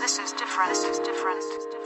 This is different. This is different.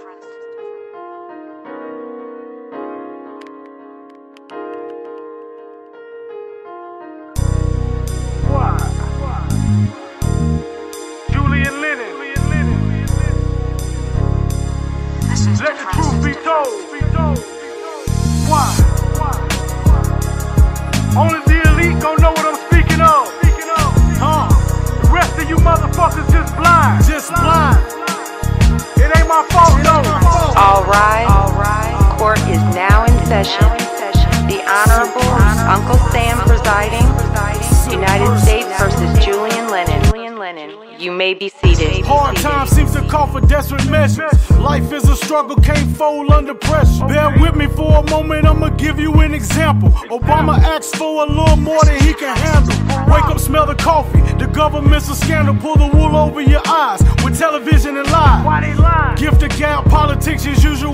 Fold under pressure. Bear with me for a moment, I'ma give you an example. Obama asked for a little more than he can handle. Uh-huh. Wake up, smell the coffee. The government's a scandal. Pull the wool over your eyes with television and lies. Why they lie? Gift the gap, politics as usual.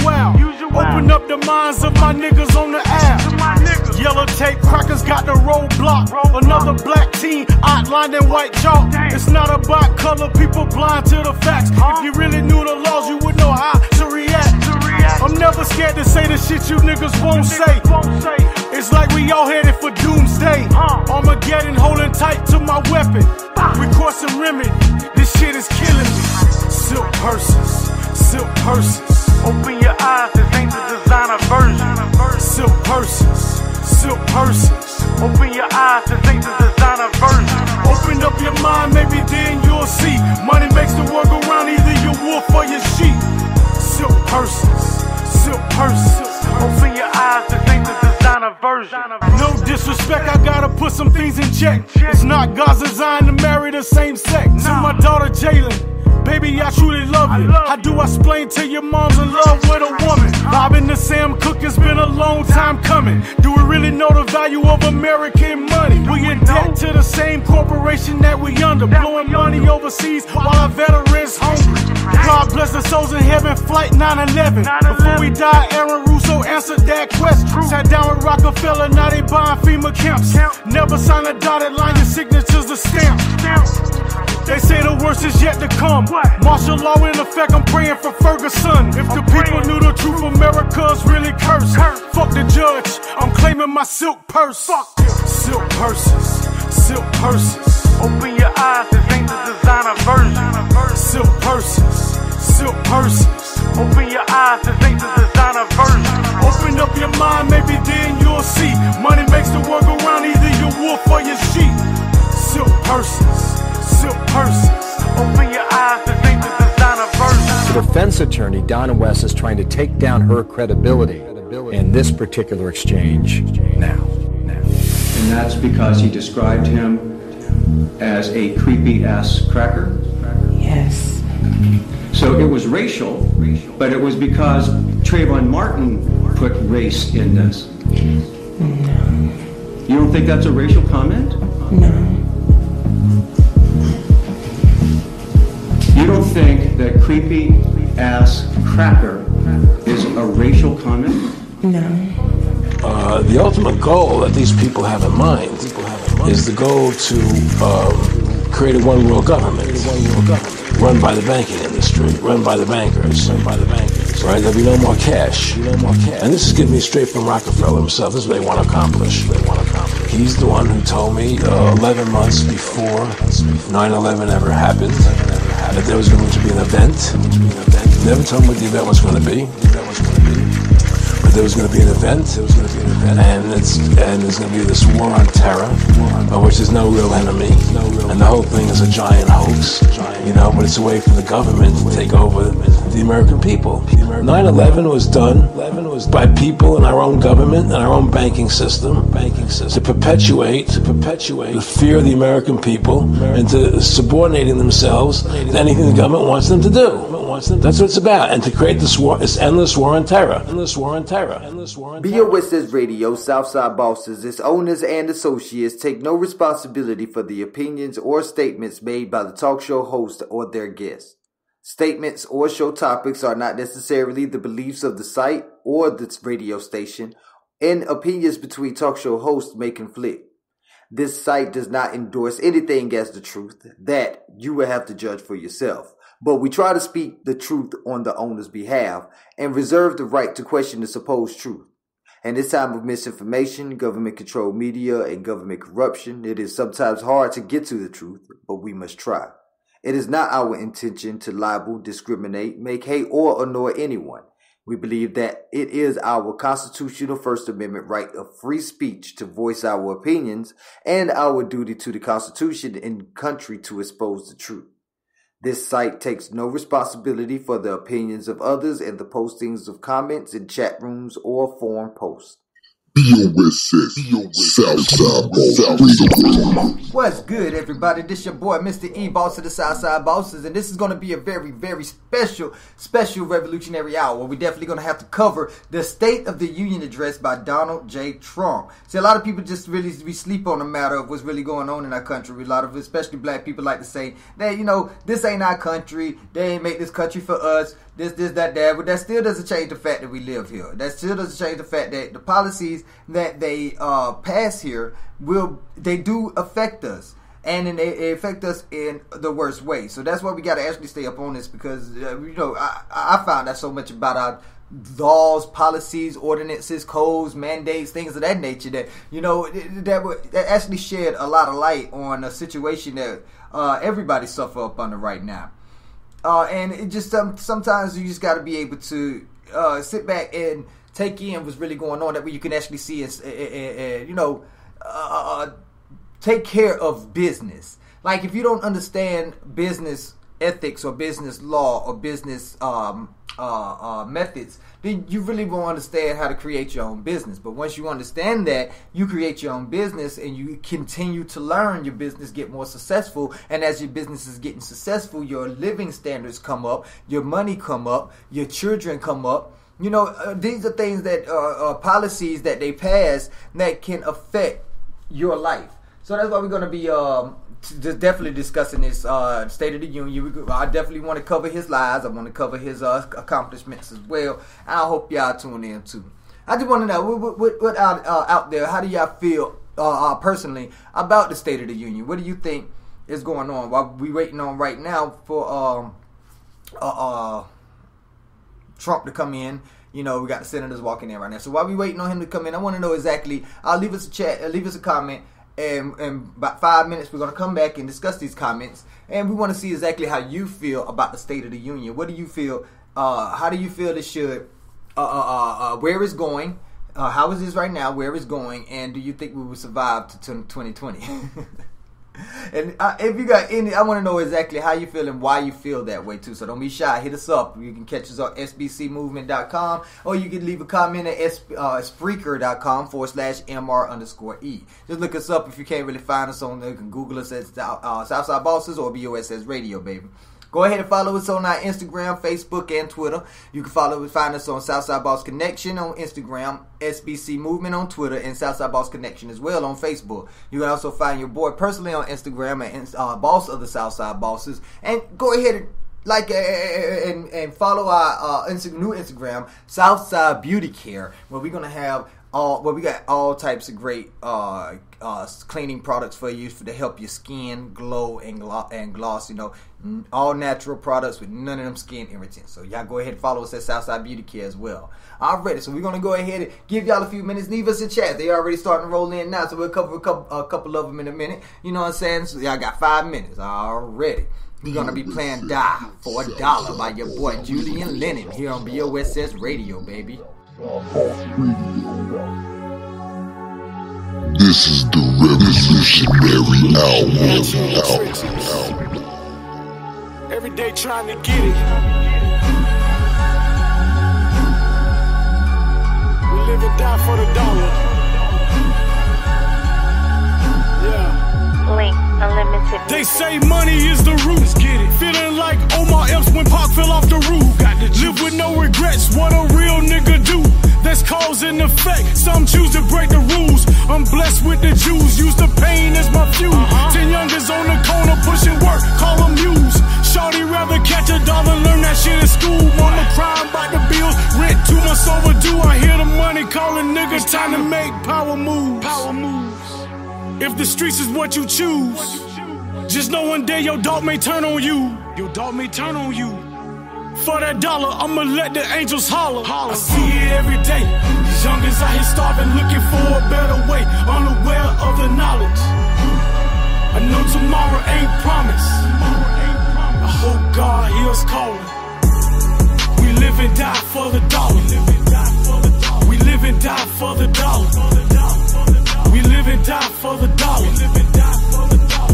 Open up the minds of my niggas on the app. Yellow tape crackers got the roadblock. Another black team, outlined in white chalk. It's not about color, people blind to the facts. If you really knew the laws, you would know how to. Never scared to say the shit you niggas won't say. It's like we all headed for doomsday. Armageddon holding tight to my weapon. Recourse and remedy. This shit is killing me. Silk purses, silk purses. Open your eyes, this ain't the designer version. Silk purses, silk purses. Open your eyes, this ain't the designer version. Open up your mind, maybe then you'll see. Money makes the world go round, either you wolf or your sheep. Silk purses, Open your eyes, this ain't the version. No disrespect, I gotta put some things in check. It's not God's design to marry the same sex. To my daughter Jalen. Baby, I truly love you. How do I explain to your mom's in love with a woman? Bobbing the Sam Cooke, it's been a long time coming. Do we really know the value of American money? We in debt to the same corporation that we under, blowing money overseas while our veterans hungry. God bless the souls in heaven, flight 911. Before we die, Aaron Russo answered that question. Sat down with Rockefeller, now they buying FEMA camps. Never sign a dotted line, your signature's a stamp. They say the worst is yet to come. Martial law in effect, I'm praying for Ferguson. If the people knew the truth, America's really cursed. Fuck the judge, I'm claiming my silk purse. Fuck silk purses, silk purses. Open your eyes, this ain't the designer version. Silk purses, silk purses. Open your eyes, this ain't the designer version. Open up your mind, maybe then you'll see. Money makes the world go round, either you wolf or your sheep. Silk purses, silk purses. Open your eyes, this ain't the designer version. The defense attorney, Donna West, is trying to take down her credibility in this particular exchange now. Now. And that's because he described him as a creepy ass cracker. Yes. So it was racial, but it was because Trayvon Martin put race in this. You don't think that's a racial comment? No. You don't think that creepy ass cracker is a racial comment? No. Uh, the ultimate goal that these people have in mind is the goal to um, create a one world government, run by the banking industry, run by the bankers, run by the bankers. Right? There'll be no more cash. No more cash. And this is getting me straight from Rockefeller himself. This is what they want to accomplish. They want to accomplish. He's the one who told me uh, 11 months before 9/11 ever happened that there was going to be an event. Never told me what the event was going to be. But there was going to be an event. There was going to be and it's and there's going to be this war on terror, of which is no real enemy, and the whole thing is a giant hoax. You know, but it's a way for the government to take over the American people. 9/11 was done was by people in our own government and our own banking system, banking system to perpetuate to perpetuate the fear of the American people and to subordinating themselves to anything the government wants them to do. That's what it's about, and to create this war, this endless war on terror, endless war on terror, endless war on terror. BOSS Radio, Southside Bosses, its owners and associates take no responsibility for the opinions or statements made by the talk show host or their guests. Statements or show topics are not necessarily the beliefs of the site or the radio station, and opinions between talk show hosts may conflict. This site does not endorse anything as the truth. That you will have to judge for yourself. but we try to speak the truth on the owner's behalf and reserve the right to question the supposed truth. In this time of misinformation, government controlled media, and government corruption, it is sometimes hard to get to the truth, but we must try. It is not our intention to libel, discriminate, make hate, or annoy anyone. We believe that it is our constitutional First Amendment right of free speech to voice our opinions and our duty to the Constitution and country to expose the truth. This site takes no responsibility for the opinions of others and the postings of comments in chat rooms or forum posts. BOSS, Southside What's good, everybody? This your boy, Mr. E, boss of the Southside Bosses, and this is going to be a very, very special, special revolutionary hour we're definitely going to have to cover the State of the Union address by Donald J. Trump. See, a lot of people just really we sleep on the matter of what's really going on in our country. A lot of, especially black people, like to say that you know this ain't our country. They ain't make this country for us this, this, that, that. But that still doesn't change the fact that we live here. That still doesn't change the fact that the policies that they uh, pass here will they do affect us. And then they, affect us in the worst way. So that's why we got to actually stay up on this because uh, you know I, I found out so much about our laws, policies, ordinances, codes, mandates, things of that nature that you know that that actually shed a lot of light on a situation that uh, everybody suffer up under right now. Uh, and it just um, sometimes you just got to be able to uh, sit back and take in what's really going on. That way you can actually see it, uh, you know, uh, take care of business. Like if you don't understand business ethics or business law or business um, uh, uh, methods, then you really won't understand how to create your own business. But once you understand that, you create your own business and you continue to learn, your business get more successful. And as your business is getting successful, your living standards come up, your money come up, your children come up. You know, uh, these are things that uh, policies that they pass that can affect your life. So that's why we're going to be um, just definitely discussing this uh, State of the Union. I definitely want to cover his lies. I want to cover his uh, accomplishments as well. I hope y'all tune in too. I just want to know what, what, what out uh, out there. How do y'all feel uh, uh, personally about the State of the Union? What do you think is going on? While we waiting on right now for um, uh, Trump to come in. You know, we got the senators walking in right now. So while we waiting on him to come in, I want to know exactly. I'll leave us a chat. Leave us a comment and in about five minutes we're going to come back and discuss these comments and we want to see exactly how you feel about the state of the union what do you feel uh, how do you feel it should uh, uh, uh, uh going uh, how is this right now where it's going and do you think we will survive to 2020 and uh, if you got any, I want to know exactly how you feel and why you feel that way too. So don't be shy. Hit us up. You can catch us on sbcmovement.com or you can leave a comment at uh, Spreaker.com forward slash MR underscore E. Just look us up if you can't really find us on there. You can Google us at uh, Southside Bosses or BOSS Radio, baby. Go ahead and follow us on our Instagram, Facebook, and Twitter. You can follow and find us on Southside Boss Connection on Instagram, SBC Movement on Twitter, and Southside Boss Connection as well on Facebook. You can also find your boy personally on Instagram and uh, Boss of the Southside Bosses. And go ahead and like and and follow our uh, new Instagram, Southside Beauty Care, where we're gonna have all well we got all types of great uh, uh, cleaning products for you for to help your skin glow and, glo- and gloss you know all natural products with none of them skin irritants. So y'all go ahead and follow us at southside beauty care as well. Alright so we're gonna go ahead and give y'all a few minutes. Leave us a chat. They already starting to roll in now so we'll cover a couple, a couple of them in a minute. You know what i'm saying? So y'all got five minutes. Already we're gonna be playing Die for a Dollar by your boy Julian Lennon here on BOSS Radio, baby. This is the revolutionary album. Every day trying to get it. We live and die for the dollar. Yeah. Link unlimited. They say money is the root. Get it. Feeling like Omar Epps when Pac fell off the roof. Got to live with no regrets. What a real nigga do. That's cause and effect. Some choose to break the rules. I'm blessed with the Jews. Use the pain as my fuel. Uh-huh. Ten youngers on the corner pushing work. Call them muse. Shorty rather catch a dollar, learn that shit in school. Mama crying about the bills. Rent two months overdue. I hear the money calling niggas. Time to make power moves. Power moves. If the streets is what you choose, just know one day your dog may turn on you. Your dog may turn on you. For that dollar, I'ma let the angels holler. I see it every day. These youngins out here starving, looking for a better way, unaware of the knowledge. I know tomorrow ain't promised. I hope God hears calling. We live and die for the dollar. We live and die for the dollar. We live and die for the dollar.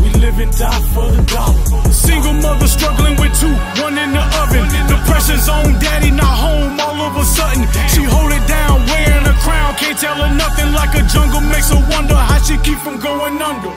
We live and die for the dollar. Single mother struggling with two, one in the oven. The pressure's on daddy, not home all of a sudden. She hold it down, wearing a crown. Can't tell her nothing like a jungle. Makes her wonder how she keep from going under.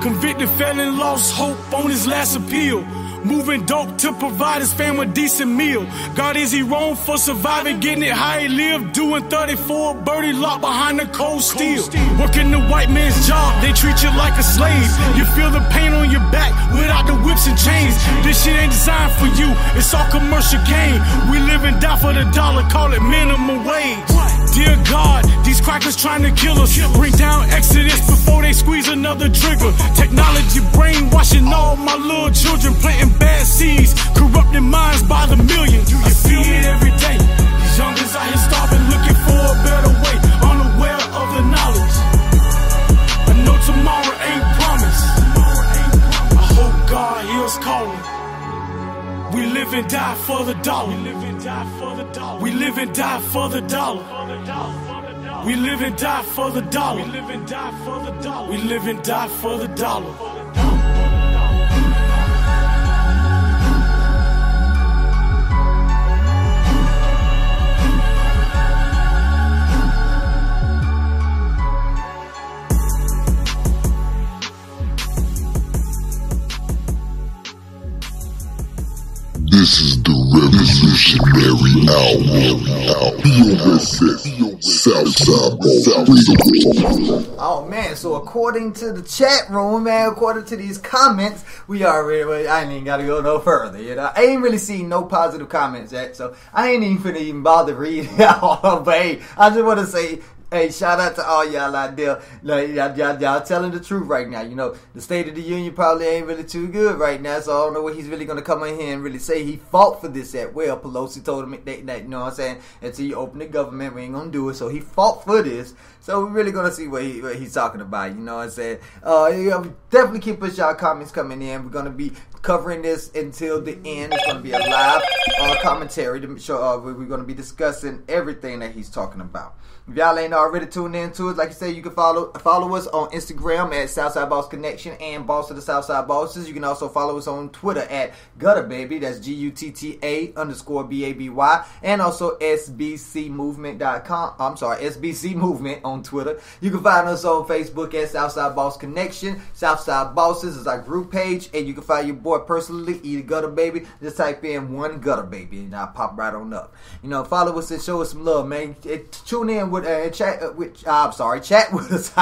Convicted felon lost hope on his last appeal. Moving dope to provide his fam a decent meal. God, is he wrong for surviving, getting it how he lived? Doing 34, birdie locked behind the cold steel. Working the white man's job, they treat you like a slave. You feel the pain on your back without the whips and chains. This shit ain't designed for you, it's all commercial gain. We live and die for the dollar, call it minimum wage. Dear God, these crackers trying to kill us. Bring down Exodus before they squeeze another trigger. Technology brainwashing all my little children, planting bad seeds, corrupting minds by the millions. I see it every day. These youngins out here starving, looking for a better way, unaware of the knowledge. I know tomorrow ain't promised. I hope God hears calling. We live and die for the dollar. We live and die for the dollar. We live and die for the dollar. We live and die for the dollar. We live and die for the dollar. This is the revolutionary hour. Oh man, so according to the chat room, man, according to these comments, we already, I ain't even gotta go no further, you know. I ain't really seen no positive comments yet, so I ain't even finna even bother reading all of them. But hey, I just wanna say, Hey, shout out to all y'all out there. Like, y'all, y'all, y'all telling the truth right now. You know, the State of the Union probably ain't really too good right now, so I don't know what he's really going to come in here and really say. He fought for this at well. Pelosi told him that, that you know what I'm saying, until you open the government, we ain't going to do it. So he fought for this. So we're really going to see what, he, what he's talking about. You know what I'm saying? Uh, yeah, definitely keep us y'all comments coming in. We're going to be covering this until the end. It's going to be a live uh, commentary to show uh, we're going to be discussing everything that he's talking about. If y'all ain't already tuned into it, like I said, you can follow follow us on Instagram at Southside Boss Connection and Boss of the Southside Bosses. You can also follow us on Twitter at Gutta Baby. That's G U T T A underscore B A B Y. And also SBCMovement.com. I'm sorry, SBC Movement on Twitter. You can find us on Facebook at Southside Boss Connection. Southside Bosses is our group page. And you can find your boy personally, a Gutta Baby. Just type in one Gutta Baby and I'll pop right on up. You know, follow us and show us some love, man. Tune in uh, chat uh, with uh, I'm sorry, chat with us.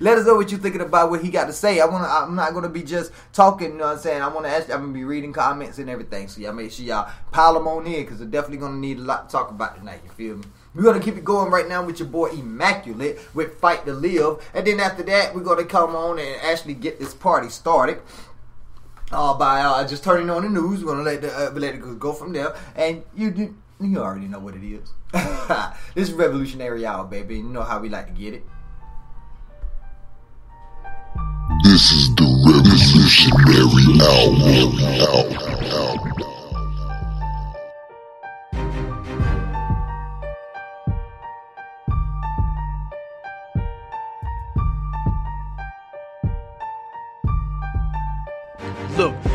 Let us know what you're thinking about what he got to say. I want to. I'm not going to be just talking. You know what I'm saying? I want to ask. I'm to be reading comments and everything. So y'all make sure y'all pile them on in because we're definitely going to need a lot to talk about tonight. You feel me? We're gonna keep it going right now with your boy Immaculate with Fight to Live, and then after that we're gonna come on and actually get this party started. Uh, by uh, just turning on the news, we're gonna let the, uh, let it go from there, and you you, you already know what it is. this is Revolutionary Hour, baby. You know how we like to get it. This is the revolutionary hour. hour, hour. Look,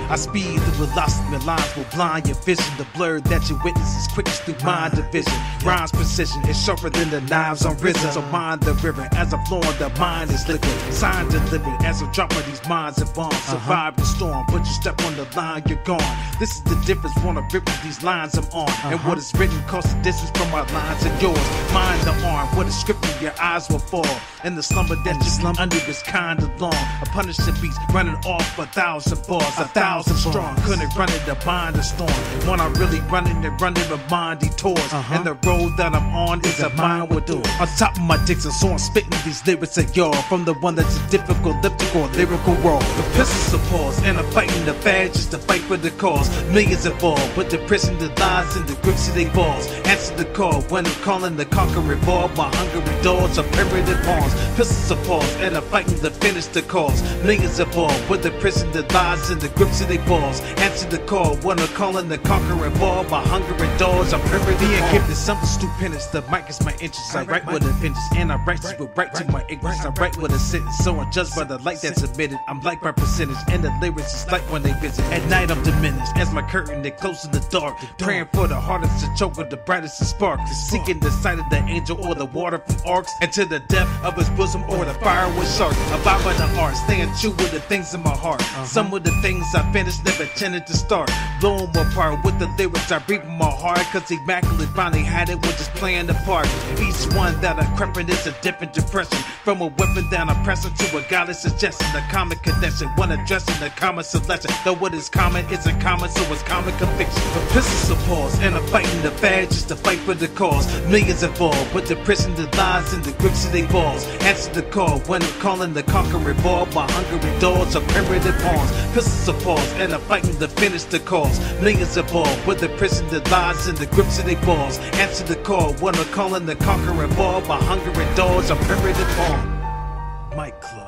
I speed the velocity, my lines will blind your vision. The blur that you witness is quickest through mind division. Rhymes precision is sharper than the knives on risen. So mind the river as I'm flowing, the mind is liquid. Sign delivered as I'm dropping these minds and bombs. Uh-huh. Survive the storm, but you step on the line, you're gone. This is the difference, wanna rip with these lines I'm on. And uh-huh. what is written costs the distance from my lines and yours. Mind the arm, what is scripted, your eyes will fall. And the slumber that you slump under is kinda long. A punishing beast running off a thousand bars, a thousand strong. Uh-huh. Couldn't run it, the bind a storm. When I'm really running and running with mind detours. Uh-huh. And the road that I'm on is a mind with doors. On top of my Dixon, so I'm spitting these lyrics at y'all. From the one that's a difficult, elliptical, lyrical world. The pistols of pause, and I'm fighting the bad just to fight for the cause. Millions involved, but the prison, the lies, and the grips of they balls. Answer the call when I'm calling the conquering ball. My hungry dogs are primitive pawns. Pistols of pause, and I'm fighting to finish the cause. Millions involved, but the prison, the lies, and the grips of they balls. Answer the call when I'm calling the conquering ball. My hungry dogs primitive pawns. Give this something stupendous. The mic is my interest. I write with a vengeance, and I write with right to my ignorance. I write with a sentence, so I'm judged by the light that's emitted. I'm like by percentage, and the lyrics is like when they visit. At night I'm diminished as my curtain they close in the dark. Praying for the hardest to choke with the brightest of sparks. Seeking the sight of the angel or the water from arcs. And to the depth of his bosom or the fire with sharks. Abide by the art, staying true with the things in my heart. Some of the things I finished never tended to start. Blowing my part with the lyrics I from my heart. Cause immaculate finally had it with just playing the part. Each one that I crept is a different depression. From a weapon I'm pressing to a godless suggestion. The common connection, one addressing the common selection. Though what is common isn't common, so it's common conviction. But pistols of pause, and I'm fighting the bad just to fight for the cause. Millions involved, but the prison, the lies, and the grips of they balls. Answer the call when I'm calling the conquering ball. My hungry dogs are primitive pawns. Pistols of pause, and I'm fighting to finish the cause. Millions involved, but the prison, the lies, and the grips of they balls. Answer the call when I'm calling the conquering ball. My hungry dogs are primitive pawn. Mike Club.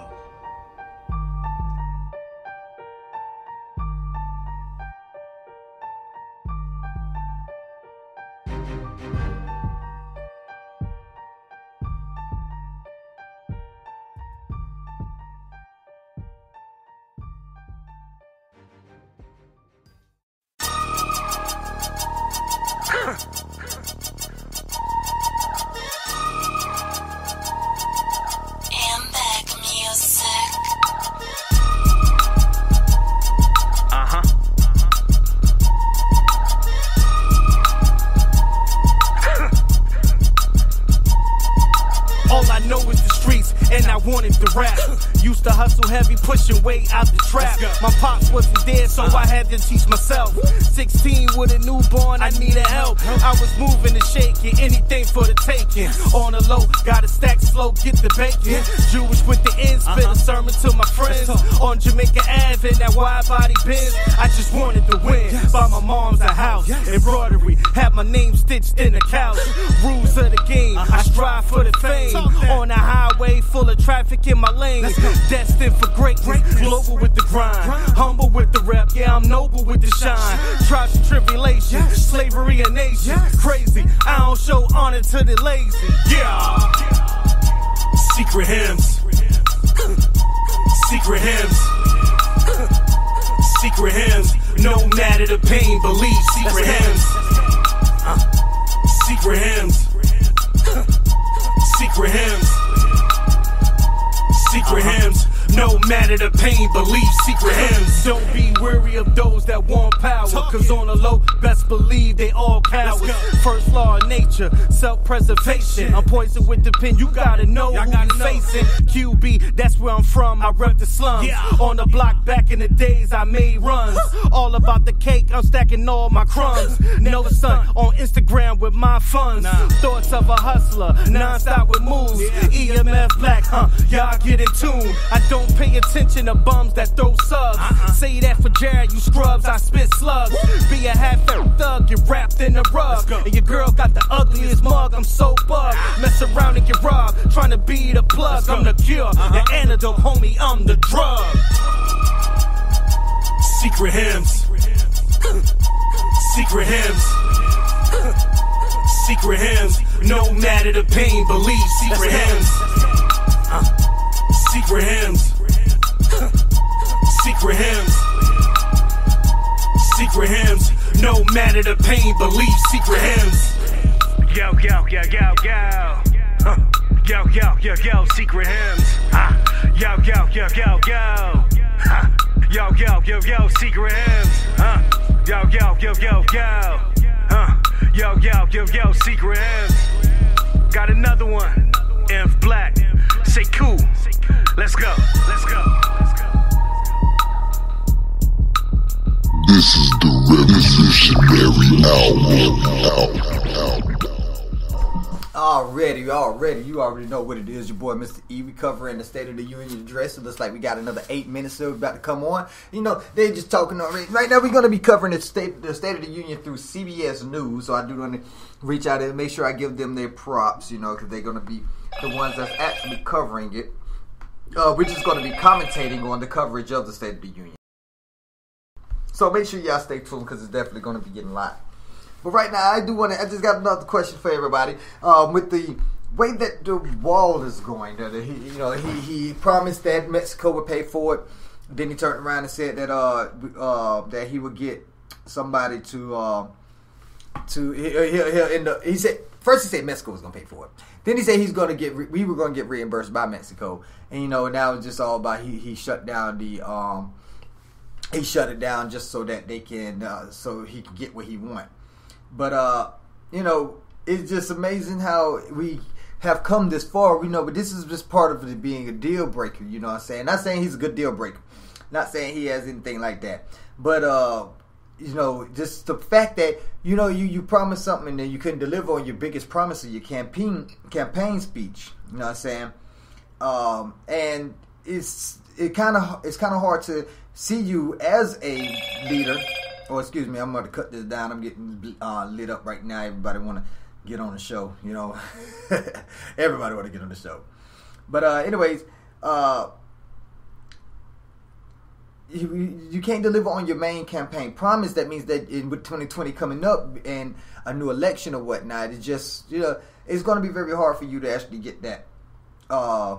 Nature, self preservation. I'm poisoned with the pen, you gotta know who you facing. QB, that's where I'm from, I rep the slums. On the block back in the days, I made runs. All about the cake, I'm stacking all my crumbs. No son on Instagram with my funds. Thoughts of a hustler, non-stop with moves. EMF black, huh? Y'all get in tune. I don't pay attention to bums that throw subs. Say that for Jared, you scrubs, I spit slugs. Be a half thug, get wrapped in a rug. And your girl got the ugliest mug, I'm so bugged. Mess around and get robbed, trying to be the plug. I'm the cure, the antidote, homie, I'm the drug. Secret hymns. Secret hymns. Secret hymns. No matter the pain, believe secret hymns. Uh, secret hymns. Secret hymns. Secret hymns. No matter the pain, believe secret hymns. Yo, yo, yo, yo, yo. Huh. Yo, yo, yo, yo, secret hymns. Ah. Yo, yo, yo, yo, yo. Ah. Yo, yo, yo, yo, secret hymns. Huh. Yo, yo, yo, yo, yo. Huh. Yo, yo, yo, yo, secret hymns. Got another one. Inf Black. Say cool. Let's go. Already, already, you already know what it is. Your boy, Mr. E, we covering the State of the Union address. It looks like we got another eight minutes still about to come on. You know, they just talking already. Right now, we're going to be covering the state, the State of the Union through CBS News. So I do want to reach out and make sure I give them their props. You know, because they're going to be the ones that's actually covering it. Uh, we're just going to be commentating on the coverage of the State of the Union. So make sure y'all stay tuned because it's definitely going to be getting live. But right now, I do want to. I just got another question for everybody. Um, with the way that the wall is going, he, you know, he he promised that Mexico would pay for it. Then he turned around and said that uh, uh that he would get somebody to uh, to he he he'll end up. He said first he said Mexico was gonna pay for it. Then he said he's gonna get re- we were gonna get reimbursed by Mexico, and you know now it's just all about he he shut down the um he shut it down just so that they can uh, so he can get what he want. But uh, you know, it's just amazing how we have come this far. We know, but this is just part of it being a deal breaker. You know what I'm saying? Not saying he's a good deal breaker. Not saying he has anything like that. But uh, you know, just the fact that you know you you promised something and then you couldn't deliver on your biggest promise of your campaign campaign speech. You know what I'm saying? Um, and it's it kind of it's kind of hard to see you as a leader Oh, excuse me. I'm going to cut this down. I'm getting uh, lit up right now. Everybody want to get on the show. You know, everybody want to get on the show. But uh, anyways, uh, you, you can't deliver on your main campaign promise. That means that in with 2020 coming up and a new election or whatnot, it's just you know it's going to be very hard for you to actually get that. Uh,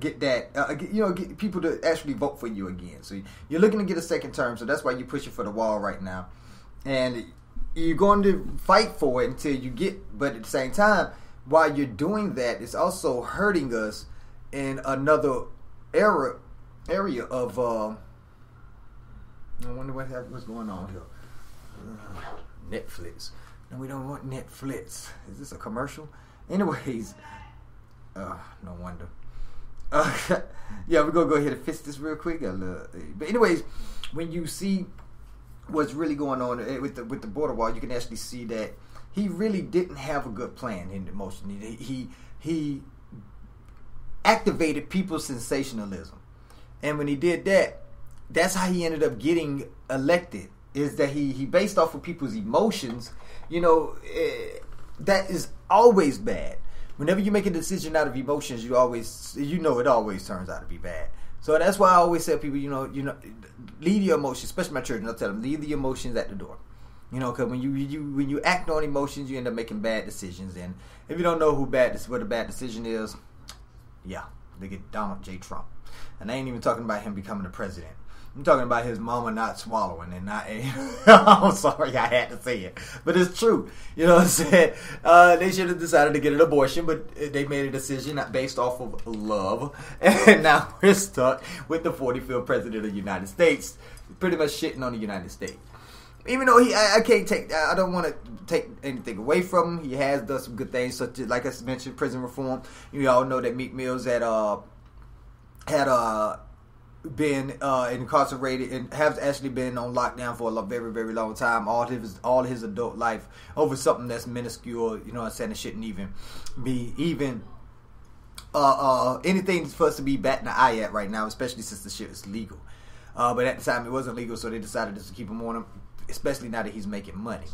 get that uh, get, you know get people to actually vote for you again. So you're looking to get a second term, so that's why you're pushing for the wall right now, and you're going to fight for it until you get. But at the same time, while you're doing that, it's also hurting us in another era area of. Uh, I wonder what what's going on here. Uh, Netflix. No, we don't want Netflix. Is this a commercial? Anyways, uh, no wonder. Uh, yeah, we're gonna go ahead and fix this real quick. But anyways, when you see what's really going on eh, with the with the border wall, you can actually see that he really didn't have a good plan in the motion. He he, he activated people's sensationalism, and when he did that, that's how he ended up getting elected. Is that he he based off of people's emotions? You know, eh, that is always bad whenever you make a decision out of emotions, you always you know it always turns out to be bad. So that's why I always tell people, you know, you know, leave your emotions, especially my children. I tell them leave the emotions at the door. You know, because when you, you when you act on emotions, you end up making bad decisions. And if you don't know who bad what a bad decision is, yeah, they get Donald J. Trump. And I ain't even talking about him becoming the president. I'm talking about his mama not swallowing and not. I'm sorry, I had to say it, but it's true. You know what I'm saying? Uh, they should have decided to get an abortion, but they made a decision based off of love, and now we're stuck with the 45th president of the United States, pretty much shitting on the United States. Even though he, I, I can't take, I don't want to take anything away from him. He has done some good things, such as, like I mentioned, prison reform. You all know that Meek Mills had uh had uh been uh, incarcerated and has actually been on lockdown for a very very long time. All his all his adult life over something that's minuscule you know I'm saying? It shouldn't even be even uh, uh, anything for us to be batting the eye at right now especially since the shit is legal. Uh, but at the time it wasn't legal so they decided to keep him on him especially now that he's making money.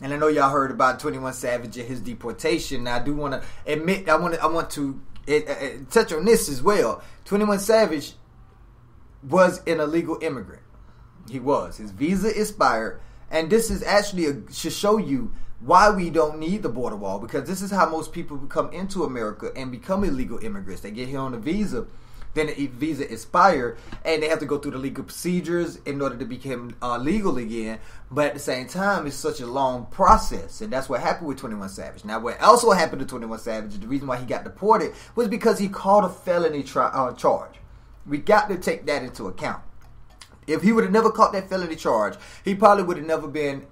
And I know y'all heard about 21 Savage and his deportation. Now I do want to admit I want to I want to it, it, touch on this as well. 21 Savage was an illegal immigrant. He was. His visa expired, and this is actually a, should show you why we don't need the border wall because this is how most people come into America and become illegal immigrants. They get here on a visa, then the visa expire, and they have to go through the legal procedures in order to become uh, legal again. But at the same time, it's such a long process, and that's what happened with Twenty One Savage. Now, what also happened to Twenty One Savage, the reason why he got deported was because he caught a felony tri- uh, charge. We got to take that into account. If he would have never caught that felony charge, he probably would have never been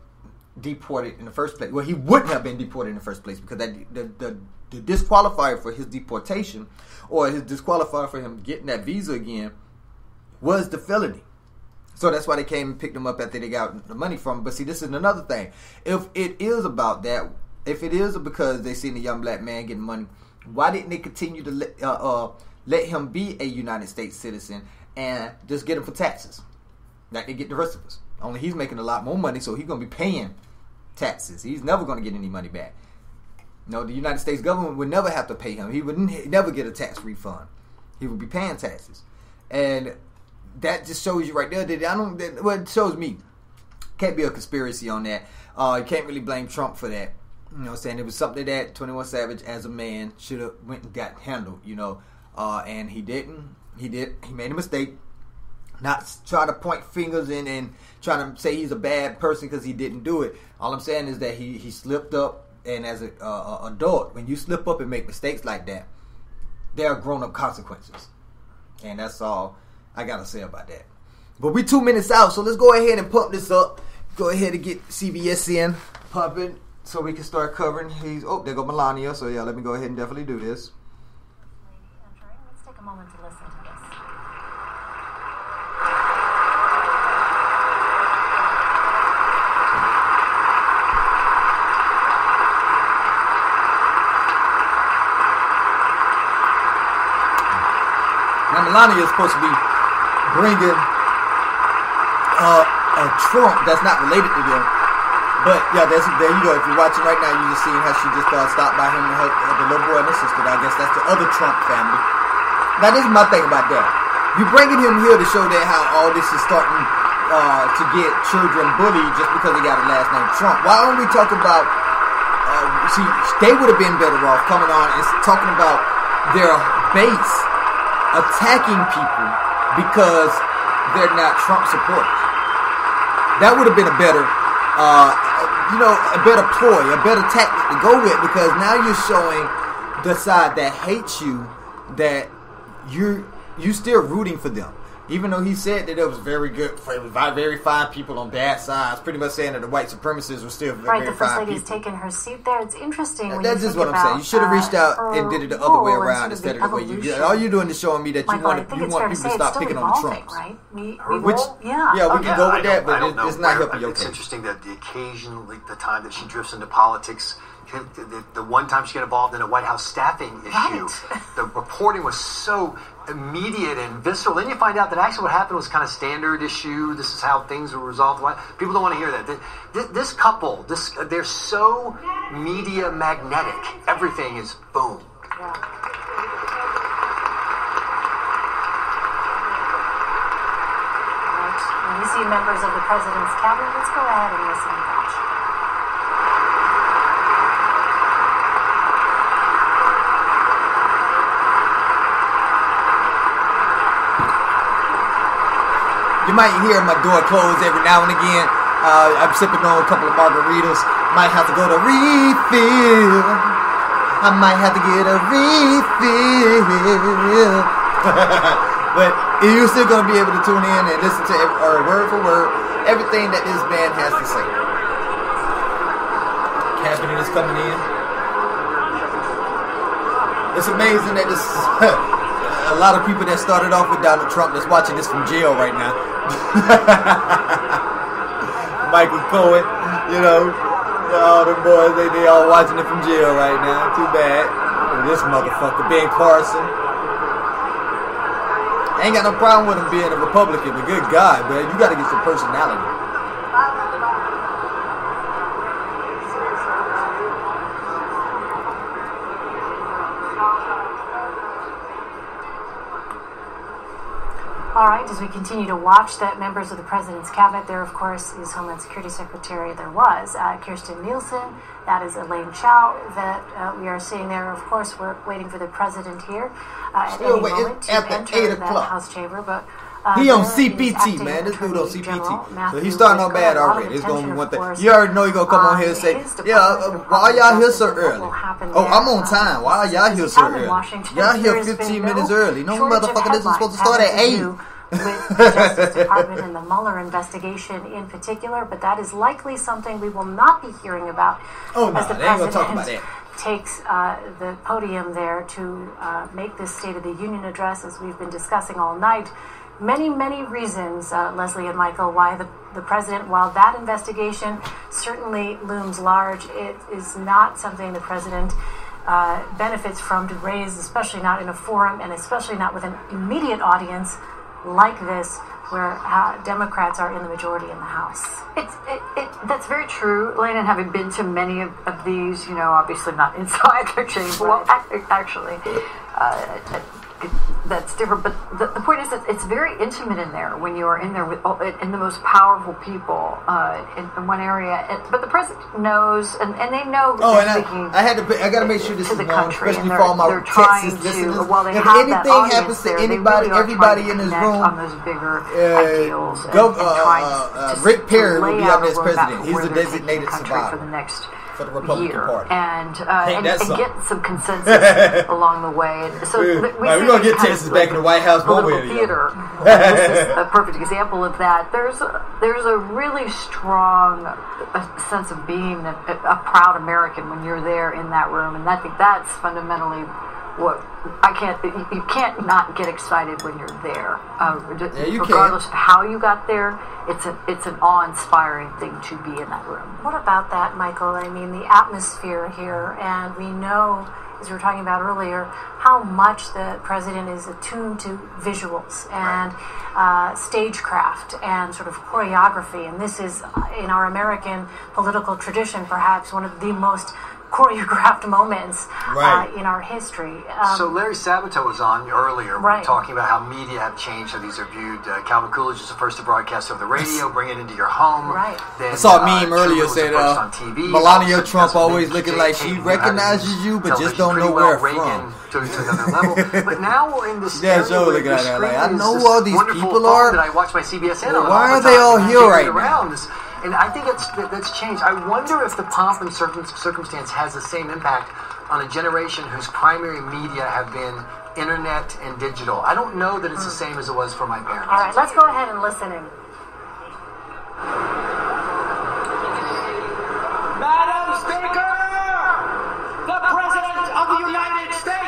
deported in the first place. Well, he wouldn't have been deported in the first place because that the, the, the disqualifier for his deportation or his disqualifier for him getting that visa again was the felony. So that's why they came and picked him up after they got the money from him. But see, this is another thing. If it is about that, if it is because they seen a young black man getting money, why didn't they continue to uh, uh, let him be a United States citizen and just get him for taxes? Like they get the rest of us. Only he's making a lot more money, so he's gonna be paying taxes. He's never gonna get any money back. No, the United States government would never have to pay him. He would never get a tax refund. He would be paying taxes, and that just shows you right there that I don't. That, well, it shows me can't be a conspiracy on that. Uh, you can't really blame Trump for that. You know, what I'm saying it was something that Twenty One Savage, as a man, should have went and got handled. You know, uh, and he didn't. He did. He made a mistake. Not try to point fingers and and trying to say he's a bad person because he didn't do it. All I'm saying is that he he slipped up, and as a uh, adult, when you slip up and make mistakes like that, there are grown up consequences, and that's all I gotta say about that. But we two minutes out, so let's go ahead and pump this up. Go ahead and get CBS in, pumping, so we can start covering. He's oh, there go Melania. So yeah, let me go ahead and definitely do this. A moment to listen to this. Melania is supposed to be bringing uh, a Trump that's not related to them. But yeah, there's, there you go. If you're watching right now, you're just seeing how she just uh, stopped by him and the little boy and his sister. I guess that's the other Trump family. Now this is my thing about that. You bringing him here to show that how all this is starting uh, to get children bullied just because they got a last name Trump. Why don't we talk about? Uh, see, they would have been better off coming on and talking about their base attacking people because they're not Trump supporters. That would have been a better, uh, you know, a better ploy, a better tactic to go with because now you're showing the side that hates you that you're you still rooting for them. Even though he said that it was very good, for very fine people on bad sides, pretty much saying that the white supremacists were still very much. Right, very the first fine lady's people. taken her seat there. It's interesting. when That's just what I'm saying. You should have reached out uh, and did it the other way around instead of of the way you did. All you're doing is showing me that you Michael, I want think you want fair to people to stop picking on the Trumps. right? We, we Which- will- yeah. yeah, we Oh, can go with that, but I it- it's not helping your It's interesting that the occasionally the time that she drifts into politics, the, the, the one time she got involved in a White House staffing issue, the reporting was so immediate and visceral. Then you find out that actually what happened was kind of standard issue. This is how things were resolved. Why- People don't want to hear that. This, couple, this they're so media magnetic. Everything is boom. Right. See members of the president's cabinet, let's go ahead and listen You might hear my door close every now and again. Uh, I'm sipping on a couple of margaritas. Might have to go to refill. I might have to get a refill. but you're still going to be able to tune in and listen to every, or word for word everything that this man has to say. Cabinet is coming in. It's amazing that this a lot of people that started off with Donald Trump that's watching this from jail right now. Michael Cohen, you know, all the boys, they, they all watching it from jail right now. Too bad. And this motherfucker, Ben Carson. Ain't got no problem with him being a Republican, but good God, man, you gotta get some personality. As we continue to watch that members of the president's cabinet, there, of course, is Homeland Security Secretary. There was uh, Kirstjen Nielsen. That is Elaine Chao that uh, we are seeing there. Of course, we're waiting for the president here uh, at any moment to at the enter that o'clock. House chamber. But uh, He on CPT, man. This dude on CPT. So he's starting off bad A lot of already. It's gonna be one thing. You already know you're gonna come on on here and say, "Yeah, uh, why y'all here so early? Oh. I'm on time. Why are y'all here so early? Washington, Y'all here has been 15 no minutes early. No motherfucker, this is supposed to start at having eight. do with the Justice Department and the Mueller investigation in particular, but that is likely something we will not be hearing about Oh, no, as the they talk president takes uh, the podium there to uh, make this State of the Union address, as we've been discussing all night. many, many reasons, uh, Leslie and Michael, why the, the president, while that investigation certainly looms large, it is not something the president uh, benefits from to raise, especially not in a forum and especially not with an immediate audience like this where uh, Democrats are in the majority in the House. It's it, it, that's very true, Lane. And having been to many of, of these, you know, obviously not inside the chamber. Well, actually, uh, that's different. But the, the point is that it's very intimate in there when you are in there with all, in the most powerful people uh, in, in one area. And, but the president knows, and, and they know. Oh, and speaking I, I had to. put- I got to make sure this to is the known, country, especially for all my they're trying Texas to- listeners. while they if anything happens to anybody, really everybody in to this room, on those bigger uh, ideals go, and uh, uh, Rick Perry will be our next president. He's the designated survivor for the next for the Republican year Party. and uh, and, and get some consensus along the way. And so we right, we're gonna get kind Texas back in the White House one way or the theater. this is a perfect example of that. There's a, there's a really strong uh, sense of being a, a proud American when you're there in that room, and I think that's fundamentally what I can't. You, you can't not get excited when you're there, uh, Yeah, you can. regardless of how you got there. It's a it's an awe-inspiring thing to be in that room. What about that, Michael? I mean, the atmosphere here, and we know, as we were talking about earlier, how much the president is attuned to visuals and uh, stagecraft and sort of choreography. And this is, uh, in our American political tradition, perhaps one of the most choreographed moments Right. uh, in our history. Um, so Larry Sabato was on earlier Right. talking about how media have changed, how these are viewed. Uh, Calvin Coolidge is the first to broadcast over the radio, bring it into your home. Right. Then, I saw a uh, meme Truman earlier was the said uh, on TV. Melania Also, Trump always looking like she knew how to recognizes you, but just don't know pretty where well. from. Reagan took it to another level. But now we're in this Yeah, area so where looking the at that like, I know this all these people are- That I watch my CBSN Well, on why are the they all here right it now? around. This- And I think that's that's changed. I wonder if the pomp and circum- circumstance has the same impact on a generation whose primary media have been internet and digital. I don't know that it's the hmm. same as it was for my parents. all right, let's go ahead and listen in. Madam Speaker, the President of the United States.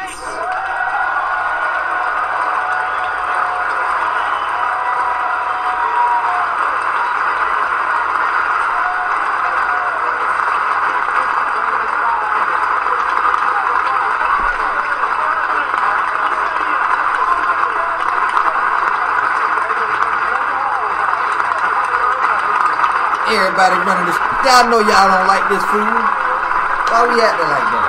Everybody running this. Y'all know y'all don't like this food. Why we acting like that?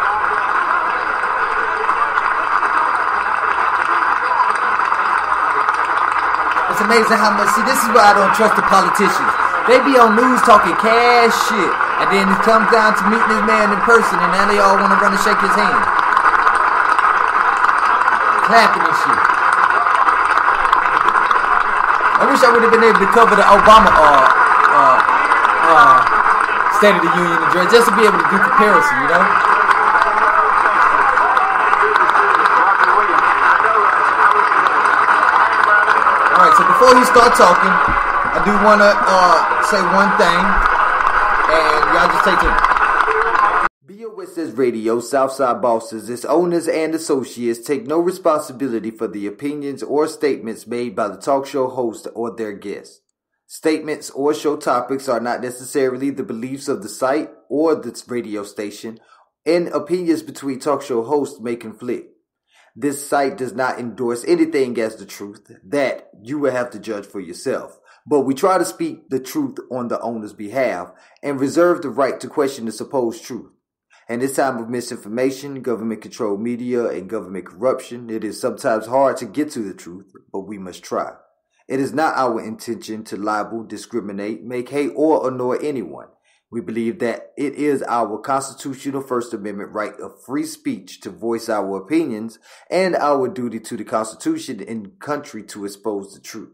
It's amazing how much. See, this is why I don't trust the politicians. They be on news talking cash shit, and then it comes down to meeting this man in person, and now they all want to run and shake his hand, clapping and shit. I wish I would have been able to cover the Obama uh, uh, State of the Union address just to be able to do comparison, you know. All right, so before you start talking, I do want to uh, say one thing, and y'all just take it. BOSS Radio, Southside Bosses, its owners and associates take no responsibility for the opinions or statements made by the talk show host or their guests. Statements or show topics are not necessarily the beliefs of the site or the radio station, and opinions between talk show hosts may conflict. This site does not endorse anything as the truth. That you will have to judge for yourself. But we try to speak the truth on the owner's behalf and reserve the right to question the supposed truth. In this time of misinformation, government controlled media, and government corruption, it is sometimes hard to get to the truth, but we must try. It is not our intention to libel, discriminate, make hate, or annoy anyone. We believe that it is our constitutional First Amendment right of free speech to voice our opinions and our duty to the Constitution and country to expose the truth.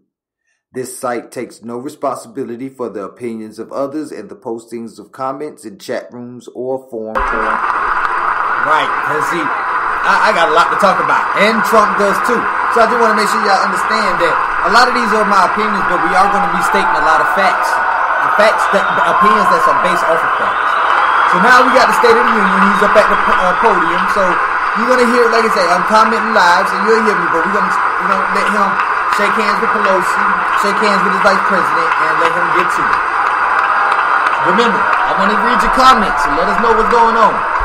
This site takes no responsibility for the opinions of others and the postings of comments in chat rooms or forum. Right, because see, I, I got a lot to talk about, and Trump does too. So I just want to make sure y'all understand that a lot of these are my opinions, but we are going to be stating a lot of facts. The facts, that, opinions that are based off of facts. So now we got the State of the Union. He's up at the uh, podium. So you're going to hear, like I say, I'm commenting live, so you'll hear me, but we're going to you know, let him shake hands with Pelosi, shake hands with his vice president, and let him get to it. Remember, I want to read your comments and let us know what's going on.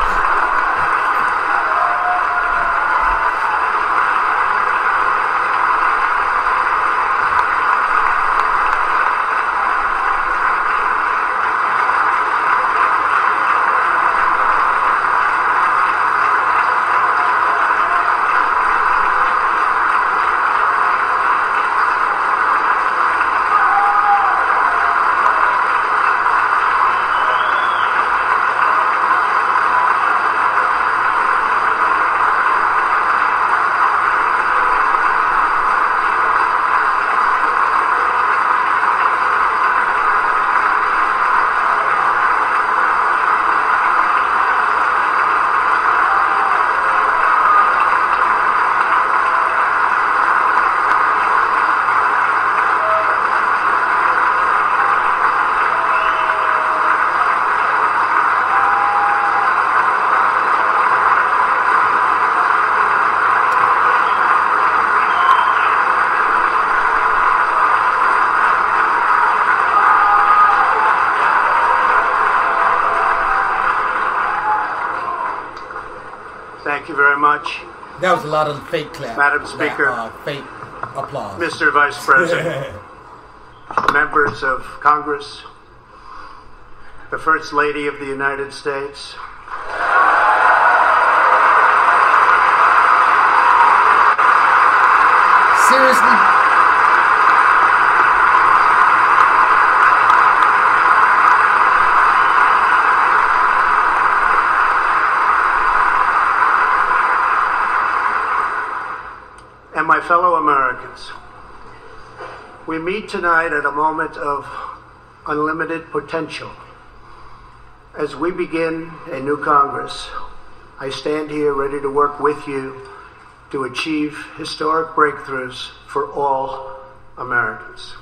Thank you very much. That was a lot of fake clap. Madam Speaker. Uh, fake applause. Mr. Vice President, members of Congress, the First Lady of the United States, Seriously? and my fellow Americans, we meet tonight at a moment of unlimited potential. As we begin a new Congress, I stand here ready to work with you to achieve historic breakthroughs for all Americans.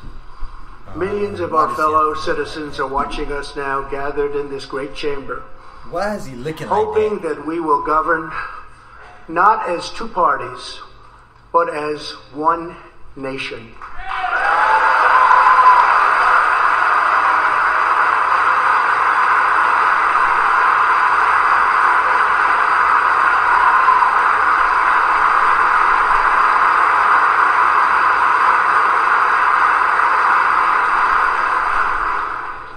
Millions of our fellow citizens are watching us now gathered in this great chamber, Why is he licking like hoping that we will govern not as two parties, but as one nation.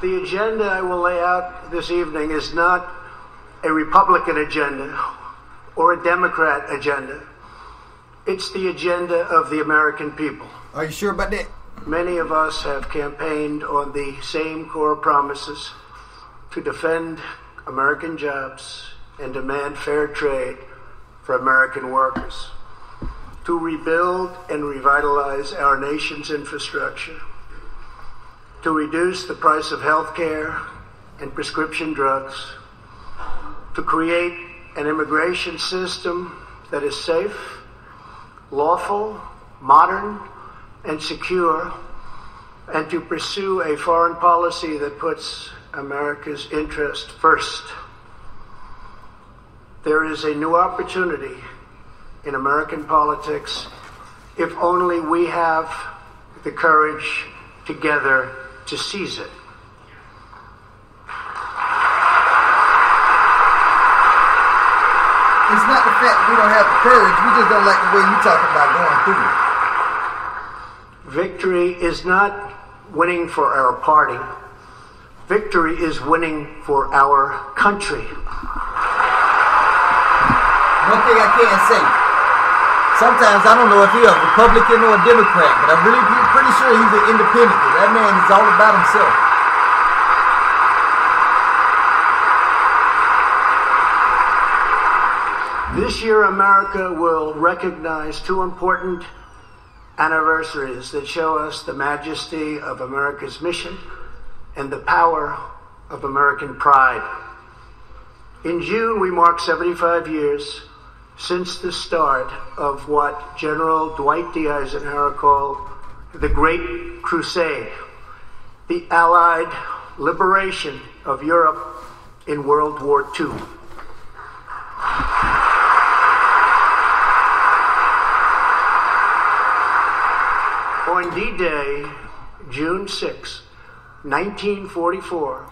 The agenda I will lay out this evening is not a Republican agenda or a Democrat agenda. It's the agenda of the American people. Are you sure about that? Many of us have campaigned on the same core promises to defend American jobs and demand fair trade for American workers, to rebuild and revitalize our nation's infrastructure, to reduce the price of health care and prescription drugs, to create an immigration system that is safe, lawful, modern, and secure, and to pursue a foreign policy that puts America's interest first. There is a new opportunity in American politics if only we have the courage together to seize it. The fact we don't have the courage. We just don't like the way you talk about going through it. Victory is not winning for our party. Victory is winning for our country. One thing I can't say. Sometimes I don't know if he's a Republican or a Democrat, but I'm really pretty sure he's an independent. that man is all about himself. This year, America will recognize two important anniversaries that show us the majesty of America's mission and the power of American pride. In June, we mark 75 years since the start of what General Dwight D. Eisenhower called the Great Crusade, the Allied liberation of Europe in World War II. On D Day, June 6, 1944,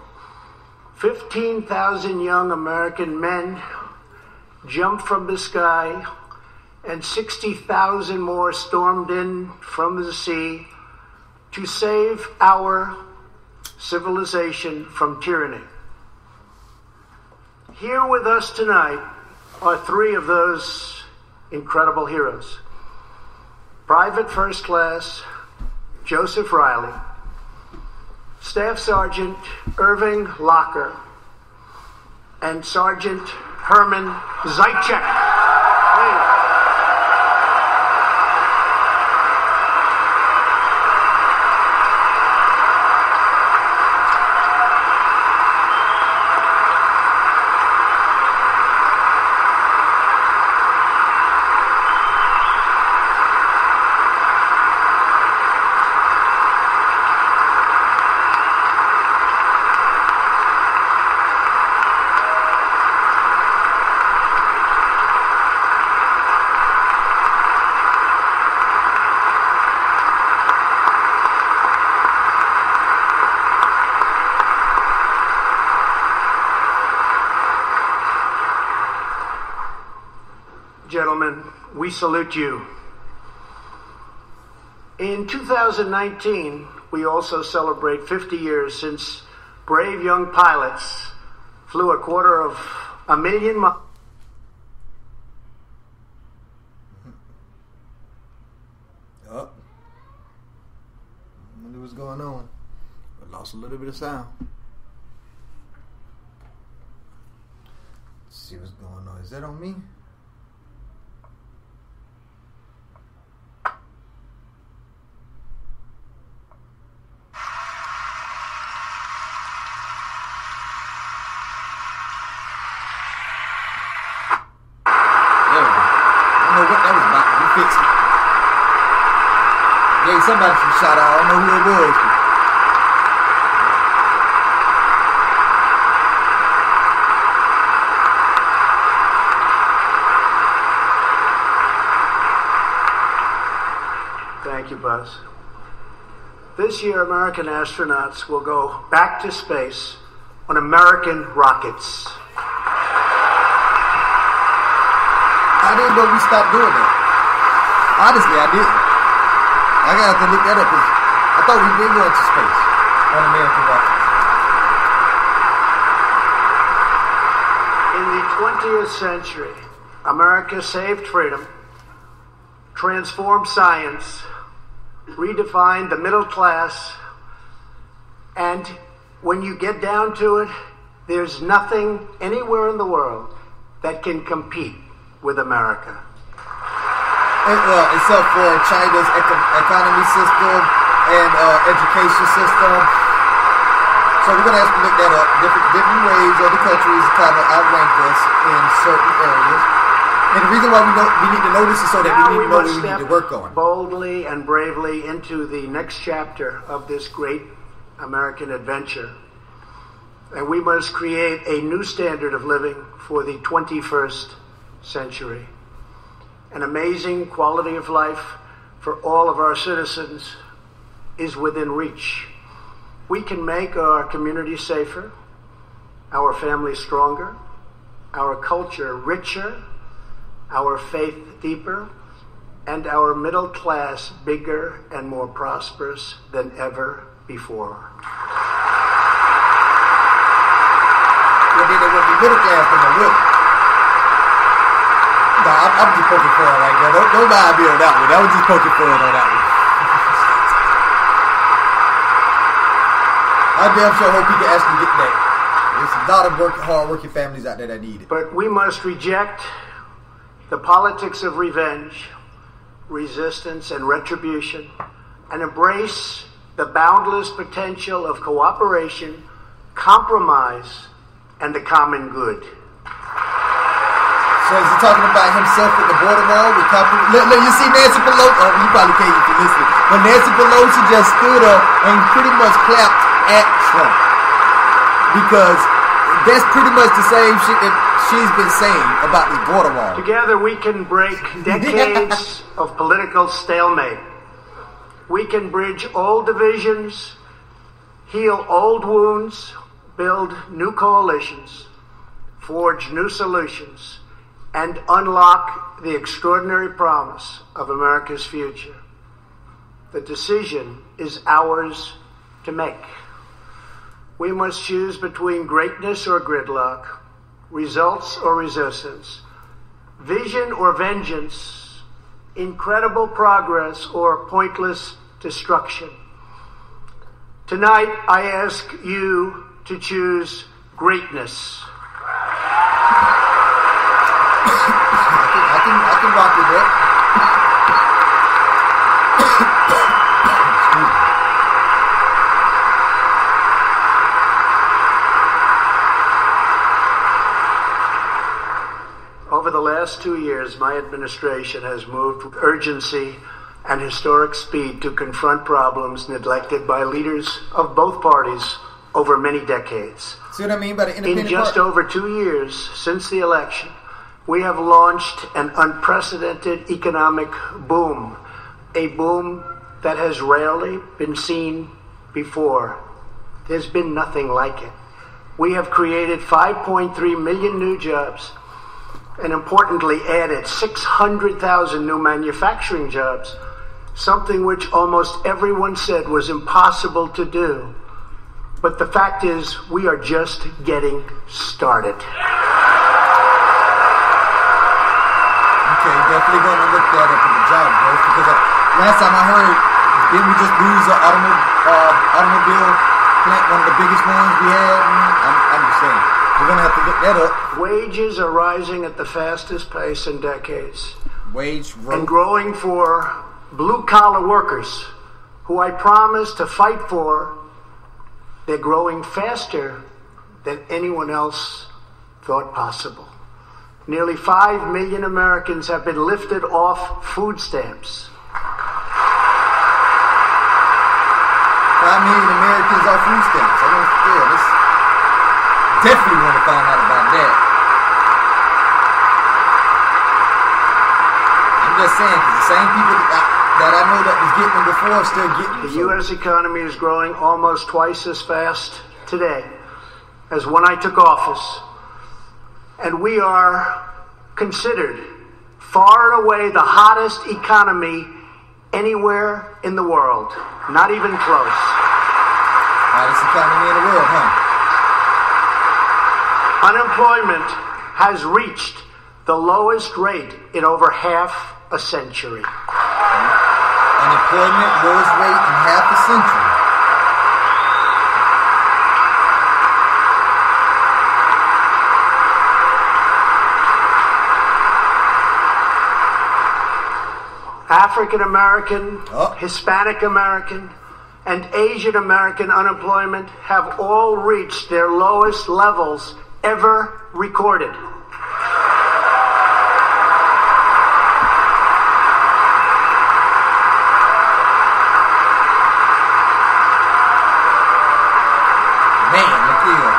15,000 young American men jumped from the sky, and 60,000 more stormed in from the sea to save our civilization from tyranny. Here with us tonight are three of those incredible heroes Private First Class Joseph Reilly, Staff Sergeant Irving Locker, and Sergeant Herman Zeitchik. We salute you. In 2019, we also celebrate 50 years since brave young pilots flew a quarter of a million miles. Oh. wonder what's going on. I lost a little bit of sound. Let's see what's going on. Is that on me? There we go. I don't know what that was about. We fixed it. Gave somebody some shout out. I don't know who it was. but- Thank you, Buzz. This year, American astronauts will go back to space on American rockets. I didn't know we stopped doing that. Honestly, I didn't. I gotta have to look that up because I thought we'd been going to space on American rockets. In the 20th century, America saved freedom, transformed science, redefined the middle class, and when you get down to it, there's nothing anywhere in the world that can compete with America. And, uh, except for China's eco- economy system and uh, education system. So we're gonna have to look that up. Different different ways other countries kind of outrank us in certain areas. And the reason why we know we need to know this is so that Now we need to know what we need to work on. boldly and bravely into the next chapter of this great American adventure. And we must create a new standard of living for the 21st century. An amazing quality of life for all of our citizens is within reach. We can make our community safer, our families stronger, our culture richer, our faith deeper, and our middle class bigger and more prosperous than ever before. They wouldn't be middle class will they? No, I'm, I'm just poking fun right now. Don't, don't mind me on that one. That was just poking fun on that one. I damn sure hope he can actually get that. There's a lot of work, hard-working families out there that need it. But we must reject the politics of revenge, resistance, and retribution, and embrace the boundless potential of cooperation, compromise, and the common good. Is he talking about himself at the border wall with? Look, look, you see Nancy Pelosi? Oh, you probably can't even listen. But Nancy Pelosi just stood up and pretty much clapped at Trump because that's pretty much the same shit that she's been saying about the border wall. Together we can break decades of political stalemate we can bridge old divisions, heal old wounds, build new coalitions, forge new solutions, and unlock the extraordinary promise of America's future. The decision is ours to make. We must choose between greatness or gridlock, results or resistance, vision or vengeance, incredible progress or pointless destruction. Tonight, I ask you to choose greatness. Can, I rock with that. Over the last two years, my administration has moved with urgency and historic speed to confront problems neglected by leaders of both parties over many decades. See what I mean by the independent In just part? over two years since the election, we have launched an unprecedented economic boom, a boom that has rarely been seen before. There's been nothing like it. We have created 5.3 million new jobs and importantly added 600,000 new manufacturing jobs, something which almost everyone said was impossible to do. But the fact is, we are just getting started. Okay, definitely going to look that up in the job bro. because uh, last time I heard, didn't we just lose the automo- uh, automobile plant, one of the biggest ones we had? I'm, I'm just saying. We're going to have to look that up. Wages are rising at the fastest pace in decades. Wage And growing for blue collar workers who I promised to fight for, they're growing faster than anyone else thought possible. Nearly 5 million Americans have been lifted off food stamps. Five million Americans off food stamps. I don't, yeah, let's definitely want to find out about that. I'm just saying, because the same people that I, that I know that was getting them before are still getting them. The U.S. economy is growing almost twice as fast today as when I took office. And we are considered far and away the hottest economy anywhere in the world. Not even close. Hottest economy in the world, huh? Unemployment has reached the lowest rate in over half a century. Unemployment lowest rate in half a century. African American, oh. Hispanic American, and Asian American unemployment have all reached their lowest levels ever recorded. Man, look here.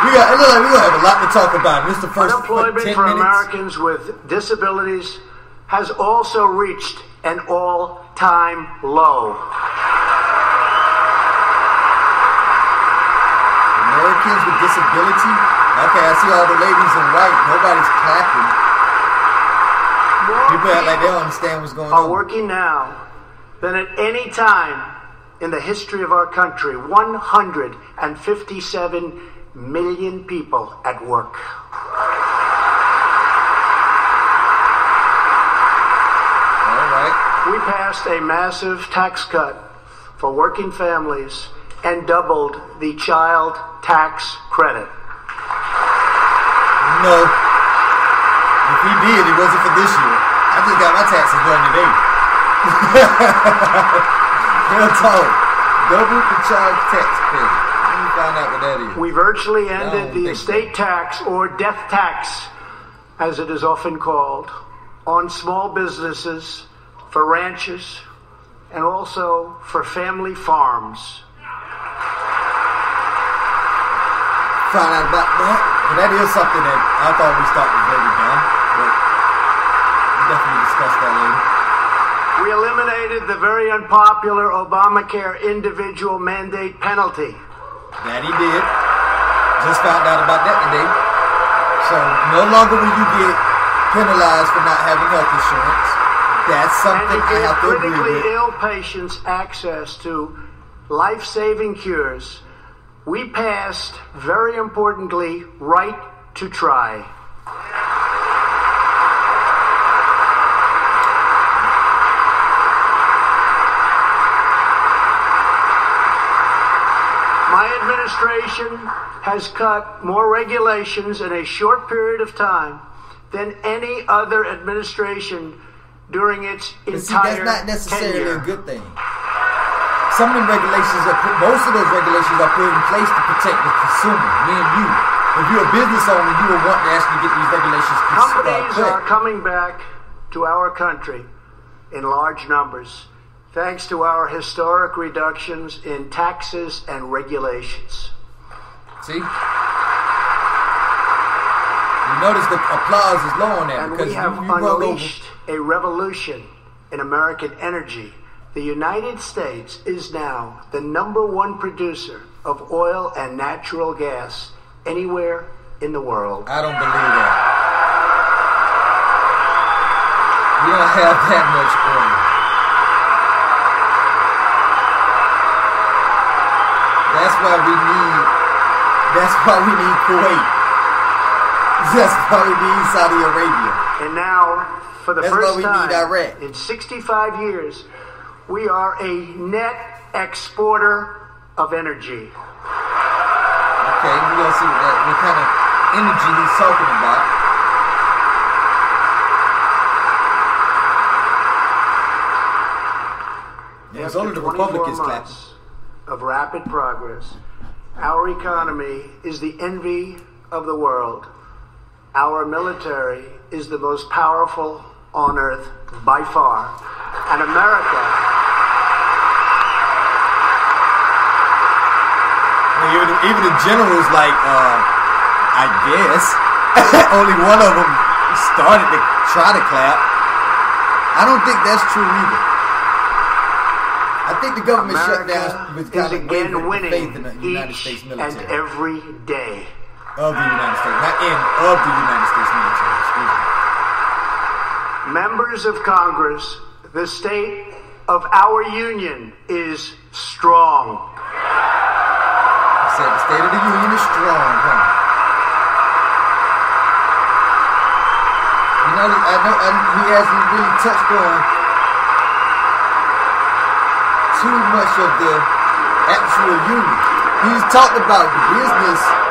We got, look we gonna have a lot to talk about. This is the first Unemployment 10 for minutes. Americans with disabilities has also reached an all time low. Americans with disability. Okay, I see all the ladies in white. Nobody's clapping. People act like they don't understand what's going are on. Are working now than at any time in the history of our country. 157 million people at work. All right. We passed a massive tax cut for working families and doubled the child tax credit. No. If he did, it wasn't for this year. I just got my taxes done today. Real talk. Double the child tax credit. Let me find out what that is. We virtually ended the think so. estate tax or death tax, as it is often called, on small businesses, for ranches, and also for family farms. Find out about that. But that is something that I thought we thought was very dumb. But we'll definitely discuss that later. We eliminated the very unpopular Obamacare individual mandate penalty. That he did. Just found out about that today. So no longer will you get penalized for not having health insurance. That's something I have to agree critically with. ill patients access to life-saving cures, we passed, very importantly, right to try. My administration has cut more regulations in a short period of time than any other administration during its But see, entire that's not necessarily tenure. a good thing. Some of the regulations are put, most of those regulations are put in place to protect the consumer, me and you. If you're a business owner, you will want to actually get these regulations cons- uh, Companies are coming back to our country in large numbers thanks to our historic reductions in taxes and regulations. See? You notice the applause is low on that And because we you, have you over. unleashed a revolution in American energy. The United States is now the number one producer of oil and natural gas anywhere in the world. I don't believe that. We don't have that much oil. That's why we need. That's why we need Kuwait. That's why we need Saudi Arabia. And now, for the That's first time in 65 years, we are a net exporter of energy. Okay, we're gonna see what, that, what kind of energy he's talking about. It's only the Republicans clapping. of rapid progress, our economy is the envy of the world. Our military is the most powerful on earth by far. And America And Even, even the generals, like, uh, I guess, only one of them started to try to clap. I don't think that's true either. I think the government America shutdown was kind of again winning faith in the United States and military. every day. Of the United States, not in, of the United States military. Excuse me. Members of Congress, the state of our union is strong. I said the State of the Union is strong, huh? You know, I know I, he hasn't really touched on too much of the actual union. He's talked about the business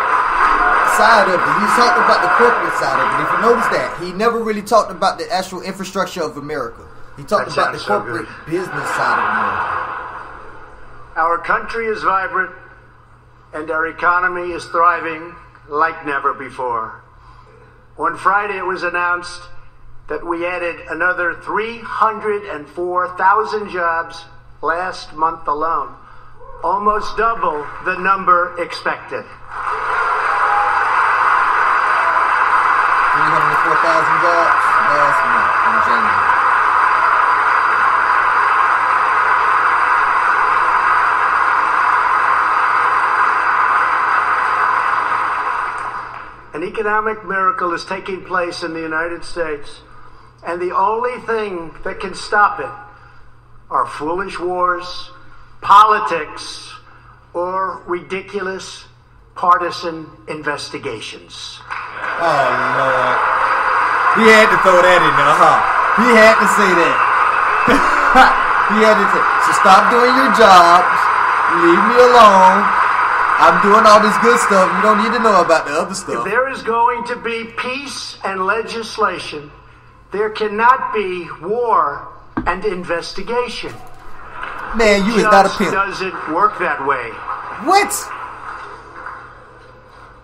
side of it. He's talked about the corporate side of it. If you notice that, he never really talked about the actual infrastructure of America. He talked about the so corporate business side of America. Our country is vibrant and our economy is thriving like never before. On Friday, it was announced that we added another 304,000 jobs last month alone, almost double the number expected. 304,000 jobs last month in January. An economic miracle is taking place in the United States, and the only thing that can stop it are foolish wars, politics, or ridiculous partisan investigations. Oh Lord. He had to throw that in there, huh? He had to say that. he had to say, so stop doing your jobs. Leave me alone. I'm doing all this good stuff. You don't need to know about the other stuff. If there is going to be peace and legislation, there cannot be war and investigation. Man, you is not a pimp. It doesn't work that way. What?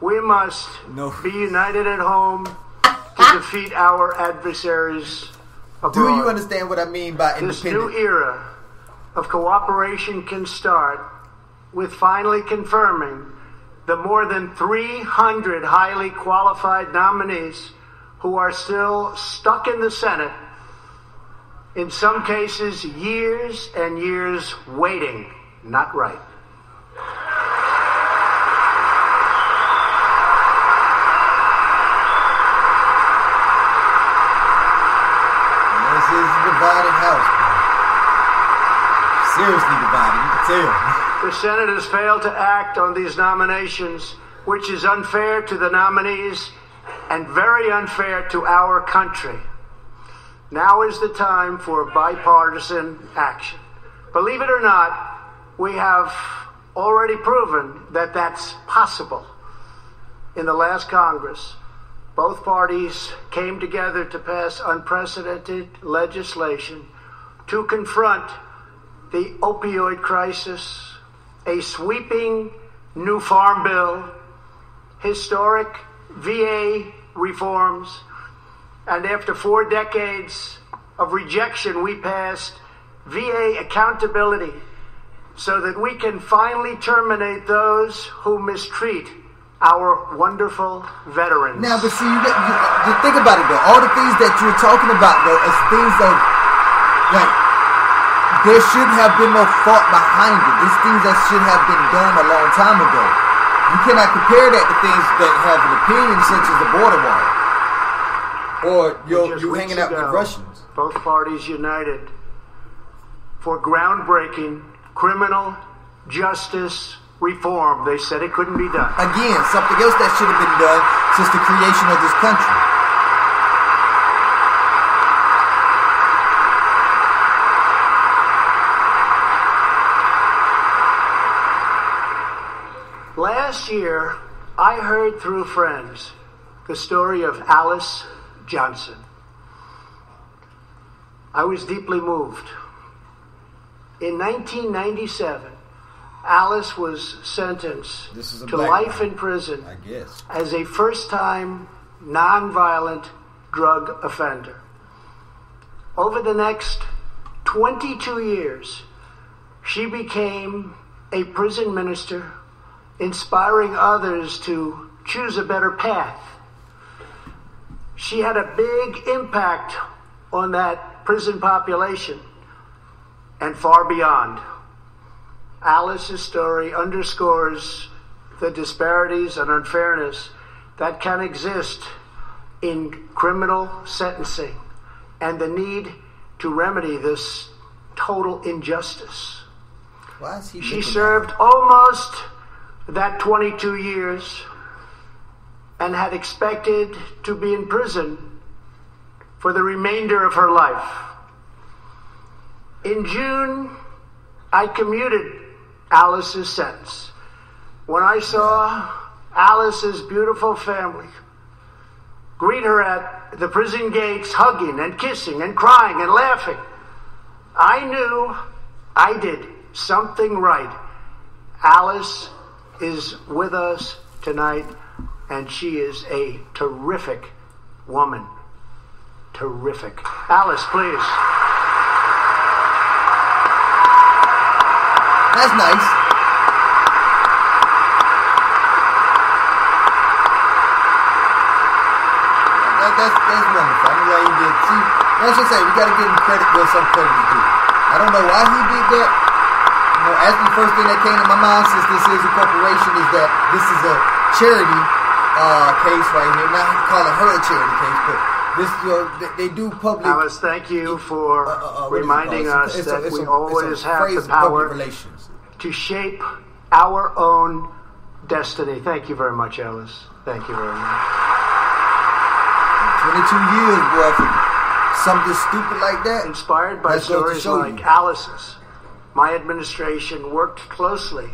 We must No. be united at home to defeat our adversaries abroad. Do you understand what I mean by This new era of cooperation can start with finally confirming the more than 300 highly qualified nominees who are still stuck in the Senate In some cases, years and years waiting, not right. This is a divided house, bro. Seriously divided, you can tell. The Senate has failed to act on these nominations, which is unfair to the nominees and very unfair to our country. Now is the time for bipartisan action. Believe it or not, we have already proven that that's possible. In the last Congress, both parties came together to pass unprecedented legislation to confront the opioid crisis, a sweeping new farm bill, historic VA reforms, and after four decades of rejection, we passed VA accountability so that we can finally terminate those who mistreat our wonderful veterans. Now, but see, you, you, you think about it though. All the things that you're talking about though, as things that like there should have been no thought behind it. These things that should have been done a long time ago. You cannot compare that to things that have an opinion, such as the border wall, or you you hanging out with Russians. Both parties united for groundbreaking criminal justice reform. They said it couldn't be done. Again, something else that should have been done since the creation of this country. Last year, I heard through friends the story of Alice Johnson. I was deeply moved. In 1997, Alice was sentenced This is a to life woman, in prison I guess. as a first time nonviolent drug offender. Over the next 22 years, she became a prison minister, inspiring others to choose a better path. She had a big impact on that prison population and far beyond. Alice's story underscores the disparities and unfairness that can exist in criminal sentencing and the need to remedy this total injustice. Why is he? She served almost that 22 years and had expected to be in prison for the remainder of her life. In June, I commuted Alice's sentence. When I saw Alice's beautiful family greet her at the prison gates, hugging and kissing and crying and laughing, I knew I did something right. Alice is with us tonight, and she is a terrific woman. Terrific. Alice, please. That's nice. That, that's that's wonderful. I'm glad he did. See, let's just say we got to give him credit where some credit is due. I don't know why he did that. Know, as the first thing that came to my mind since this is a corporation is that this is a charity uh, case right here. Not calling her a charity case, but this you know they, they do public. Alice, thank you for uh, what is it reminding us It's that it's we a- always have the power relations. to shape our own destiny. Thank you very much, Alice. Thank you very much. 22 years, boy, for something stupid like that. Inspired by stories like. Alice's, my administration worked closely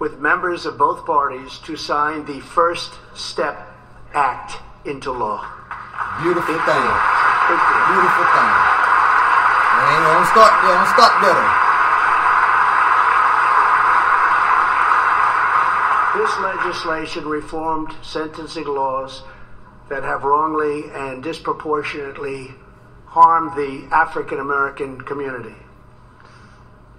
with members of both parties to sign the First Step Act into law. Beautiful Big thing. Big. Beautiful thing. And they don't start. They don't stop there. This legislation reformed sentencing laws that have wrongly and disproportionately harmed the African American community.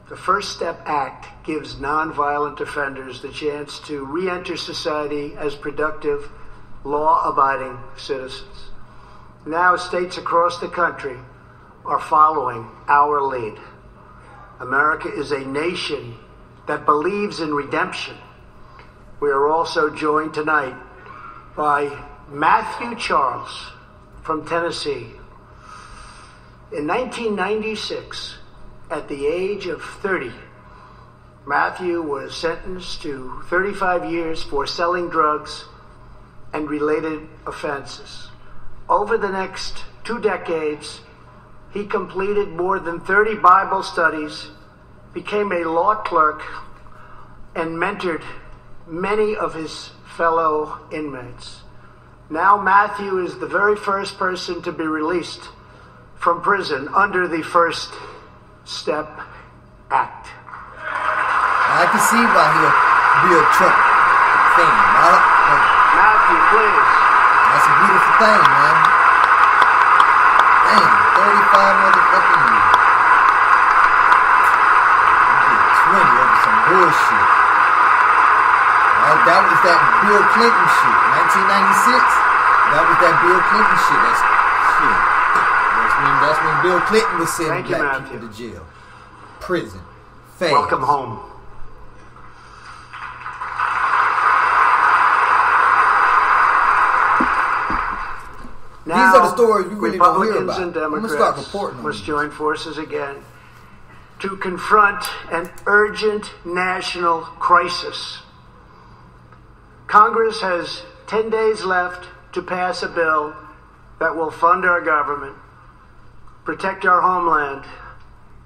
The First Step Act gives nonviolent offenders the chance to re enter society as productive, law abiding citizens. Now, states across the country are following our lead. America is a nation that believes in redemption. We are also joined tonight by Matthew Charles from Tennessee. In 1996, at the age of 30, Matthew was sentenced to 35 years for selling drugs and related offenses. Over the next two decades, he completed more than 30 Bible studies, became a law clerk, and mentored many of his fellow inmates. Now, Matthew is the very first person to be released from prison under the First Step Act. I can see why he'll be a Trump fan. Like, Matthew, please. That's a beautiful thing, man. Damn, 35 motherfucking years. You get 20 over some bullshit. That, that was that Bill Clinton shit. 1996. That was that Bill Clinton shit. That's. That's when, Bill Clinton was sending Thank you, black Matthew. people to jail. Prison. Fast. Welcome home. These are the stories we really don't hear about. and I'm gonna Democrats start reporting on must join forces again to confront an urgent national crisis. Congress has 10 days left to pass a bill that will fund our government, protect our homeland,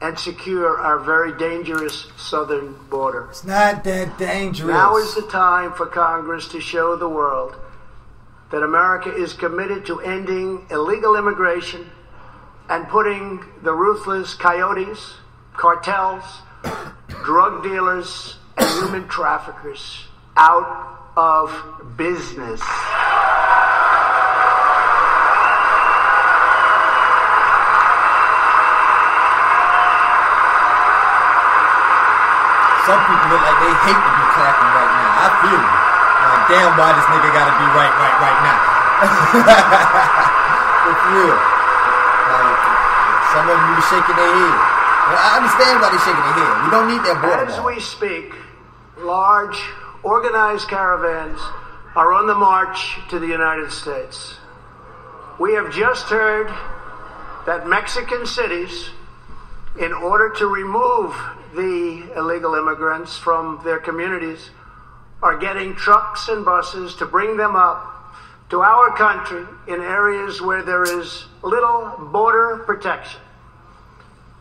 and secure our very dangerous southern border. It's not that dangerous. Now is the time for Congress to show the world that America is committed to ending illegal immigration and putting the ruthless coyotes, cartels, drug dealers, and human traffickers out of business. Some people look like they hate to be clapping right now. I feel you. Like, damn, why this nigga gotta be right, right, right now? but for real. Like, some of them be shaking their head. Well, I understand why they're shaking their head. We don't need that border As we speak, large organized caravans are on the march to the United States. We have just heard that Mexican cities, in order to remove the illegal immigrants from their communities, are getting trucks and buses to bring them up to our country in areas where there is little border protection.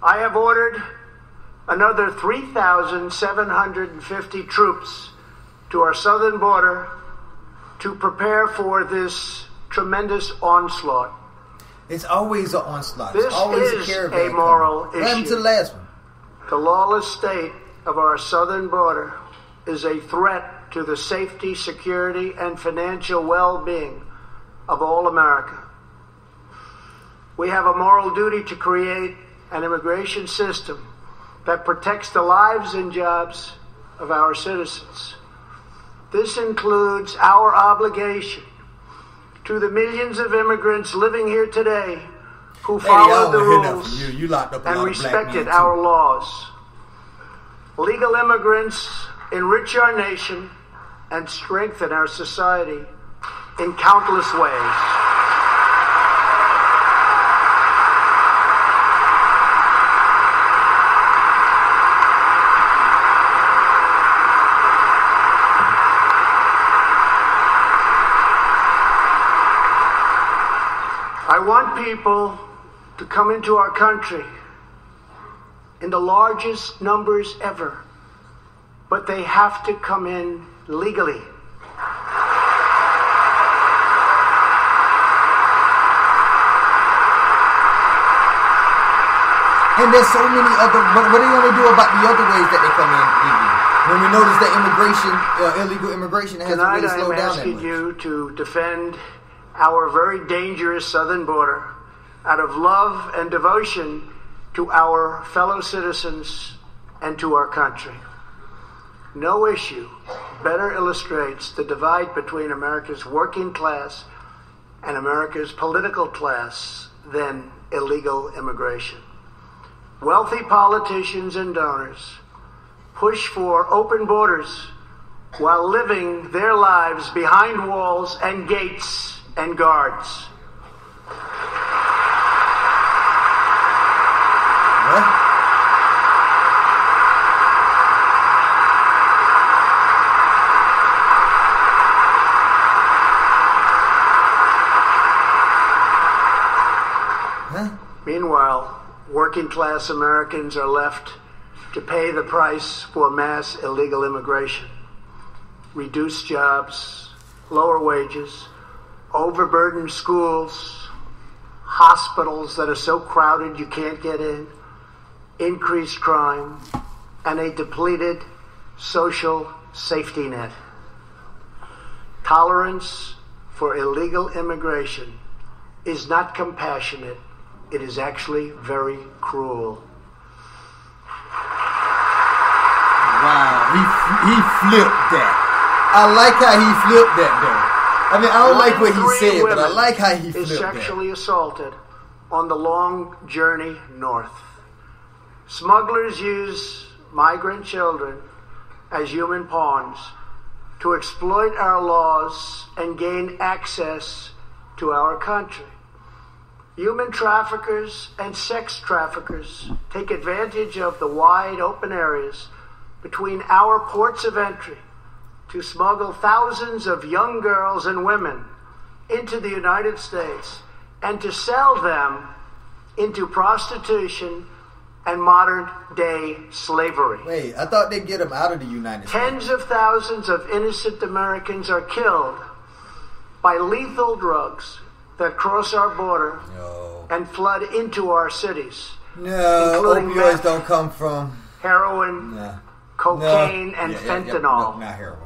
I have ordered another 3,750 troops to our southern border to prepare for this tremendous onslaught. It's always an onslaught. This it's always is a caravan. a moral coming. What happened issue. to the last one? The lawless state of our southern border is a threat to the safety, security, and financial well being of all America. We have a moral duty to create an immigration system that protects the lives and jobs of our citizens. This includes our obligation to the millions of immigrants living here today who Lady, followed the don't wanna hear rules. You, you and lot of black respected our laws. Legal immigrants enrich our nation and strengthen our society in countless ways. I want people to come into our country in the largest numbers ever, but they have to come in legally. And there's so many other. But what are you going to do about the other ways that they come in legally? When we notice that immigration, uh, illegal immigration, hasn't Tonight really I'm slowed down that asking you to defend our very dangerous southern border out of love and devotion to our fellow citizens and to our country. No issue better illustrates the divide between America's working class and America's political class than illegal immigration. Wealthy politicians and donors push for open borders while living their lives behind walls and gates and guards. Working class Americans are left to pay the price for mass illegal immigration. Reduced jobs, lower wages, overburdened schools, hospitals that are so crowded you can't get in, increased crime, and a depleted social safety net. Tolerance for illegal immigration is not compassionate, it is actually very cruel. Wow, he he flipped that. I like how he flipped that though. I mean, I don't One like what he said, but I like how he is flipped that. sexually assaulted on the long journey north. Smugglers use migrant children as human pawns to exploit our laws and gain access to our country. Human traffickers and sex traffickers take advantage of the wide open areas between our ports of entry to smuggle thousands of young girls and women into the United States and to sell them into prostitution and modern day slavery. Wait, I thought they'd get them out of the United States. Tens of thousands of innocent Americans are killed by lethal drugs that cross our border and flood into our cities. No, including opioids meth, don't come from heroin, no. cocaine, No. and Yeah, yeah, yeah, fentanyl. no, not heroin.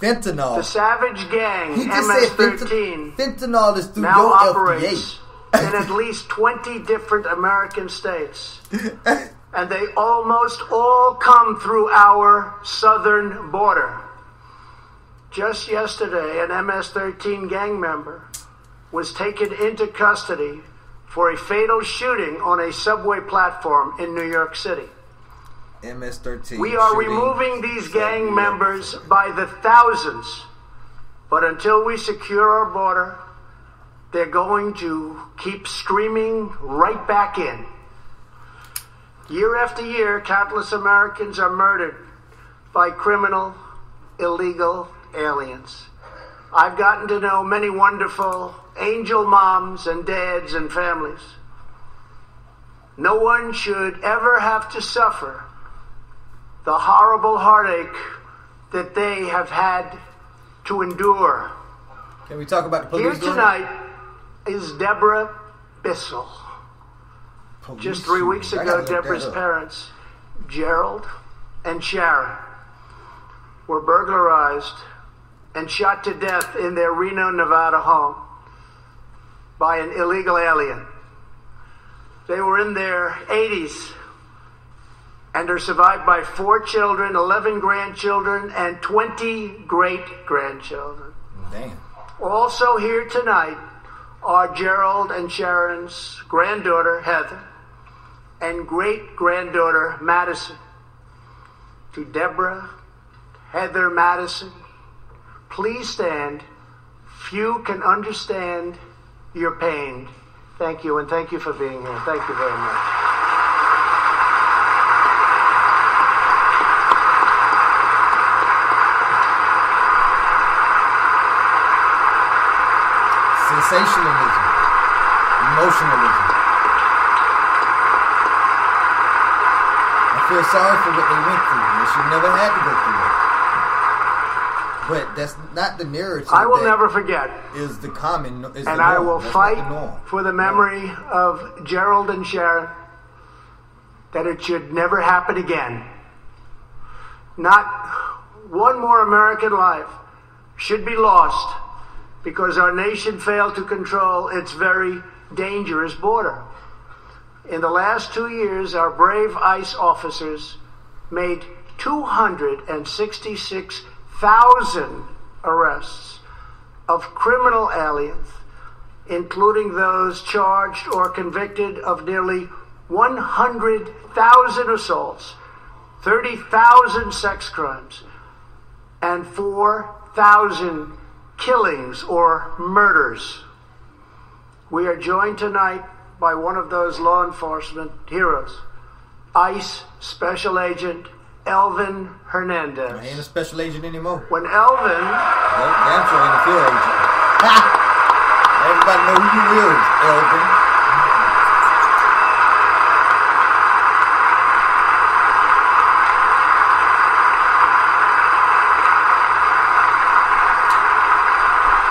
Fentanyl. The savage gang, He just said MS-13, Fentanyl is through now your operates in at least 20 different American states. and they almost all come through our southern border. Just yesterday, an MS 13 gang member was taken into custody for a fatal shooting on a subway platform in New York City. MS-13. We are removing these gang members by the thousands. But until we secure our border, they're going to keep streaming right back in. Year after year, countless Americans are murdered by criminal, illegal aliens. I've gotten to know many wonderful angel moms and dads and families. No one should ever have to suffer the horrible heartache that they have had to endure. Can we talk about the Here police? doing tonight is Deborah Bissell. Police Just three weeks ago, Deborah's parents, Gerald and Sharon, were burglarized and shot to death in their Reno, Nevada home by an illegal alien. They were in their 80s and are survived by four children, 11 grandchildren, and 20 great grandchildren. Damn. Also here tonight are Gerald and Sharon's granddaughter, Heather, and great granddaughter, Madison. To Deborah, Heather, Madison, please stand. Few can understand your pain. Thank you, and thank you for being here. Thank you very much. Sensationalism. Emotionalism. I feel sorry for what they went through. and They should never had to go. But that's not the narrative. I will never forget. Is the common is and the I will That's not the fight for the memory of Gerald and Sharon that it should never happen again. Not one more American life should be lost because our nation failed to control its very dangerous border. In the last two years, our brave ICE officers made 266,000 arrests of criminal aliens including those charged or convicted of nearly 100,000 assaults, 30,000 sex crimes, and 4,000 killings or murders. We are joined tonight by one of those law enforcement heroes, ICE Special Agent Elvin Hernandez. I ain't a special agent anymore. When Elvin, Nope, damn sure ain't a field agent. Everybody know who you is, Elvin.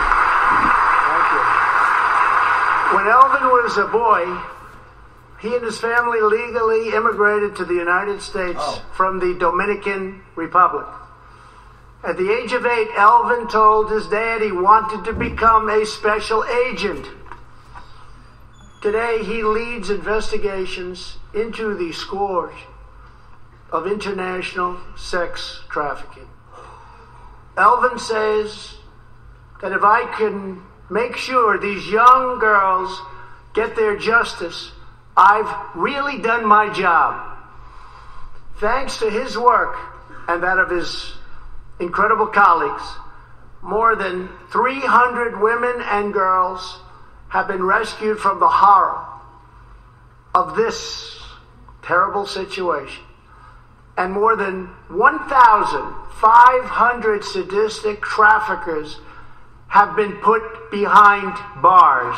Thank you. When Elvin was a boy, he and his family legally immigrated to the United States oh. from the Dominican Republic. At the age of eight, Alvin told his dad he wanted to become a special agent. Today, he leads investigations into the scourge of international sex trafficking. Alvin says that if I can make sure these young girls get their justice, I've really done my job. Thanks to his work and that of his incredible colleagues, more than 300 women and girls have been rescued from the horror of this terrible situation. And more than 1,500 sadistic traffickers have been put behind bars.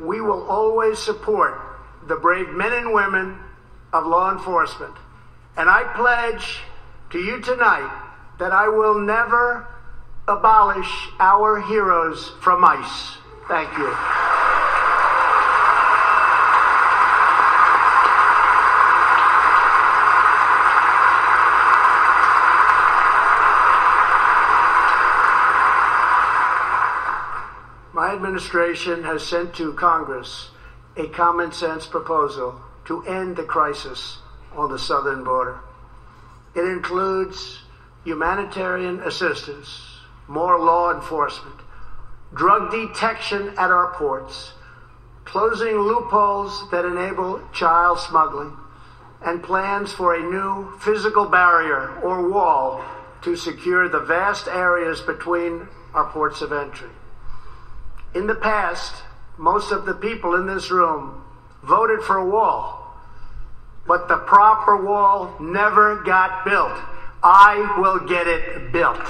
We will always support the brave men and women of law enforcement. And I pledge to you tonight that I will never abolish our heroes from ICE. Thank you. My administration has sent to Congress a common sense proposal to end the crisis on the southern border. It includes humanitarian assistance, more law enforcement, drug detection at our ports, closing loopholes that enable child smuggling, and plans for a new physical barrier or wall to secure the vast areas between our ports of entry. In the past, most of the people in this room voted for a wall, but the proper wall never got built. I will get it built.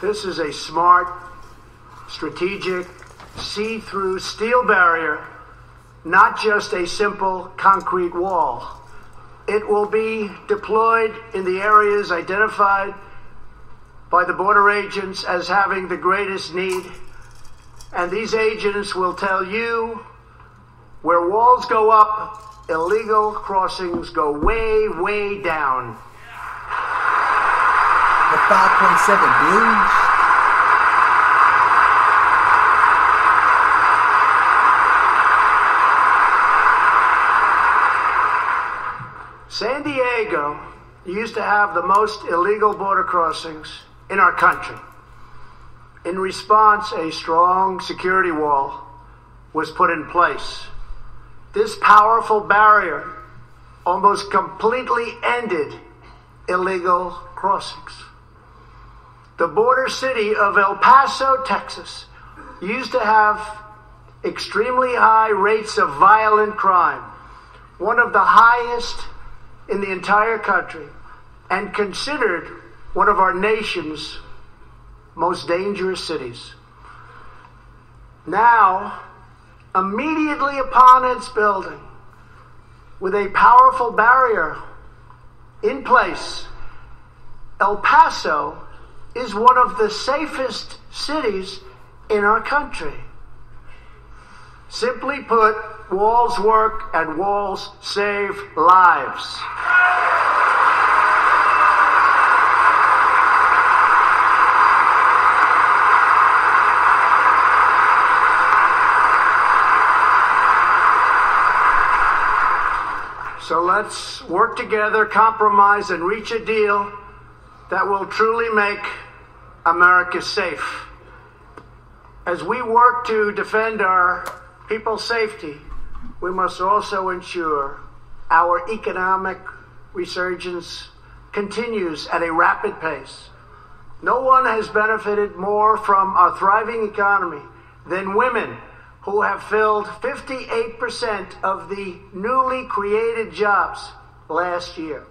This is a smart, strategic, see through steel barrier, not just a simple concrete wall. It will be deployed in the areas identified by the border agents as having the greatest need. And these agents will tell you where walls go up, illegal crossings go way, way down. The 5.7 billion? Used to have the most illegal border crossings in our country. In response, a strong security wall was put in place. This powerful barrier almost completely ended illegal crossings. The border city of El Paso, Texas, used to have extremely high rates of violent crime, one of the highest in the entire country, and considered one of our nation's most dangerous cities. Now, immediately upon its building, with a powerful barrier in place, El Paso is one of the safest cities in our country. Simply put, walls work and walls save lives. So let's work together, compromise, and reach a deal that will truly make America safe. As we work to defend our people's safety, we must also ensure our economic resurgence continues at a rapid pace. No one has benefited more from our thriving economy than women who have filled 58% of the newly created jobs last year.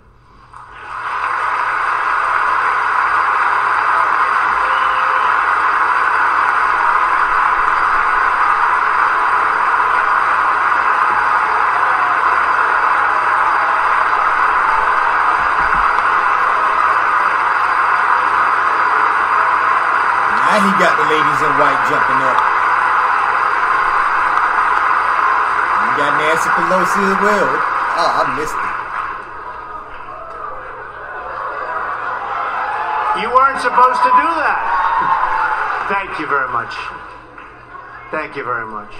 He got the ladies in white jumping up. You got Nancy Pelosi as well. Oh, I missed it. You weren't supposed to do that. Thank you very much. Thank you very much.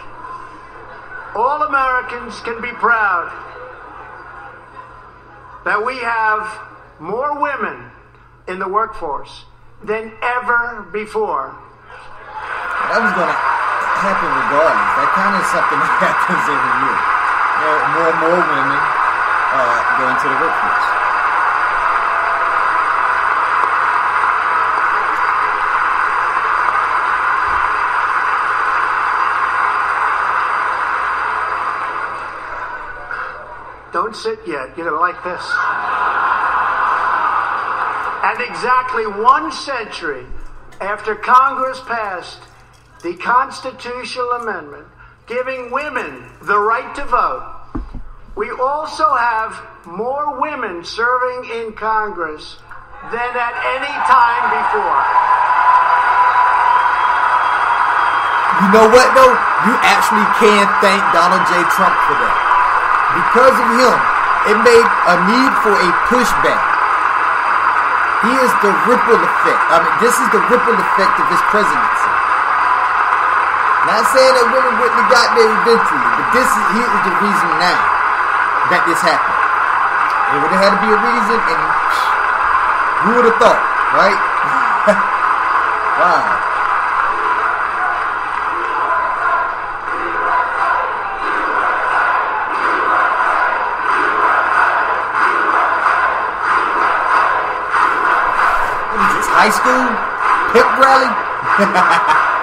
All Americans can be proud that we have more women in the workforce than ever before. That was going to happen regardless. That kind of something that happens every year. More, more and more women uh, go into the workforce. Don't sit yet. You're going to like this. And exactly one century after Congress passed the constitutional amendment giving women the right to vote, we also have more women serving in Congress than at any time before. You know what though? You actually can thank Donald J. Trump for that. Because of him, it made a need for a pushback. He is the ripple effect. I mean, this is the ripple effect of his presidency. Not saying that women wouldn't have got there eventually, but this is he is the reason now that this happened. It would have had to be a reason, and who would have thought, right? wow. What is this, high school? Pep rally?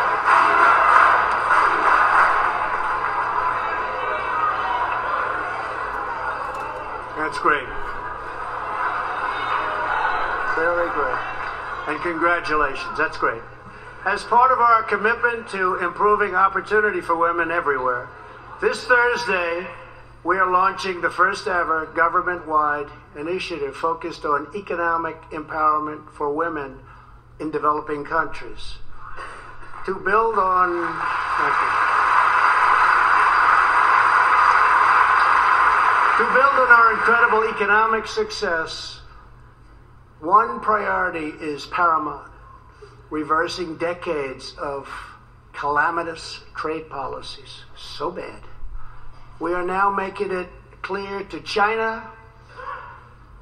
congratulations. That's great. As part of our commitment to improving opportunity for women everywhere, this Thursday we are launching the first ever government wide initiative focused on economic empowerment for women in developing countries. To build on. To build on our incredible economic success, one priority is paramount reversing decades of calamitous trade policies. So bad. We are now making it clear to China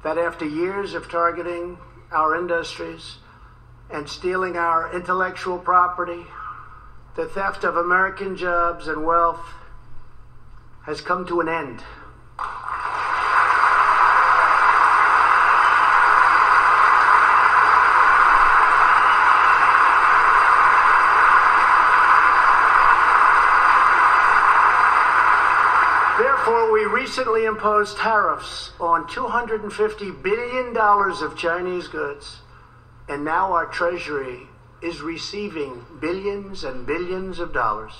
that after years of targeting our industries and stealing our intellectual property, the theft of American jobs and wealth has come to an end. Therefore, we recently imposed tariffs on $250 billion of Chinese goods, and now our Treasury is receiving billions and billions of dollars.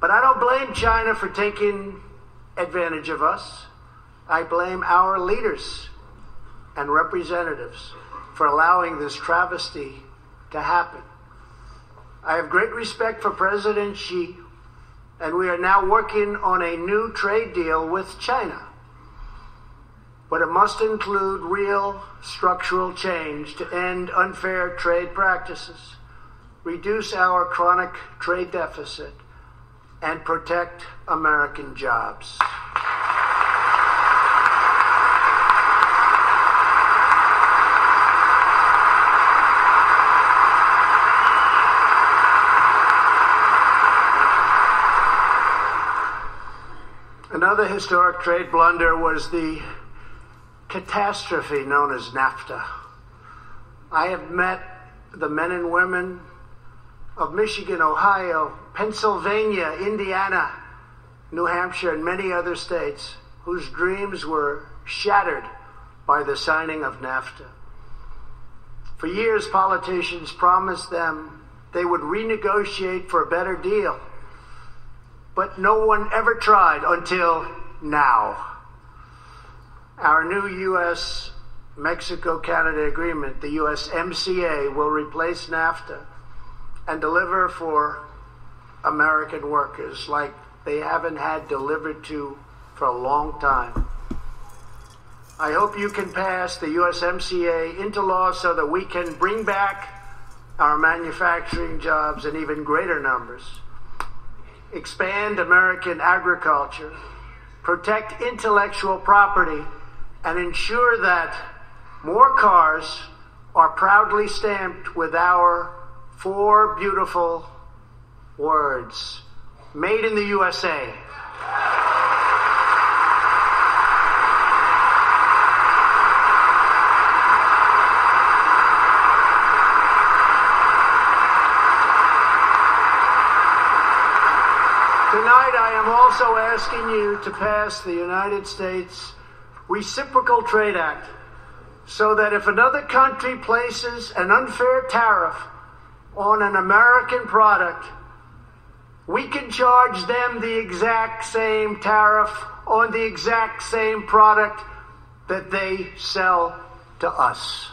But I don't blame China for taking advantage of us. I blame our leaders and representatives for allowing this travesty to happen. I have great respect for President Xi, and we are now working on a new trade deal with China. But it must include real structural change to end unfair trade practices, reduce our chronic trade deficit, and protect American jobs. Another historic trade blunder was the catastrophe known as NAFTA. I have met the men and women of Michigan, Ohio, Pennsylvania, Indiana, New Hampshire, and many other states whose dreams were shattered by the signing of NAFTA. For years, politicians promised them they would renegotiate for a better deal, but no one ever tried until now. Our new U.S. Mexico Canada agreement, the USMCA, will replace NAFTA and deliver for American workers like they haven't had delivered to for a long time. I hope you can pass the USMCA into law so that we can bring back our manufacturing jobs in even greater numbers, expand American agriculture, protect intellectual property, and ensure that more cars are proudly stamped with our four beautiful words Made in the USA. Tonight, I am also asking you to pass the United States Reciprocal Trade Act so that if another country places an unfair tariff on an American product, we can charge them the exact same tariff on the exact same product that they sell to us.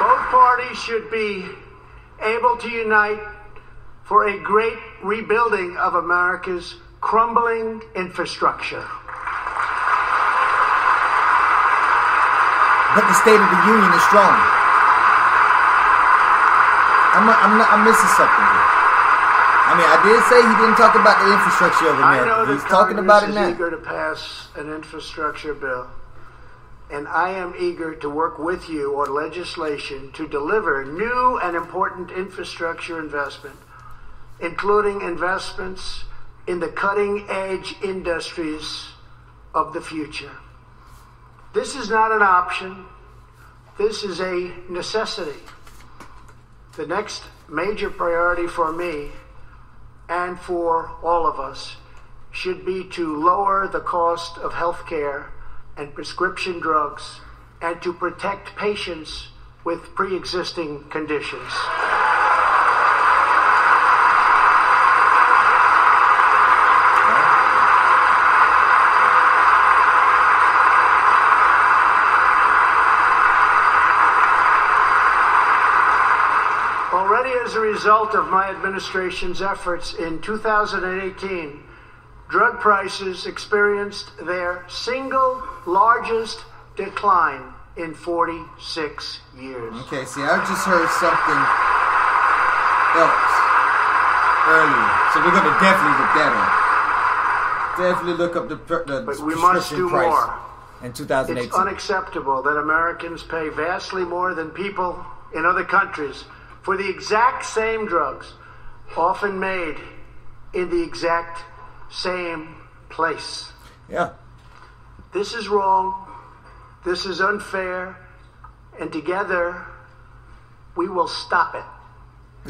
Both parties should be able to unite for a great rebuilding of America's crumbling infrastructure. But the State of the Union is strong. I'm, I'm, not, I'm missing something here. I mean, I did say he didn't talk about the infrastructure of America. He's talking about it now. He's eager to pass an infrastructure bill, and I am eager to work with you on legislation to deliver new and important infrastructure investment, including investments in the cutting edge industries of the future. This is not an option. This is a necessity. The next major priority for me and for all of us should be to lower the cost of health care and prescription drugs and to protect patients with pre existing conditions. Already, as a result of my administration's efforts in 2018, drug prices experienced their single largest decline in 46 years. Okay, see, I just heard something else earlier, so we're gonna definitely look that up. Definitely look up the, the But we must do price more. in 2018. It's unacceptable that Americans pay vastly more than people in other countries for the exact same drugs, often made in the exact same place. Yeah. This is wrong. This is unfair. And together, we will stop it.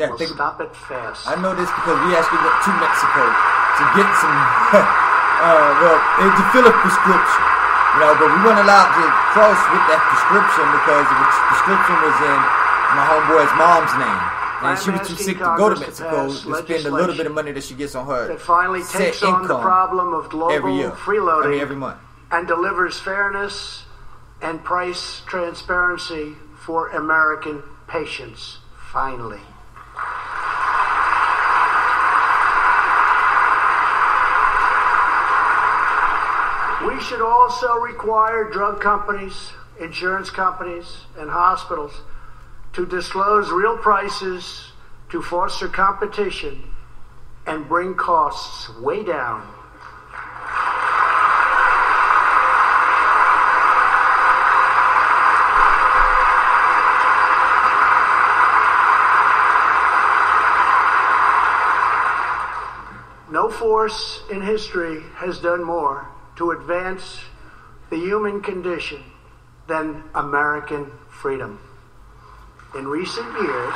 Yeah, we'll stop it fast. I know this because we actually went to Mexico to get some, uh, well, to fill a prescription. You know, but we weren't allowed to cross with that prescription because the prescription was in my homeboy's mom's name. And she was too sick to go to Mexico to spend a little bit of money that she gets on her that finally set takes on the income problem of global every year. freeloading I mean, every month. And delivers fairness and price transparency for American patients. Finally. We should also require drug companies, insurance companies, and hospitals to disclose real prices to foster competition and bring costs way down. No force in history has done more to advance the human condition than American freedom. In recent years,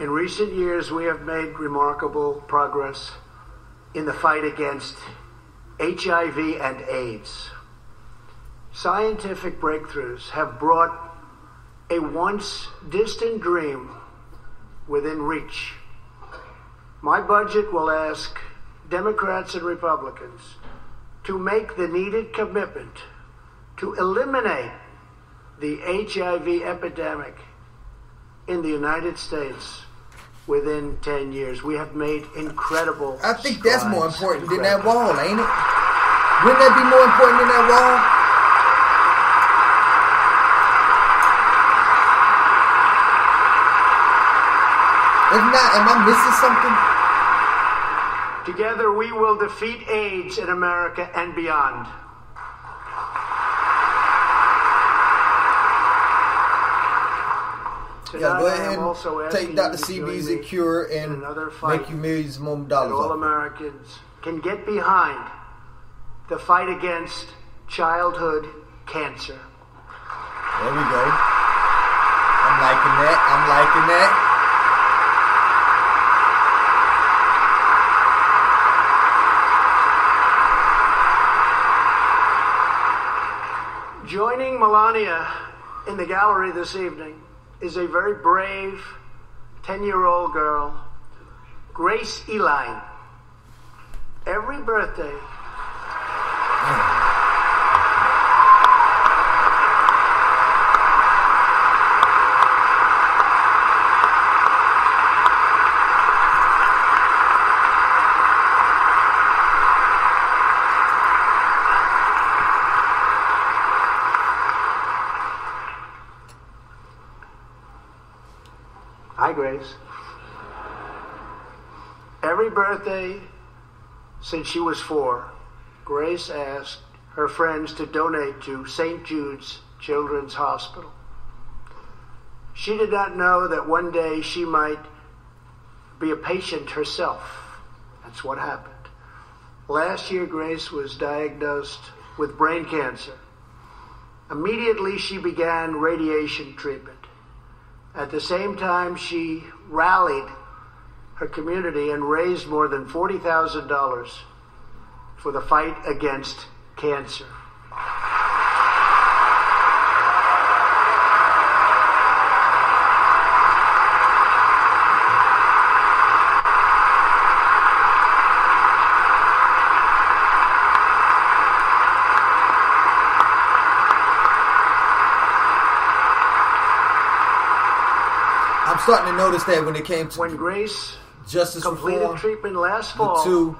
In recent years, we have made remarkable progress in the fight against HIV and AIDS. Scientific breakthroughs have brought a once distant dream within reach. My budget will ask Democrats and Republicans to make the needed commitment to eliminate the HIV epidemic in the United States within 10 years. We have made incredible I think that's more strides. important than that wall, ain't it? Wouldn't that be more important than that wall? If not, am I missing something? Together we will defeat AIDS in America and beyond. Yeah, go ahead and take Dr. you to join CB's and cure and make you millions more dollars all. Americans can get behind the fight against childhood cancer. There we go. I'm liking that. I'm liking that. Joining Melania in the gallery this evening is a very brave 10 year old girl, Grace Eline. Every birthday, Grace. Every birthday since she was four, Grace asked her friends to donate to St. Jude's Children's Hospital. She did not know that one day she might be a patient herself. That's what happened. Last year, Grace was diagnosed with brain cancer. Immediately, she began radiation treatment. At the same time, she rallied her community and raised more than $40,000 for the fight against cancer. Starting to notice that when it came to when Grace justice completed reform, treatment last the fall, two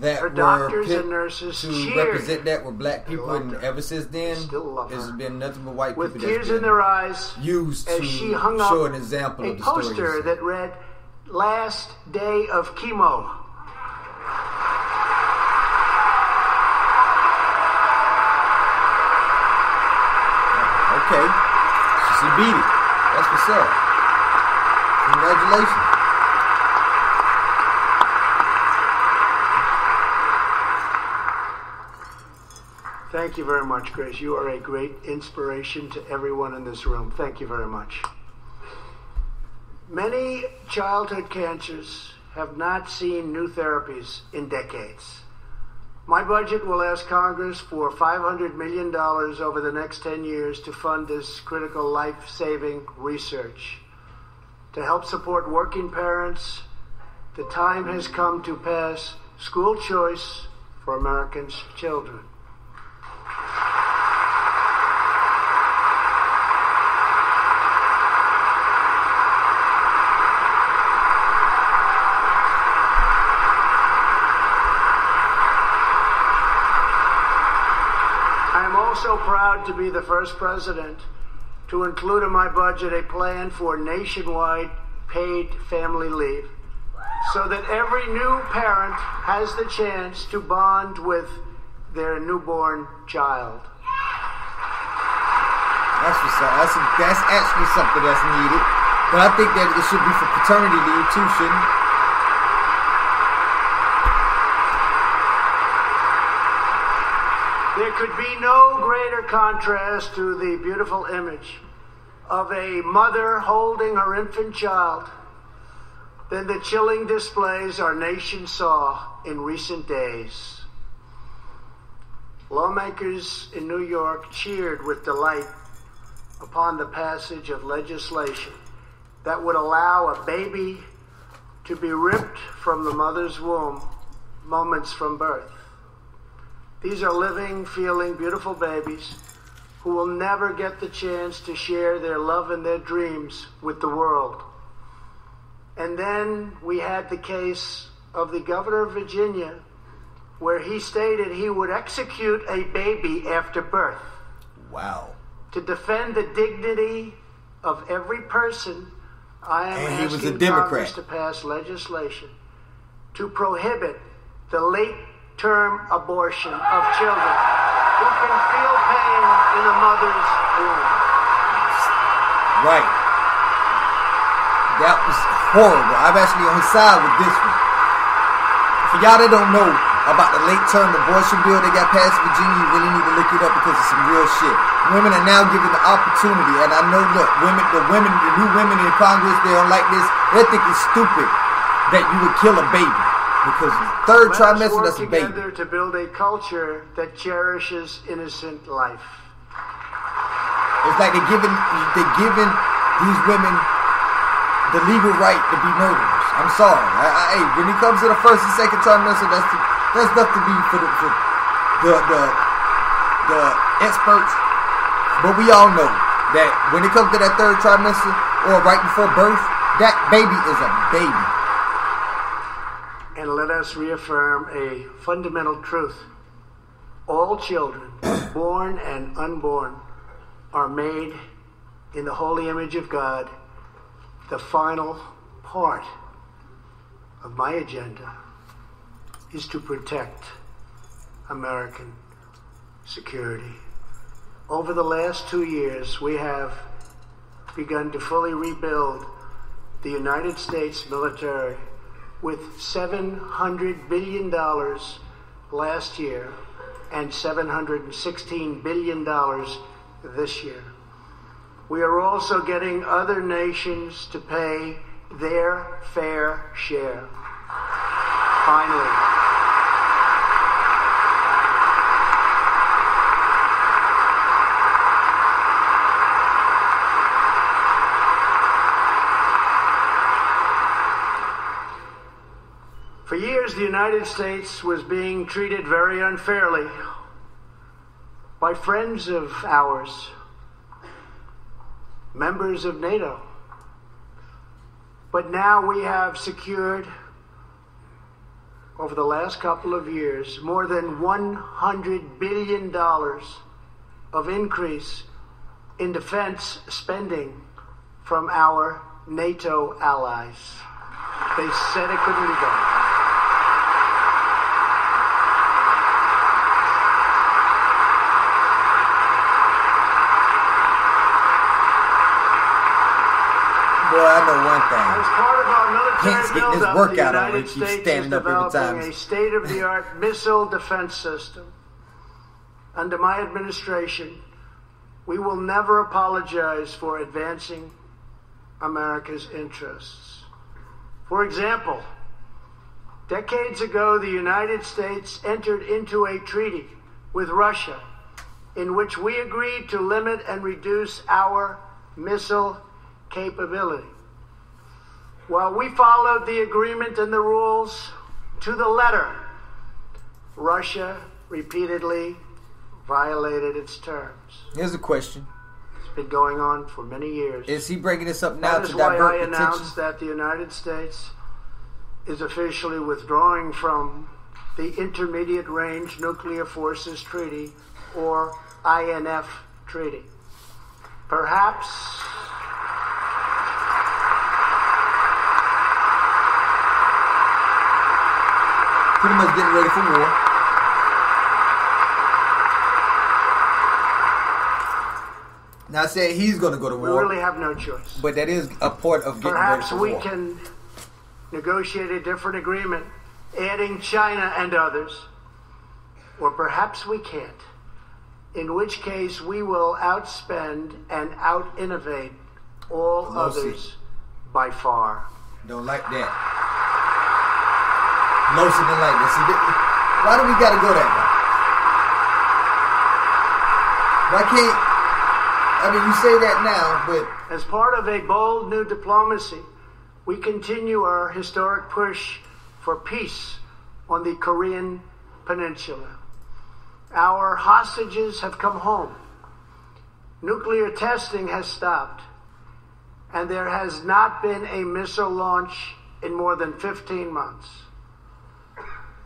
that her were doctors and nurses to cheered represent that were black people, and ever since then, it's been nothing but white with people tears that's in their eyes used as to she hung up show an example a of the story. poster that read "Last Day of Chemo." Okay, she beat it. That's what's up. Congratulations. Thank you very much, Grace. You are a great inspiration to everyone in this room. Thank you very much. Many childhood cancers have not seen new therapies in decades. My budget will ask Congress for $500 million over the next 10 years to fund this critical life saving research. To help support working parents, the time has come to pass school choice for Americans' children. I am also proud to be the first president to include in my budget a plan for nationwide paid family leave so that every new parent has the chance to bond with their newborn child. That's what's up. That's, that's actually something that's needed. But I think that it should be for paternity leave too, shouldn't it? There could be no greater contrast to the beautiful image of a mother holding her infant child than the chilling displays our nation saw in recent days. Lawmakers in New York cheered with delight upon the passage of legislation that would allow a baby to be ripped from the mother's womb moments from birth. These are living, feeling, beautiful babies who will never get the chance to share their love and their dreams with the world. And then we had the case of the governor of Virginia, where he stated he would execute a baby after birth. Wow. To defend the dignity of every person, I am And he was a asking Democrat. Congress to pass legislation to prohibit the late term abortion of children who can feel pain in a mother's womb. Right. That was horrible. I'm actually on side with this one. For y'all that don't know about the late term abortion bill that got passed in Virginia, you really need to look it up because it's some real shit. Women are now given the opportunity, and I know, look, women, the women, the new women in Congress, they don't like this. They think it's stupid that you would kill a baby because third Let trimester, that's a baby. together to build a culture that cherishes innocent life. It's like they're giving they're giving these women the legal right to be murderers. I'm sorry. I, I, hey, when it comes to the first and second trimester, that's the, that's not to be for the for the the the experts. But we all know that when it comes to that third trimester or right before birth, that baby is a baby. Us reaffirm a fundamental truth. All children, born and unborn, are made in the holy image of God. The final part of my agenda is to protect American security. Over the last two years, we have begun to fully rebuild the United States military with $700 billion last year and $716 billion this year. We are also getting other nations to pay their fair share. Finally, For years, the United States was being treated very unfairly by friends of ours, members of NATO. But now we have secured, over the last couple of years, more than $100 billion of increase in defense spending from our NATO allies. They said it couldn't be done. Boy, I know one thing. As part of our military Pence getting his workout the on when keeps standing up every developing time. a state-of-the-art missile defense system. Under my administration, we will never apologize for advancing America's interests. For example, decades ago, the United States entered into a treaty with Russia in which we agreed to limit and reduce our missile capability. While we followed the agreement and the rules to the letter, Russia repeatedly violated its terms. Here's a question. It's been going on for many years. Is he bringing this up now That to is why divert I attention? announced that the United States is officially withdrawing from the Intermediate Range Nuclear Forces Treaty, or INF Treaty. Perhaps Pretty much getting ready for war. Not saying he's going to go to war. we really have no choice. but that is a part of getting Perhaps ready for we war. can negotiate a different agreement, adding China and others. Or perhaps we can't. In which case, we will outspend and out innovate all Pelosi. others by far. Don't like that. Didn't like that. See, why do we got to go that way? Why can't? I mean, you say that now, but As part of a bold new diplomacy, we continue our historic push for peace on the Korean Peninsula. Our hostages have come home. Nuclear testing has stopped. And there has not been a missile launch in more than 15 months.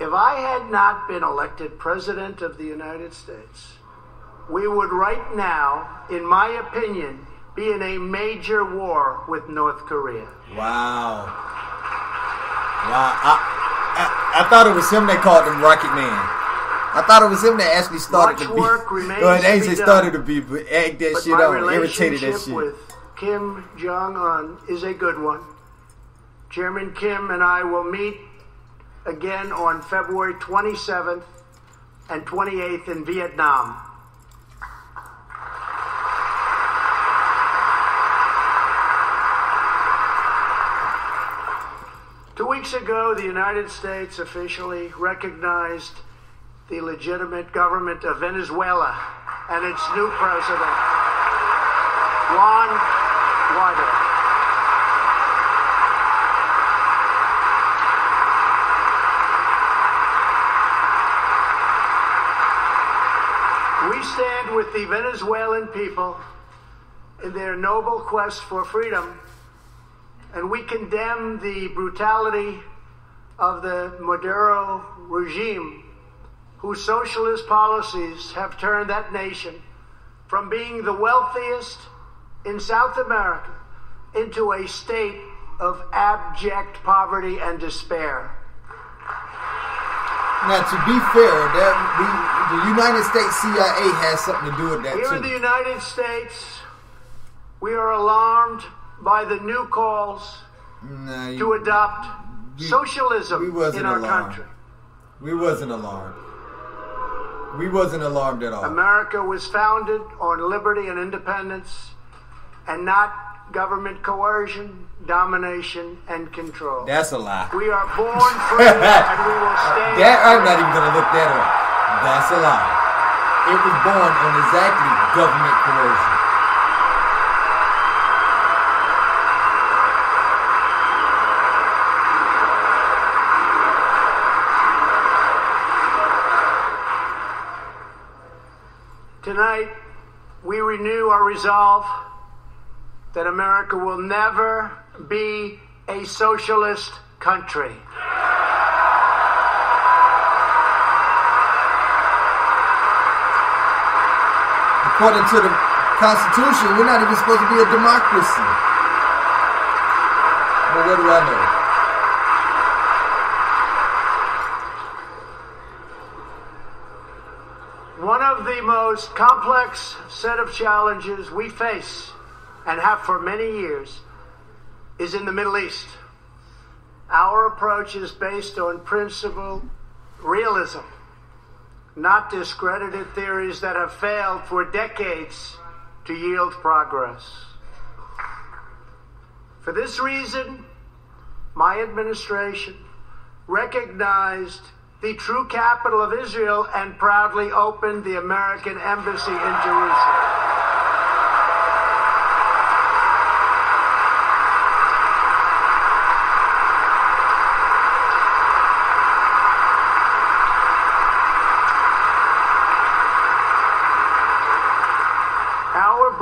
If I had not been elected President of the United States, we would right now, in my opinion, be in a major war with North Korea. wow, wow. I, I, I thought it was him they called him Rocket Man. I thought it was him that actually started Much to be. work remains Well, they be started done. to be but act that But shit my irritated that shit. with Kim Jong Un is a good one. Chairman Kim and I will meet again on February 27th and 28th in Vietnam. Two weeks ago, the United States officially recognized the legitimate government of Venezuela and its new president, Juan Guaido. We stand with the Venezuelan people in their noble quest for freedom, and we condemn the brutality of the Maduro regime, whose socialist policies have turned that nation from being the wealthiest in South America into a state of abject poverty and despair. Now, to be fair, that we, the United States CIA has something to do with that Here too. in the United States, we are alarmed by the new calls Nah, you- to adopt socialism we wasn't in our alarmed. country. We wasn't alarmed. We wasn't alarmed at all. America was founded on liberty and independence and not government coercion, domination, and control. That's a lie. We are born free and we will stand. That I'm not even gonna look that up. That's a lie. It was born on exactly government coercion. Tonight, we renew our resolve that America will never be a socialist country. According to the Constitution, we're not even supposed to be a democracy. But what do I know? One of the most complex set of challenges we face and have for many years is in the Middle East. Our approach is based on principle realism, not discredited theories that have failed for decades to yield progress. For this reason, my administration recognized the true capital of Israel and proudly opened the American Embassy in Jerusalem. Our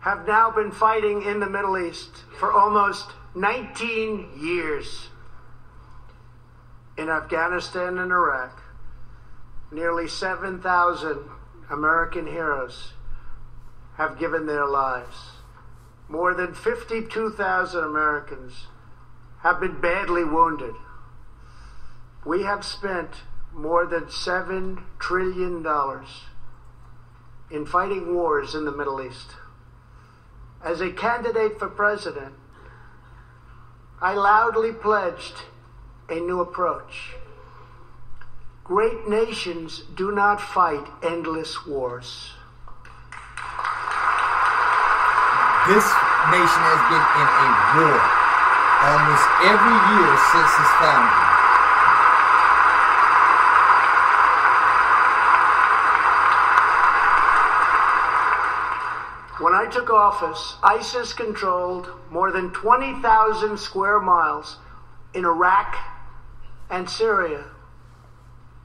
have now been fighting in the Middle East for almost 19 years. In Afghanistan and Iraq, nearly 7,000 American heroes have given their lives. More than 52,000 Americans have been badly wounded. We have spent more than $7 trillion in fighting wars in the Middle East. As a candidate for president, I loudly pledged a new approach. Great nations do not fight endless wars. This nation has been in a war almost every year since its founding. When I took office, ISIS controlled more than 20,000 square miles in Iraq and Syria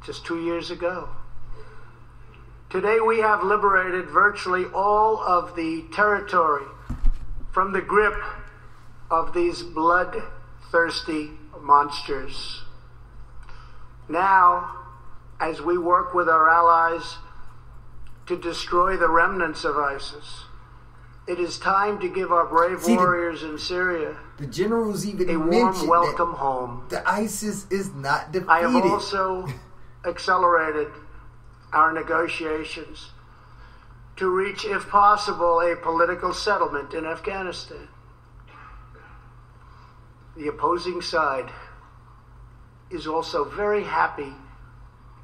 just two years ago. Today, we have liberated virtually all of the territory from the grip of these bloodthirsty monsters. Now, as we work with our allies to destroy the remnants of ISIS, it is time to give our brave See, the- warriors in Syria The generals even a warm welcome home. the ISIS is not defeated. I have also accelerated our negotiations to reach, if possible, a political settlement in Afghanistan. The opposing side is also very happy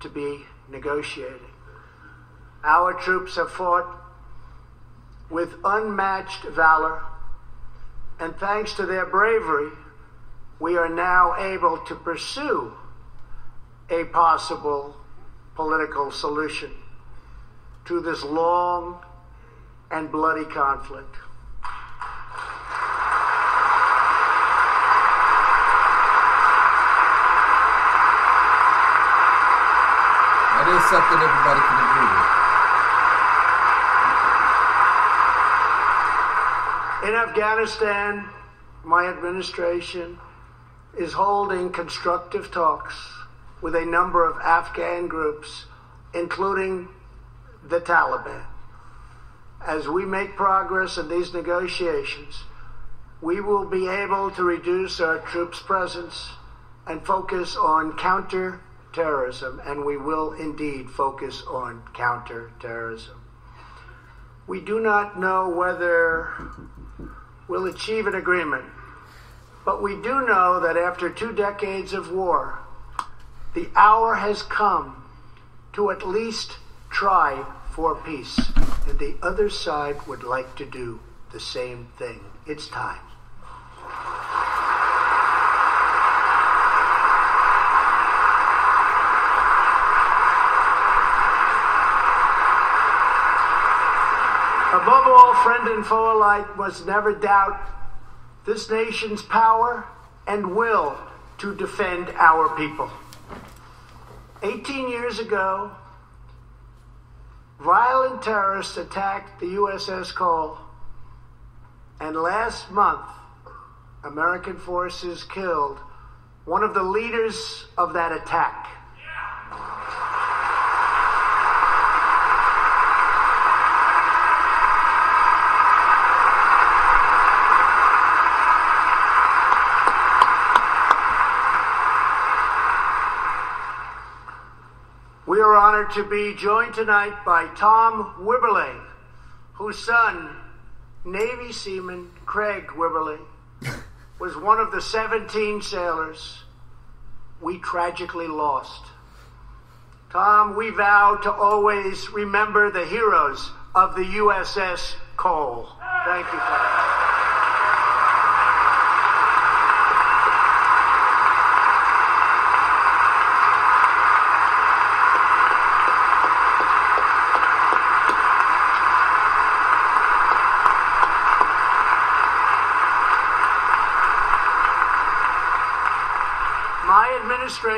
to be negotiating. Our troops have fought with unmatched valor, and thanks to their bravery, we are now able to pursue a possible political solution to this long and bloody conflict. That is something everybody can agree with. In Afghanistan, my administration is holding constructive talks with a number of Afghan groups, including the Taliban. As we make progress in these negotiations, we will be able to reduce our troops' presence and focus on counterterrorism, and we will indeed focus on counterterrorism. We do not know whether we'll achieve an agreement, but we do know that after two decades of war, the hour has come to at least try for peace, and the other side would like to do the same thing. It's time. Above all, friend and foe alike must never doubt this nation's power and will to defend our people. 18 years ago, violent terrorists attacked the USS Cole, and last month, American forces killed one of the leaders of that attack. We are honored to be joined tonight by Tom Wibberley, whose son, Navy seaman Craig Wibberley, was one of the 17 sailors we tragically lost. Tom, we vow to always remember the heroes of the USS Cole. Thank you, Tom.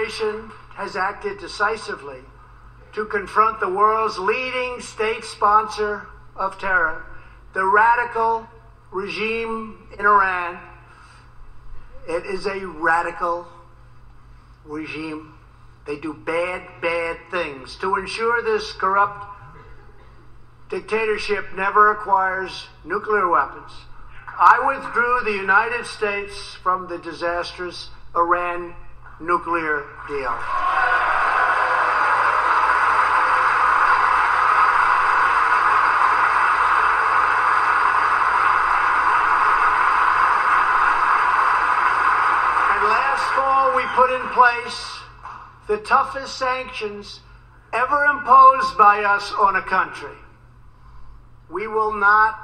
Administration has acted decisively to confront the world's leading state sponsor of terror, the radical regime in Iran. It is a radical regime. They do bad, bad things. To ensure this corrupt dictatorship never acquires nuclear weapons, I withdrew the United States from the disastrous Iran nuclear deal. And last fall, we put in place the toughest sanctions ever imposed by us on a country. We will not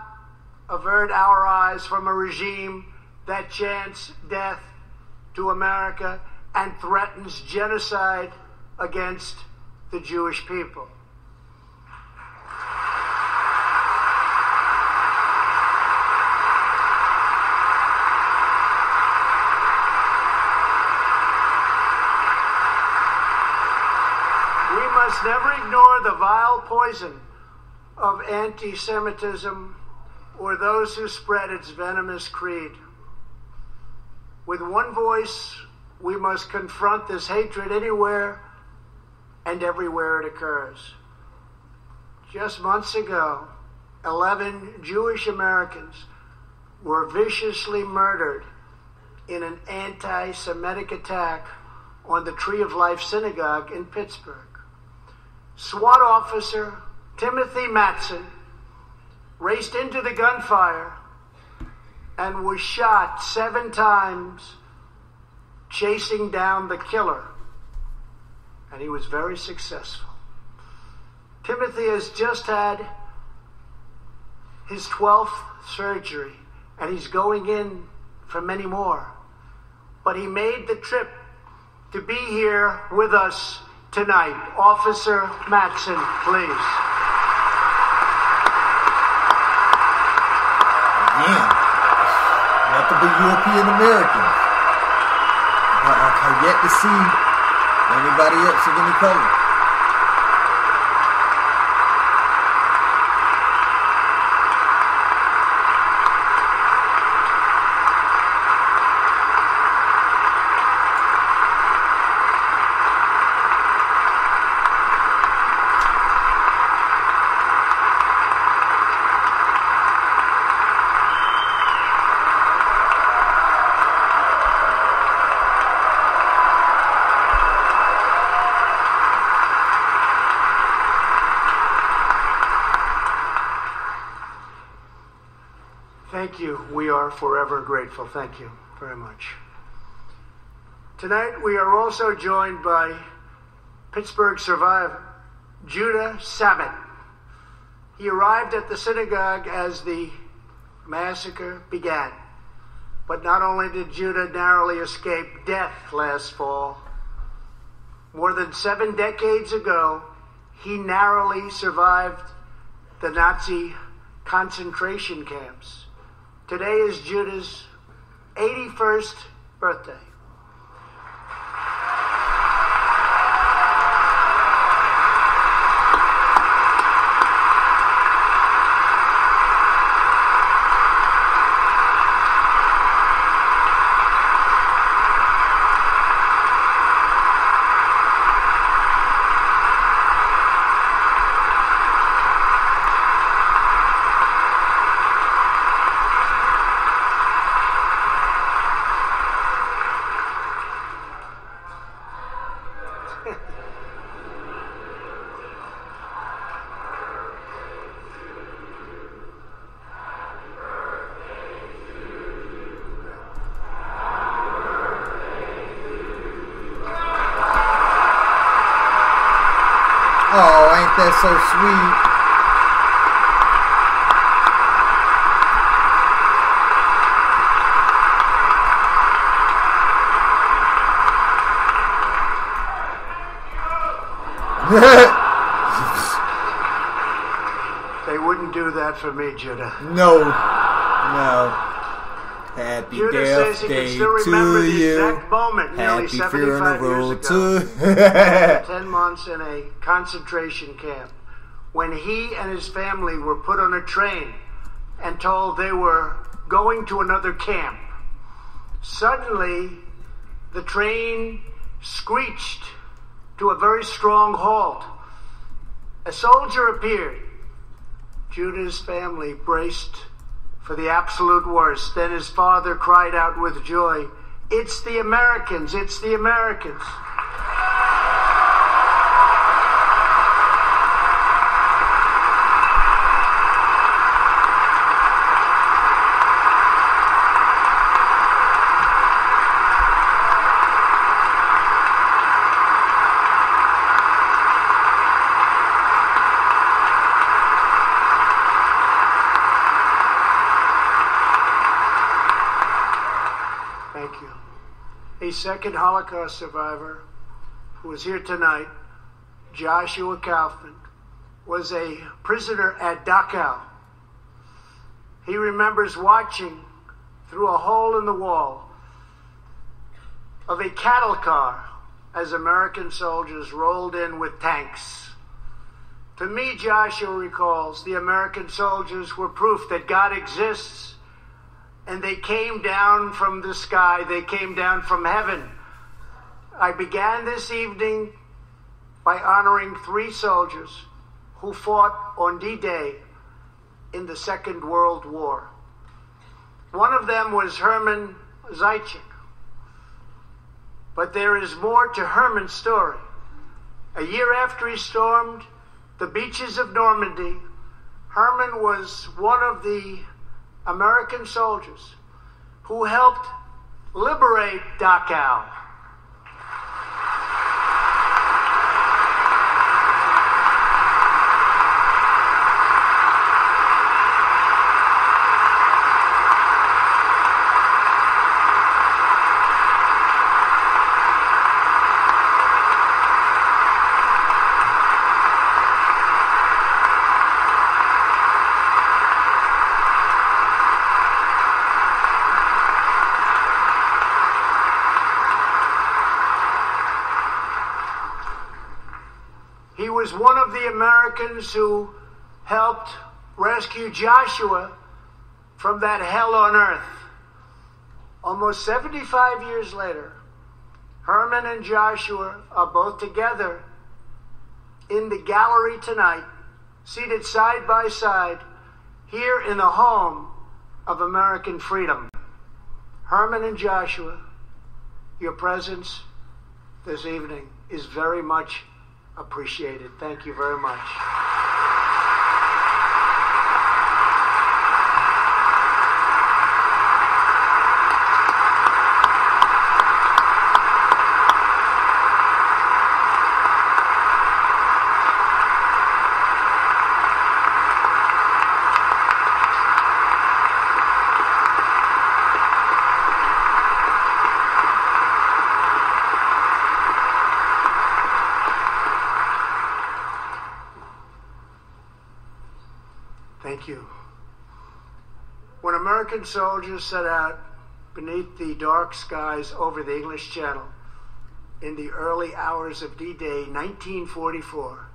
avert our eyes from a regime that chants death to America and threatens genocide against the Jewish people. We must never ignore the vile poison of anti Semitism or those who spread its venomous creed. With one voice, we must confront this hatred anywhere and everywhere it occurs. Just months ago, 11 Jewish Americans were viciously murdered in an anti Semitic attack on the Tree of Life Synagogue in Pittsburgh. SWAT officer Timothy Matson raced into the gunfire and was shot seven times chasing down the killer. And he was very successful. Timothy has just had his 12th surgery and he's going in for many more. But he made the trip to be here with us tonight. Officer Matson, please. Again, nothing but European Americans. Yet to see anybody else of any color. Thank you. We are forever grateful. Thank you very much. Tonight we are also joined by Pittsburgh survivor Judah Samet. He arrived at the synagogue as the massacre began. But not only did Judah narrowly escape death last fall, more than seven decades ago, he narrowly survived the Nazi concentration camps. Today is Judah's 81st birthday. Oh, ain't that so sweet? They wouldn't do that for me, Judah. No, no. Happy Judah says he can birthday to the you. exact moment Happy 75 years funeral to- 10 months in a concentration camp when he and his family were put on a train and told they were going to another camp. Suddenly, the train screeched to a very strong halt. A soldier appeared. Judah's family braced for the absolute worst. Then his father cried out with joy, It's the Americans! It's the Americans! Thank you. A second Holocaust survivor who is here tonight, Joshua Kaufman, was a prisoner at Dachau. He remembers watching through a hole in the wall of a cattle car as American soldiers rolled in with tanks. To me, Joshua recalls the American soldiers were proof that God exists and they came down from the sky, they came down from heaven. I began this evening by honoring three soldiers who fought on D Day in the Second World War. One of them was Herman Zeitchik. But there is more to Herman's story. A year after he stormed the beaches of Normandy, Herman was one of the American soldiers who helped liberate Dachau. He one of the Americans who helped rescue Joshua from that hell on earth. Almost 75 years later, Herman and Joshua are both together in the gallery tonight, seated side by side, here in the home of American freedom. Herman and Joshua, your presence this evening is very much appreciated. Thank you very much. Thank you. When American soldiers set out beneath the dark skies over the English Channel in the early hours of D Day 1944,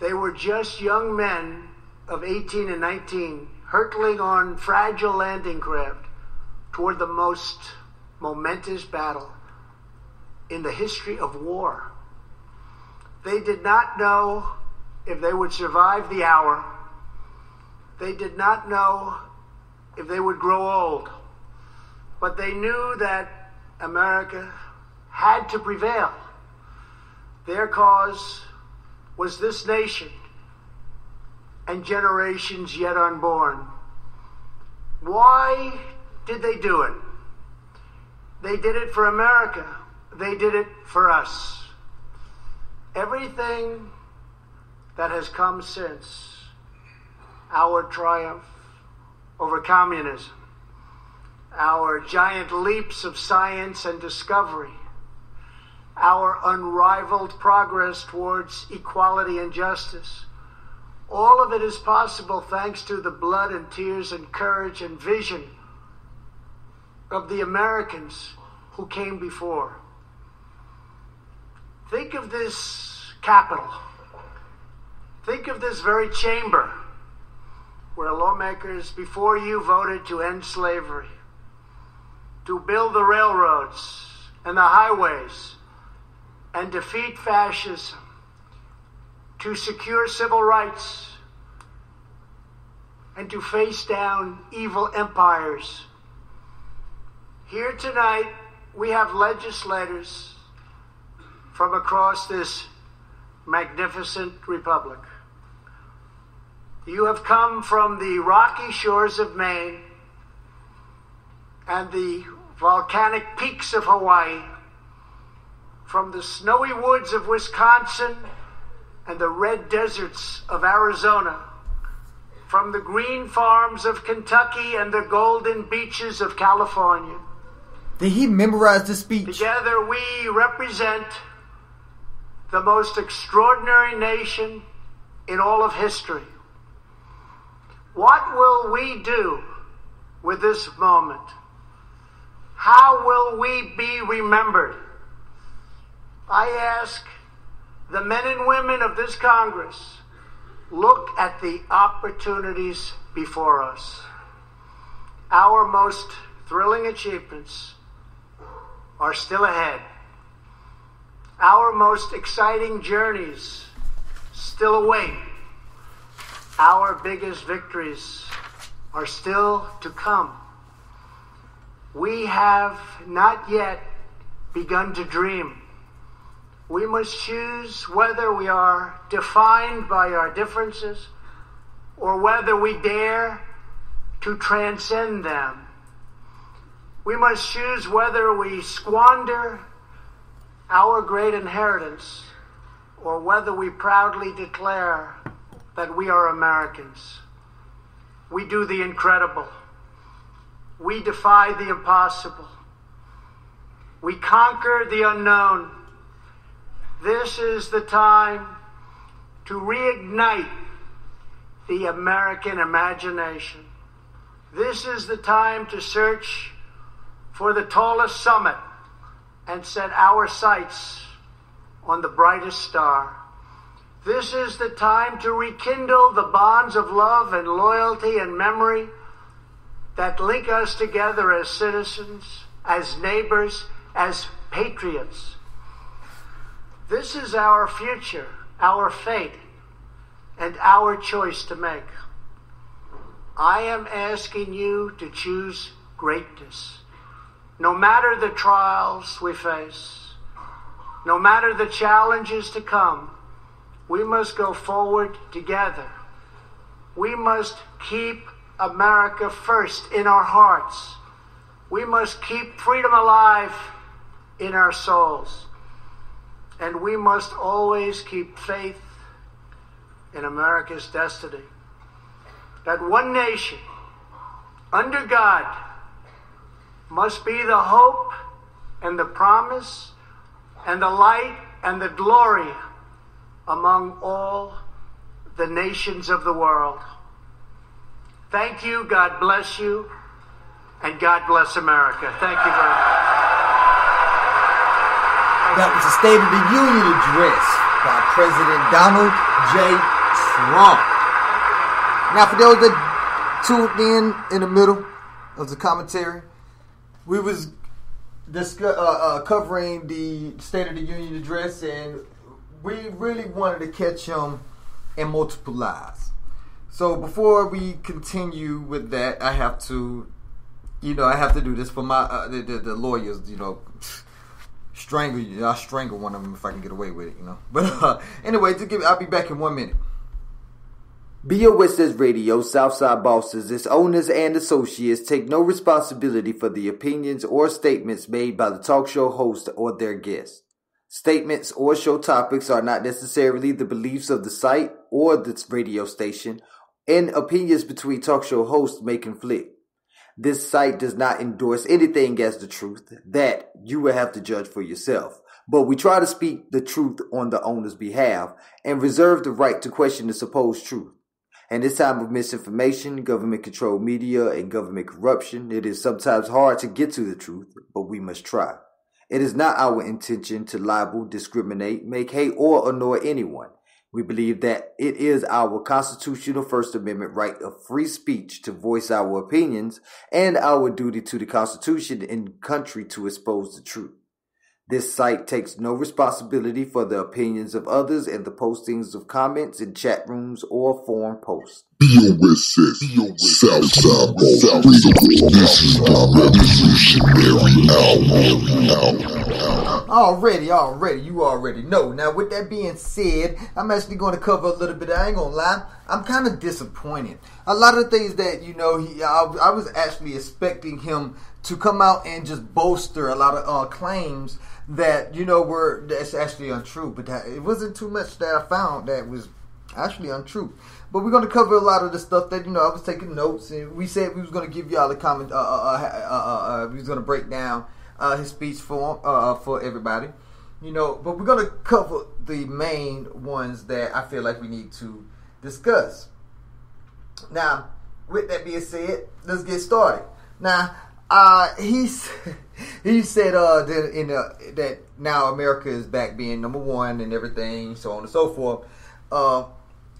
they were just young men of 18 and 19 hurtling on fragile landing craft toward the most momentous battle in the history of war. They did not know if they would survive the hour. They did not know if they would grow old. But they knew that America had to prevail. Their cause was this nation and generations yet unborn. Why did they do it? They did it for America. They did it for us. Everything that has come since our triumph over communism, our giant leaps of science and discovery, our unrivaled progress towards equality and justice. All of it is possible thanks to the blood and tears and courage and vision of the Americans who came before. Think of this capital. Think of this very chamber where lawmakers before you voted to end slavery, to build the railroads and the highways, and defeat fascism, to secure civil rights, and to face down evil empires. Here tonight, we have legislators from across this magnificent republic. You have come from the rocky shores of Maine and the volcanic peaks of Hawaii, from the snowy woods of Wisconsin and the red deserts of Arizona, from the green farms of Kentucky and the golden beaches of California. Did he memorize the speech? Together we represent the most extraordinary nation in all of history. What will we do with this moment? How will we be remembered? I ask the men and women of this Congress look at the opportunities before us. Our most thrilling achievements are still ahead. Our most exciting journeys still await. Our biggest victories are still to come. We have not yet begun to dream. We must choose whether we are defined by our differences or whether we dare to transcend them. We must choose whether we squander our great inheritance or whether we proudly declare that we are Americans. We do the incredible. We defy the impossible. We conquer the unknown. This is the time to reignite the American imagination. This is the time to search for the tallest summit and set our sights on the brightest star. This is the time to rekindle the bonds of love and loyalty and memory that link us together as citizens, as neighbors, as patriots. This is our future, our fate, and our choice to make. I am asking you to choose greatness. No matter the trials we face, no matter the challenges to come, we must go forward together. We must keep America first in our hearts. We must keep freedom alive in our souls. And we must always keep faith in America's destiny. That one nation, under God, must be the hope and the promise and the light and the glory among all the nations of the world. Thank you. God bless you. And God bless America. Thank you very much. That was a State of the Union address by President Donald J. Trump. Now, for those that tuned in in the middle of the commentary, we was discuss, uh, uh, covering the State of the Union address, and we really wanted to catch him in multiple lies. So before we continue with that, I have to, you know, I have to do this for my uh, the, the, the lawyers, you know. Strangle you, I'll strangle one of them if I can get away with it, you know. But uh, anyway, to give, I'll be back in one minute. BOSS Radio Southside Bosses, its owners and associates take no responsibility for the opinions or statements made by the talk show host or their guests. Statements or show topics are not necessarily the beliefs of the site or the radio station, and opinions between talk show hosts may conflict. This site does not endorse anything as the truth. That you will have to judge for yourself. But we try to speak the truth on the owner's behalf and reserve the right to question the supposed truth. In this time of misinformation, government controlled media, and government corruption, it is sometimes hard to get to the truth, but we must try. It is not our intention to libel, discriminate, make hate, or annoy anyone. We believe that it is our constitutional First Amendment right of free speech to voice our opinions and our duty to the Constitution and country to expose the truth. This site takes no responsibility for the opinions of others and the postings of comments in chat rooms or forum posts. BOSS, Southside Ball, this is the Revolutionary Hour. Already, already, you already know. Now, with that being said, I'm actually going to cover a little bit. I ain't gonna lie, I'm kind of disappointed. A lot of things that you know, he, I, I was actually expecting him to come out and just bolster a lot of uh, claims that you know were that's actually untrue. But that, it wasn't too much that I found that was actually untrue. But we're going to cover a lot of the stuff that you know I was taking notes, and we said we was going to give y'all a comment. Uh, uh, uh, uh, uh we was going to break down uh, his speech for uh, for everybody, you know. But we're to cover the main ones that I feel like we need to discuss. Now, with that being said, let's get started. Now, uh, he's he said uh that in uh, that now America is back being number one and everything, so on and so forth. Uh,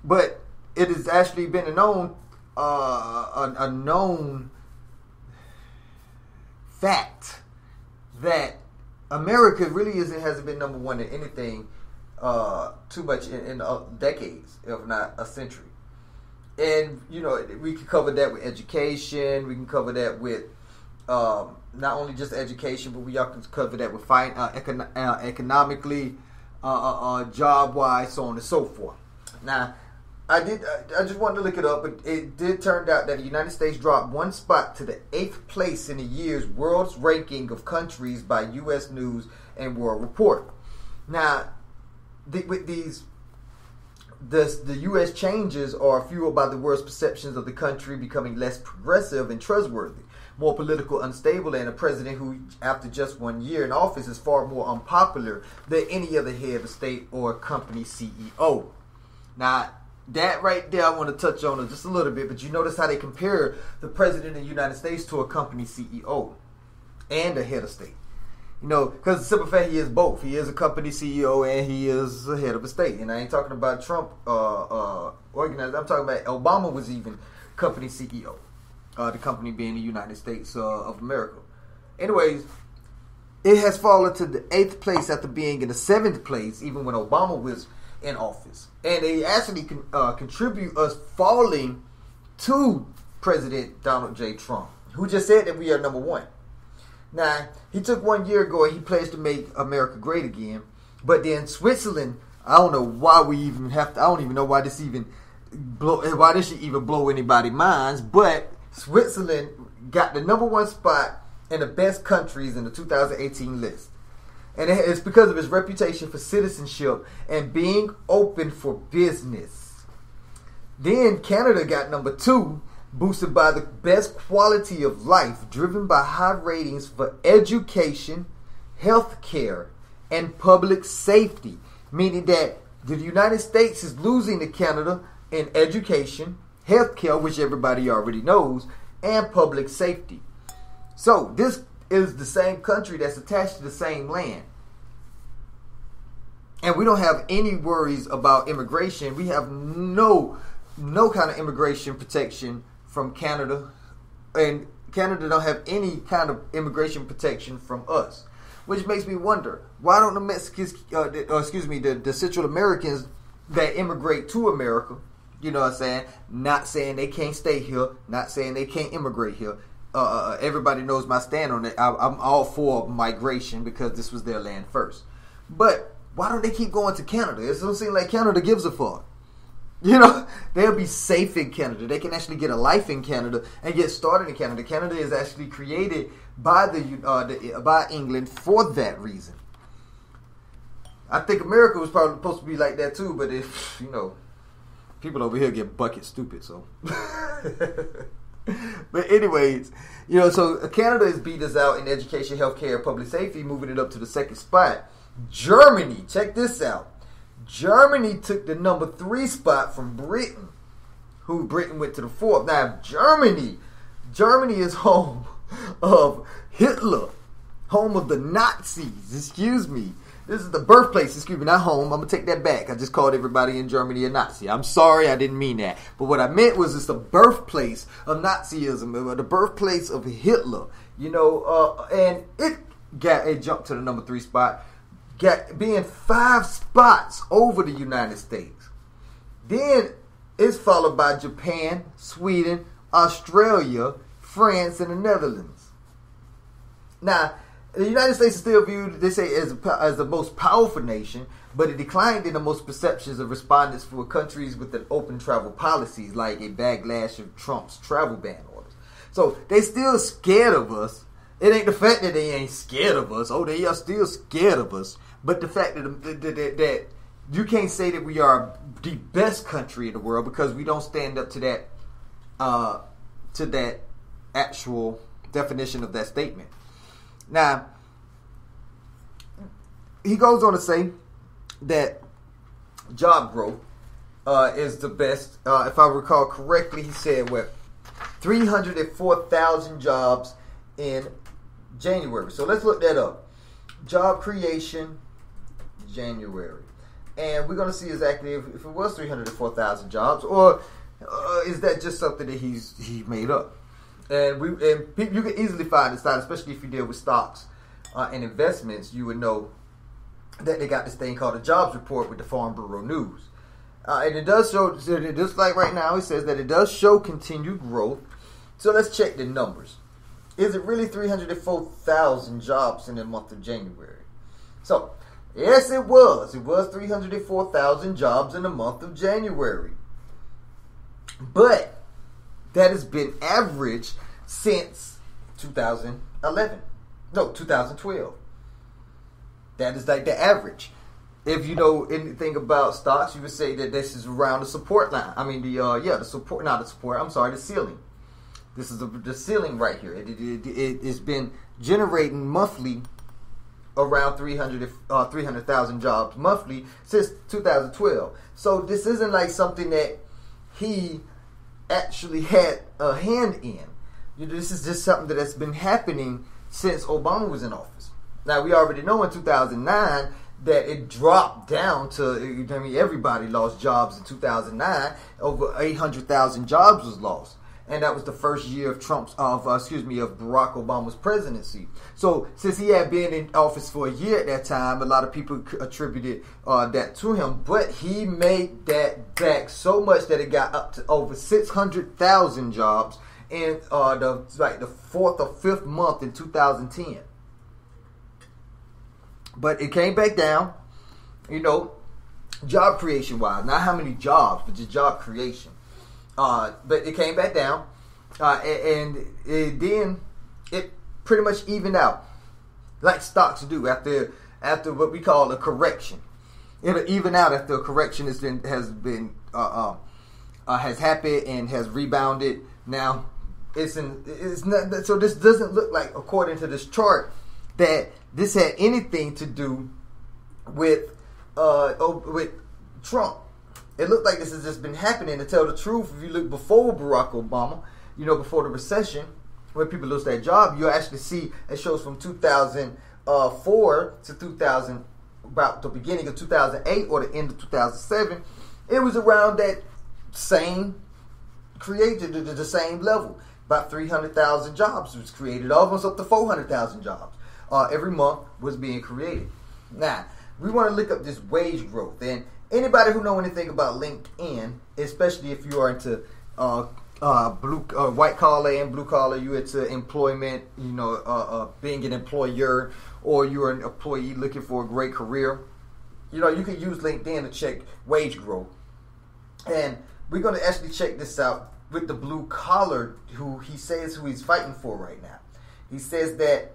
but it has actually been a known uh, a, a known fact that America really isn't hasn't been number one in anything uh, too much in, in uh, decades, if not a century. And you know, we can cover that with education. We can cover that with um, not only just education, but we all can cover that with fight, uh, econ- uh, economically, uh, uh, uh job wise, so on and so forth. Now, I did. I just wanted to look it up, but it did turn out that the United States dropped one spot to the eighth place in the year's world's ranking of countries by U.S. News and World Report. Now, the, with these, the the U.S. changes are fueled by the world's perceptions of the country becoming less progressive and trustworthy more political unstable and a president who, after just one year in office, is far more unpopular than any other head of state or company CEO. Now, that right there, I want to touch on just a little bit, but you notice how they compare the president of the United States to a company CEO and a head of state. You know, because the simple fact he is both. He is a company CEO and he is a head of a state. And I ain't talking about Trump uh, uh, organized. I'm talking about Obama was even company CEO uh, the company being the United States uh, of America. Anyways, it has fallen to the eighth place after being in the seventh place, even when Obama was in office. And they actually can, uh, contribute us falling to President Donald J. Trump, who just said that we are number one. Now, he took one year ago and he pledged to make America great again. But then Switzerland, I don't know why we even have to, I don't even know why this even blow, why this should even blow anybody minds, but Switzerland got the number one spot in the best countries in the 2018 list. And it's because of its reputation for citizenship and being open for business. Then Canada got number two, boosted by the best quality of life, driven by high ratings for education, health care, and public safety. Meaning that the United States is losing to Canada in education, healthcare, which everybody already knows, and public safety. So this is the same country that's attached to the same land. And we don't have any worries about immigration. We have no no kind of immigration protection from Canada. And Canada don't have any kind of immigration protection from us. Which makes me wonder, why don't the Mexicans, uh, uh, excuse me, the, the Central Americans that immigrate to America you know what I'm saying? Not saying they can't stay here. Not saying they can't immigrate here. Uh, uh, uh everybody knows my stand on it. I, I'm all for migration because this was their land first. But why don't they keep going to Canada? It doesn't seem like Canada gives a fuck. You know, they'll be safe in Canada. They can actually get a life in Canada and get started in Canada. Canada is actually created by the, uh, the by England for that reason. I think America was probably supposed to be like that too, but if you know, people over here get bucket stupid. So, but anyways, you know, so uh, Canada is beat us out in education, healthcare, public safety, moving it up to the second spot. Germany, check this out. Germany took the number three spot from Britain, who Britain went to the fourth. Now, Germany, Germany is home of Hitler, home of the Nazis. Excuse me. This is the birthplace. Excuse me, not home. I'm gonna take that back. I just called everybody in Germany a Nazi. I'm sorry, I didn't mean that. But what I meant was it's the birthplace of Nazism, the birthplace of Hitler. You know, uh, and it got it jumped to the number three spot, got being five spots over the United States. Then it's followed by Japan, Sweden, Australia, France, and the Netherlands. Now, the United States is still viewed, they say, as, a, as the most powerful nation, but it declined in the most perceptions of respondents for countries with an open travel policies, like a backlash of Trump's travel ban orders. So they still scared of us. It ain't the fact that they ain't scared of us. Oh, they are still scared of us. But the fact that, that, that, that you can't say that we are the best country in the world because we don't stand up to that uh, to that actual definition of that statement. Now, he goes on to say that job growth uh, is the best. Uh, if I recall correctly, he said what 304,000 jobs in January. So let's look that up. Job creation, January. And we're going to see exactly if, if it was 304,000 jobs or uh, is that just something that he's he made up? And we and people, you can easily find this out, especially if you deal with stocks uh, and investments. You would know that they got this thing called a jobs report with the Farm Bureau News, uh, and it does show. Just like right now, it says that it does show continued growth. So let's check the numbers. Is it really three hundred four thousand jobs in the month of January? So yes, it was. It was three hundred four thousand jobs in the month of January, but that has been average since 2011. No, 2012. That is like the average. If you know anything about stocks, you would say that this is around the support line. I mean, the uh, yeah, the support, not the support. I'm sorry, the ceiling. This is the, the ceiling right here. It, it, it, has been generating monthly around 300 uh, 300,000 jobs monthly since 2012. So this isn't like something that he actually had a hand in. You know, this is just something that has been happening since Obama was in office. Now we already know in 2009 that it dropped down to I mean everybody lost jobs in 2009. Over 800,000 jobs was lost and that was the first year of Trump's of uh, excuse me of Barack Obama's presidency. So since he had been in office for a year at that time, a lot of people attributed uh, that to him. But he made that back so much that it got up to over six hundred thousand jobs in uh, the like the fourth or fifth month in 2010. But it came back down, you know, job creation wise. Not how many jobs, but just job creation. Uh, but it came back down, uh, and, and it, then it pretty much evened out, like stocks do after after what we call a correction. It'll even out after a correction has been has been uh, uh, uh, has happened and has rebounded. Now it's in it's not so this doesn't look like according to this chart that this had anything to do with uh with Trump it looked like this has just been happening. To tell the truth, if you look before Barack Obama, you know, before the recession, when people lose their job, you actually see it shows from 2004 to 2000, about the beginning of 2008 or the end of 2007. It was around that same created the, the same level. About 300,000 jobs was created, almost up to 400,000 jobs uh, every month was being created. Now, we want to look up this wage growth. And anybody who know anything about LinkedIn, especially if you are into uh, uh, blue, uh, white collar and blue collar, you into employment, you know, uh, uh, being an employer, or you're an employee looking for a great career. You know, you can use LinkedIn to check wage growth, and we're going to actually check this out with the blue collar, who he says who he's fighting for right now. He says that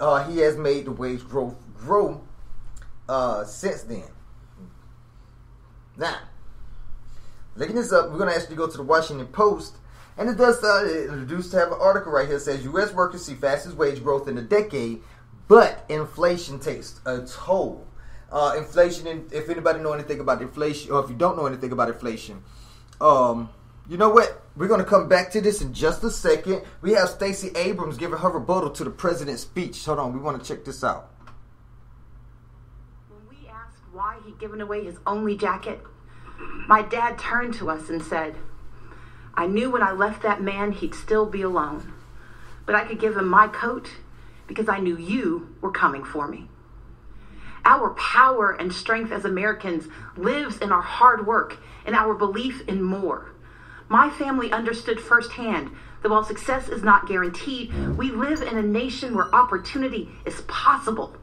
uh, he has made the wage growth grow since then. Now, looking this up, we're going to actually go to the Washington Post. And it does uh, introduce to have an article right here that says U.S. workers see fastest wage growth in a decade, but inflation takes a toll. Uh, inflation, if anybody know anything about inflation, or if you don't know anything about inflation, um, You know what? We're going to come back to this in just a second. We have Stacey Abrams giving her rebuttal to the president's speech. Hold on, we want to check this out. When we asked why he'd given away his only jacket, my dad turned to us and said, I knew when I left that man he'd still be alone, but I could give him my coat because I knew you were coming for me. Our power and strength as Americans lives in our hard work and our belief in more. My family understood firsthand that while success is not guaranteed, we live in a nation where opportunity is possible.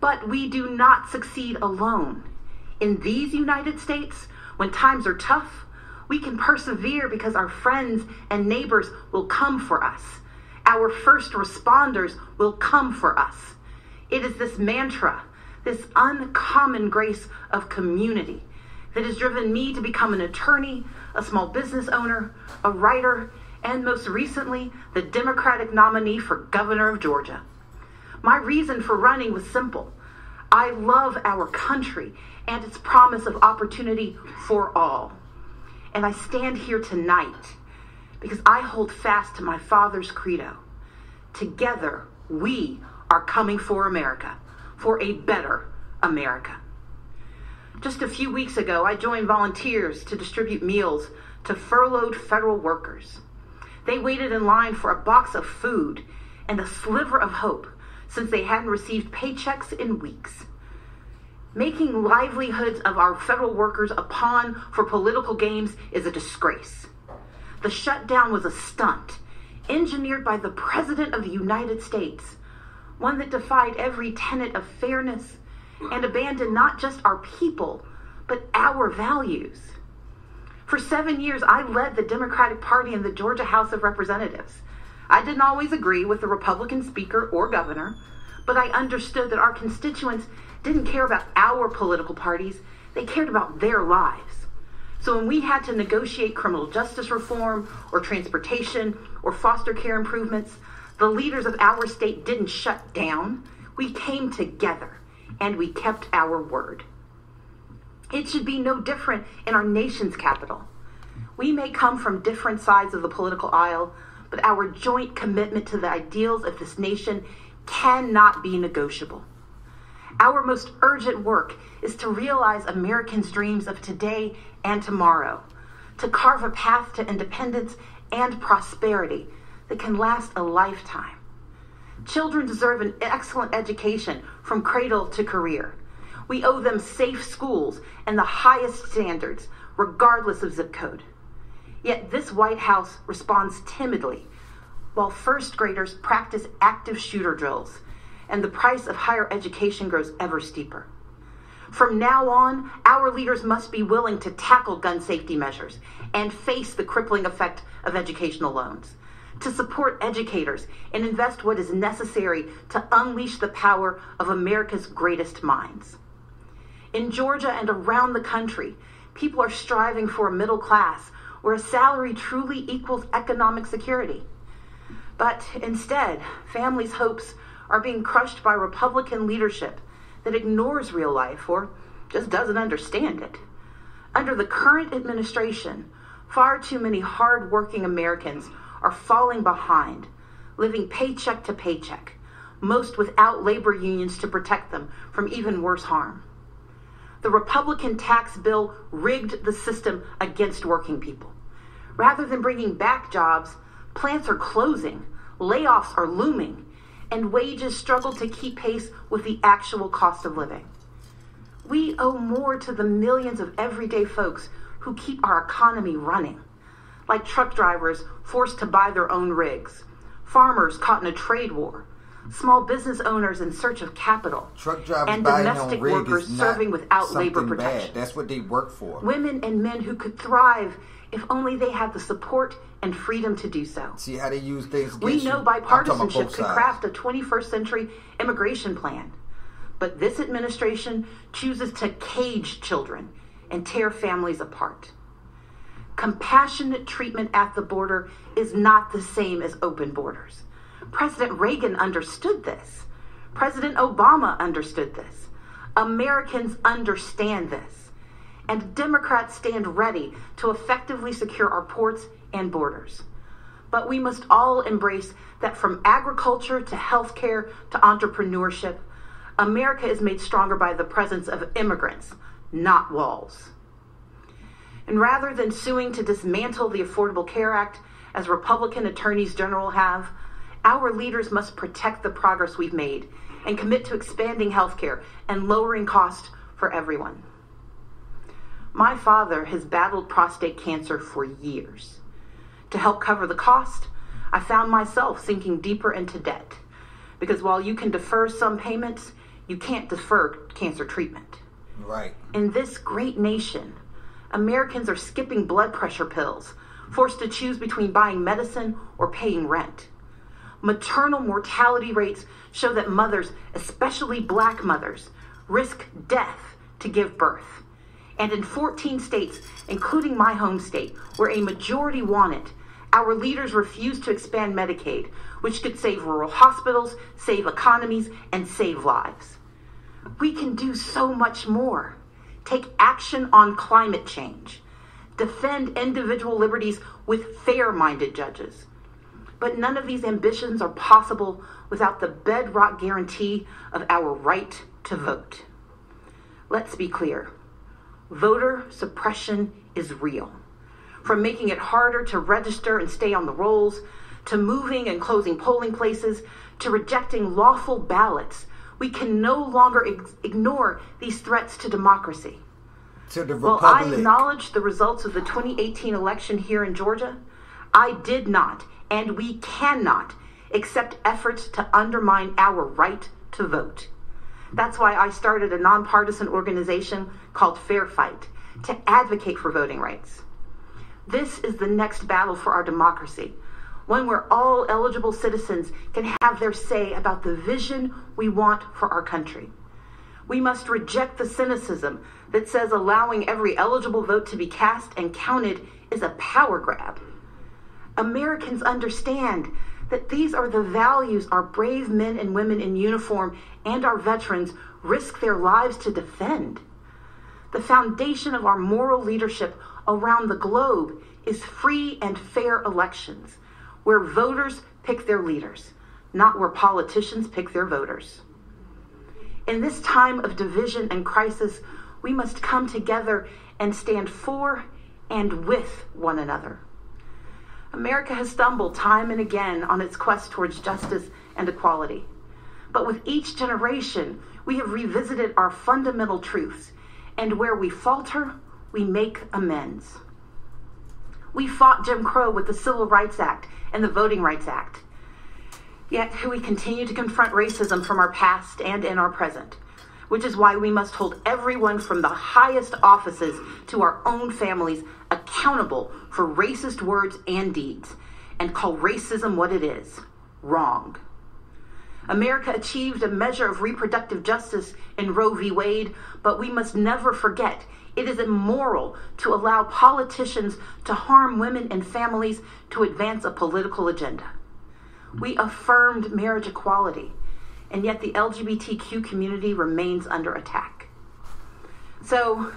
But we do not succeed alone. In these United States, when times are tough, we can persevere because our friends and neighbors will come for us. Our first responders will come for us. It is this mantra, this uncommon grace of community, that has driven me to become an attorney, a small business owner, a writer, and most recently, the Democratic nominee for governor of Georgia. My reason for running was simple. I love our country and its promise of opportunity for all. And I stand here tonight because I hold fast to my father's credo. Together, we are coming for America, for a better America. Just a few weeks ago, I joined volunteers to distribute meals to furloughed federal workers. They waited in line for a box of food and a sliver of hope since they hadn't received paychecks in weeks. Making livelihoods of our federal workers a pawn for political games is a disgrace. The shutdown was a stunt engineered by the President of the United States, one that defied every tenet of fairness and abandoned not just our people, but our values. For seven years, I led the Democratic Party in the Georgia House of Representatives. I didn't always agree with the Republican speaker or governor, but I understood that our constituents didn't care about our political parties, they cared about their lives. So when we had to negotiate criminal justice reform or transportation or foster care improvements, the leaders of our state didn't shut down. We came together and we kept our word. It should be no different in our nation's capital. We may come from different sides of the political aisle, but our joint commitment to the ideals of this nation cannot be negotiable. Our most urgent work is to realize Americans' dreams of today and tomorrow, to carve a path to independence and prosperity that can last a lifetime. Children deserve an excellent education from cradle to career. We owe them safe schools and the highest standards, regardless of zip code. Yet this White House responds timidly while first graders practice active shooter drills and the price of higher education grows ever steeper. From now on, our leaders must be willing to tackle gun safety measures and face the crippling effect of educational loans, to support educators and invest what is necessary to unleash the power of America's greatest minds. In Georgia and around the country, people are striving for a middle class where a salary truly equals economic security. But instead, families' hopes are being crushed by Republican leadership that ignores real life or just doesn't understand it. Under the current administration, far too many hardworking Americans are falling behind, living paycheck to paycheck, most without labor unions to protect them from even worse harm. The Republican tax bill rigged the system against working people. Rather than bringing back jobs, plants are closing, layoffs are looming, and wages struggle to keep pace with the actual cost of living. We owe more to the millions of everyday folks who keep our economy running, like truck drivers forced to buy their own rigs, farmers caught in a trade war, small business owners in search of capital, Truck drivers and domestic workers serving without labor protection. Bad. That's what they work for. Women and men who could thrive if only they had the support and freedom to do so. See how they use things. We know you? I'm talking about bipartisanship could craft a 21st century immigration plan. But this administration chooses to cage children and tear families apart. Compassionate treatment at the border is not the same as open borders. President Reagan understood this. President Obama understood this. Americans understand this. And Democrats stand ready to effectively secure our ports and borders. But we must all embrace that from agriculture to healthcare to entrepreneurship, America is made stronger by the presence of immigrants, not walls. And rather than suing to dismantle the Affordable Care Act, as Republican attorneys general have, our leaders must protect the progress we've made and commit to expanding healthcare and lowering costs for everyone. My father has battled prostate cancer for years. To help cover the cost, I found myself sinking deeper into debt because while you can defer some payments, you can't defer cancer treatment. Right. In this great nation, Americans are skipping blood pressure pills, forced to choose between buying medicine or paying rent. Maternal mortality rates show that mothers, especially black mothers, risk death to give birth. And in 14 states, including my home state, where a majority want it, our leaders refuse to expand Medicaid, which could save rural hospitals, save economies, and save lives. We can do so much more. Take action on climate change. Defend individual liberties with fair minded judges. But none of these ambitions are possible without the bedrock guarantee of our right to vote. Let's be clear voter suppression is real. From making it harder to register and stay on the rolls, to moving and closing polling places, to rejecting lawful ballots, we can no longer ignore these threats to democracy. To the While I acknowledge the results of the 2018 election here in Georgia, I did not and we cannot accept efforts to undermine our right to vote. That's why I started a nonpartisan organization called Fair Fight to advocate for voting rights. This is the next battle for our democracy, one where all eligible citizens can have their say about the vision we want for our country. We must reject the cynicism that says allowing every eligible vote to be cast and counted is a power grab. Americans understand that these are the values our brave men and women in uniform and our veterans risk their lives to defend. The foundation of our moral leadership around the globe is free and fair elections, where voters pick their leaders, not where politicians pick their voters. In this time of division and crisis, we must come together and stand for and with one another. America has stumbled time and again on its quest towards justice and equality. But with each generation, we have revisited our fundamental truths, and where we falter, we make amends. We fought Jim Crow with the Civil Rights Act and the Voting Rights Act. Yet we continue to confront racism from our past and in our present, which is why we must hold everyone from the highest offices to our own families accountable for racist words and deeds and call racism what it is wrong. America achieved a measure of reproductive justice in Roe v. Wade, but we must never forget it is immoral to allow politicians to harm women and families to advance a political agenda. We affirmed marriage equality, and yet the LGBTQ community remains under attack. So,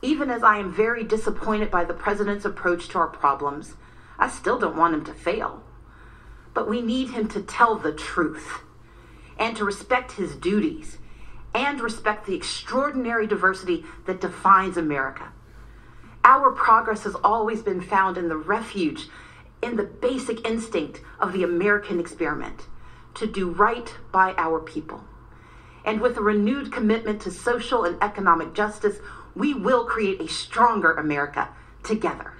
even as I am very disappointed by the president's approach to our problems, I still don't want him to fail. But we need him to tell the truth and to respect his duties and respect the extraordinary diversity that defines America. Our progress has always been found in the refuge, in the basic instinct of the American experiment to do right by our people. And with a renewed commitment to social and economic justice, we will create a stronger America together.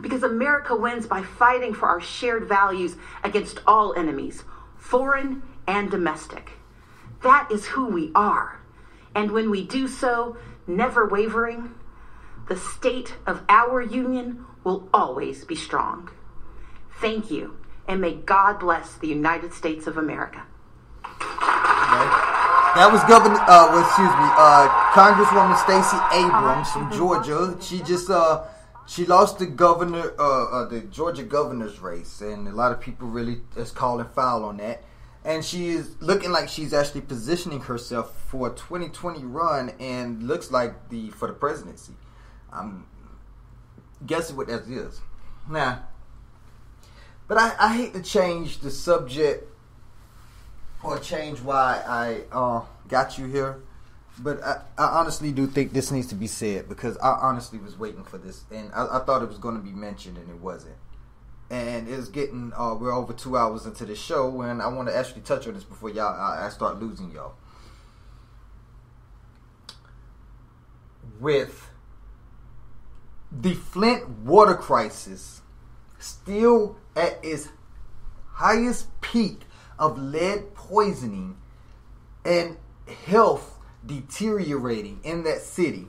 Because America wins by fighting for our shared values against all enemies, foreign and domestic. That is who we are. And when we do so, never wavering, the state of our union will always be strong. Thank you, and may God bless the United States of America. That was Governor, uh, well, excuse me, uh, Congresswoman Stacey Abrams from Georgia. She just, uh, she lost the governor, uh, uh, the Georgia governor's race, and a lot of people really is calling foul on that. and she is looking like she's actually positioning herself for a 2020 run, and looks like the for the presidency. I'm guessing what that is. Now, but I, I hate to change the subject or change why I uh, got you here. But I, I honestly do think this needs to be said because I honestly was waiting for this, and I, I thought it was going to be mentioned, and it wasn't. And it's getting uh, we're over two hours into the show, and I want to actually touch on this before y'all I, I start losing y'all. With the Flint water crisis still at its highest peak of lead poisoning and health deteriorating in that city.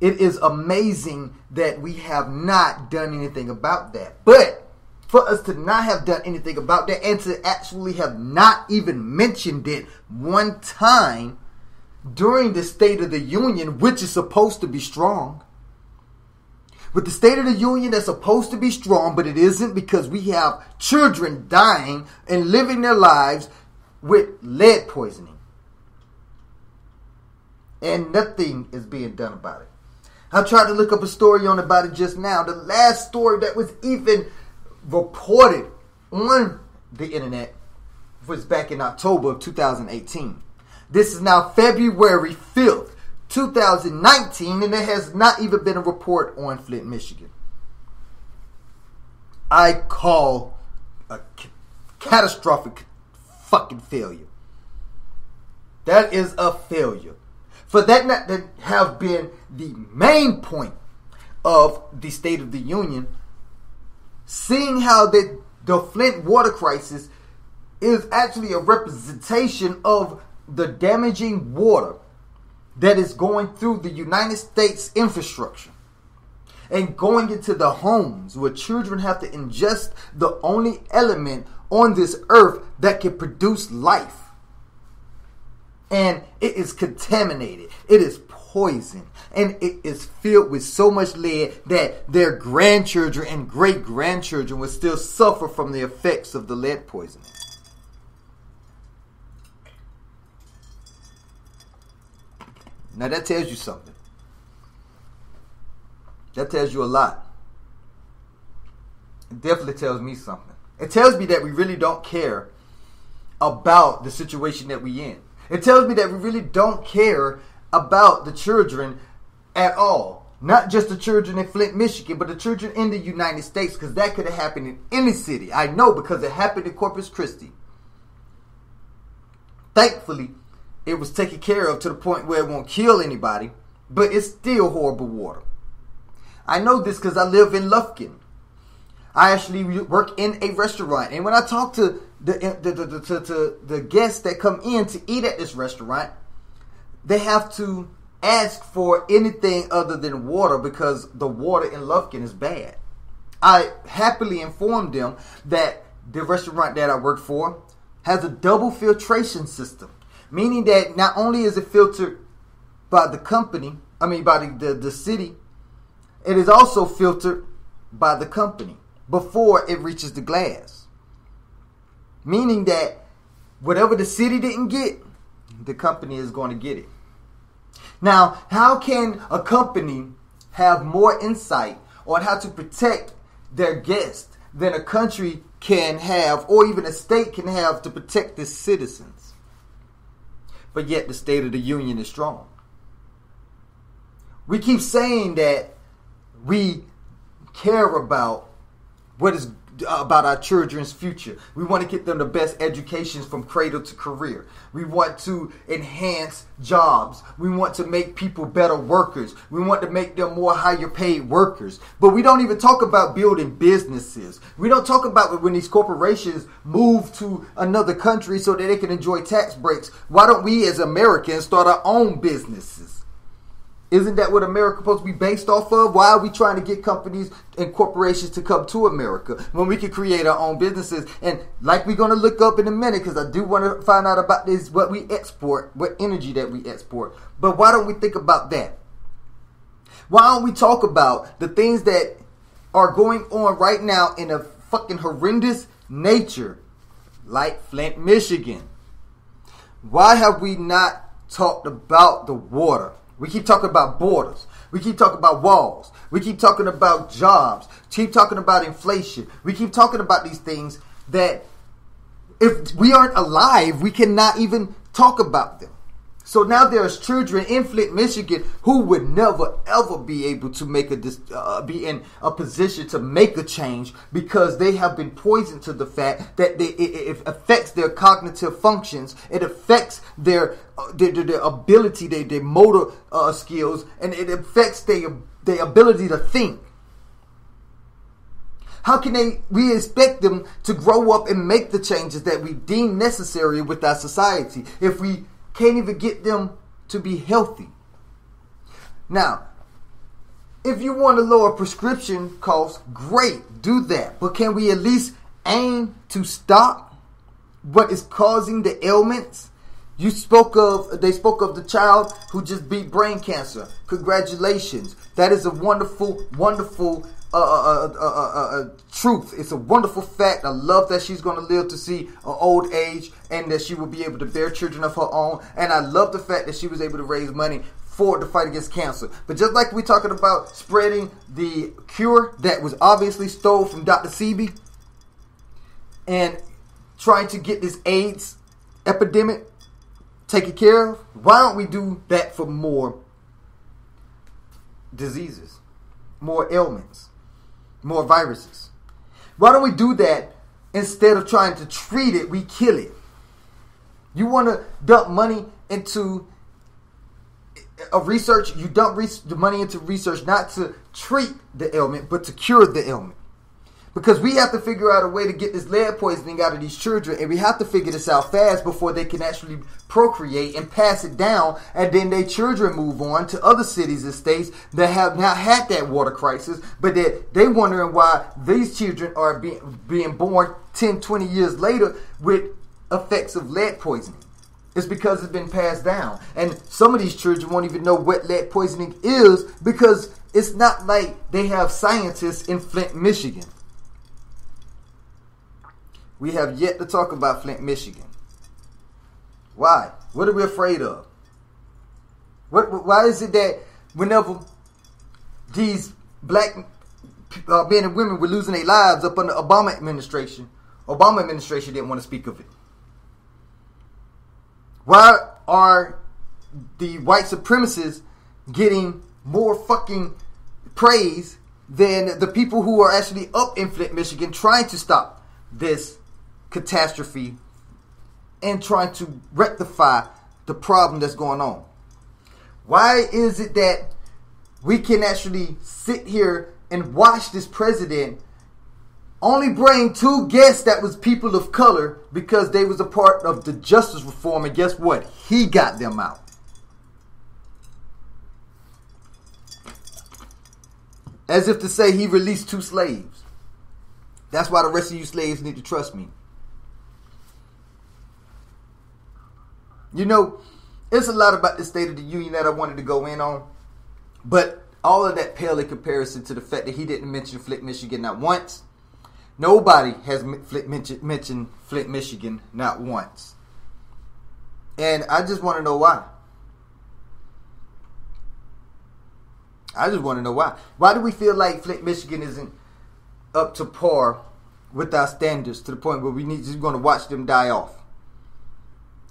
It is amazing that we have not done anything about that. But for us to not have done anything about that and to actually have not even mentioned it one time during the State of the Union, which is supposed to be strong. With the State of the Union that's supposed to be strong, but it isn't because we have children dying and living their lives with lead poisoning. And nothing is being done about it. I tried to look up a story on about it just now. The last story that was even reported on the internet was back in October of 2018. This is now February 5th, 2019, and there has not even been a report on Flint, Michigan. I call a catastrophic fucking failure. That is a failure. For that not to have been the main point of the State of the Union, seeing how the, the Flint water crisis is actually a representation of the damaging water that is going through the United States infrastructure and going into the homes where children have to ingest the only element on this earth that can produce life. And it is contaminated. It is poison. And it is filled with so much lead that their grandchildren and great grandchildren will still suffer from the effects of the lead poisoning. Now that tells you something. That tells you a lot. It definitely tells me something. It tells me that we really don't care about the situation that we in. It tells me that we really don't care about the children at all. Not just the children in Flint, Michigan, but the children in the United States, because that could have happened in any city. I know because it happened in Corpus Christi. Thankfully, it was taken care of to the point where it won't kill anybody, but it's still horrible water. I know this because I live in Lufkin. I actually work in a restaurant, and when I talk to the the, the, the, the guests that come in to eat at this restaurant, they have to ask for anything other than water because the water in Lufkin is bad. I happily informed them that the restaurant that I work for has a double filtration system, meaning that not only is it filtered by the company, I mean by the, the, the city, it is also filtered by the company before it reaches the glass. Meaning that whatever the city didn't get, the company is going to get it. Now, how can a company have more insight on how to protect their guests than a country can have, or even a state can have to protect its citizens? But yet, the State of the Union is strong. We keep saying that we care about what is about our children's future. We want to get them the best educations from cradle to career. We want to enhance jobs. We want to make people better workers. We want to make them more higher paid workers. But we don't even talk about building businesses. We don't talk about when these corporations move to another country so that they can enjoy tax breaks. Why don't we as Americans start our own businesses? Isn't that what America supposed to be based off of? Why are we trying to get companies and corporations to come to America when we can create our own businesses? And like we're going to look up in a minute, because I do want to find out about this, what we export, what energy that we export. But why don't we think about that? Why don't we talk about the things that are going on right now in a fucking horrendous nature like Flint, Michigan. Why have we not talked about the water? We keep talking about borders. We keep talking about walls. We keep talking about jobs. Keep talking about inflation. We keep talking about these things that if we aren't alive, we cannot even talk about them. So now there's children in Flint, Michigan, who would never ever be able to make a uh, be in a position to make a change because they have been poisoned to the fact that they, it, it affects their cognitive functions, it affects their uh, their, their, their ability, their, their motor uh, skills, and it affects their their ability to think. How can they we expect them to grow up and make the changes that we deem necessary with our society if we can't even get them to be healthy? Now, if you want to lower prescription costs, great, do that. But can we at least aim to stop what is causing the ailments? You spoke of they spoke of the child who just beat brain cancer. Congratulations. That is a wonderful, wonderful uh, truth. It's a wonderful fact. I love that she's going to live to see an old age and that she will be able to bear children of her own. And I love the fact that she was able to raise money for the fight against cancer. But just like we're talking about spreading the cure that was obviously stole from Dr. Sebi and trying to get this AIDS epidemic taken care of, why don't we do that for more diseases, more ailments? More viruses. Why don't we do that instead of trying to treat it? We kill it. You want to dump money into a research. You dump the money into research not to treat the ailment, but to cure the ailment. Because we have to figure out a way to get this lead poisoning out of these children, and we have to figure this out fast before they can actually procreate and pass it down, and then their children move on to other cities and states that have not had that water crisis, but that they wondering why these children are being being born 10, 20 years later with effects of lead poisoning. It's because it's been passed down. And some of these children won't even know what lead poisoning is because it's not like they have scientists in Flint, Michigan. We have yet to talk about Flint, Michigan. Why? What are we afraid of? What? Why is it that whenever these black uh, men and women were losing their lives up under the Obama administration, Obama administration didn't want to speak of it? Why are the white supremacists getting more fucking praise than the people who are actually up in Flint, Michigan, trying to stop this catastrophe and trying to rectify the problem that's going on. Why is it that we can actually sit here and watch this president only bring two guests that was people of color because they was a part of the justice reform and guess what? He got them out. As if to say he released two slaves. That's why the rest of you slaves need to trust me. You know, it's a lot about the State of the Union that I wanted to go in on, but all of that pale in comparison to the fact that he didn't mention Flint, Michigan not once. Nobody has mentioned Flint, Michigan not once. And I just want to know why. I just want to know why. Why do we feel like Flint, Michigan isn't up to par with our standards to the point where we need just going to watch them die off?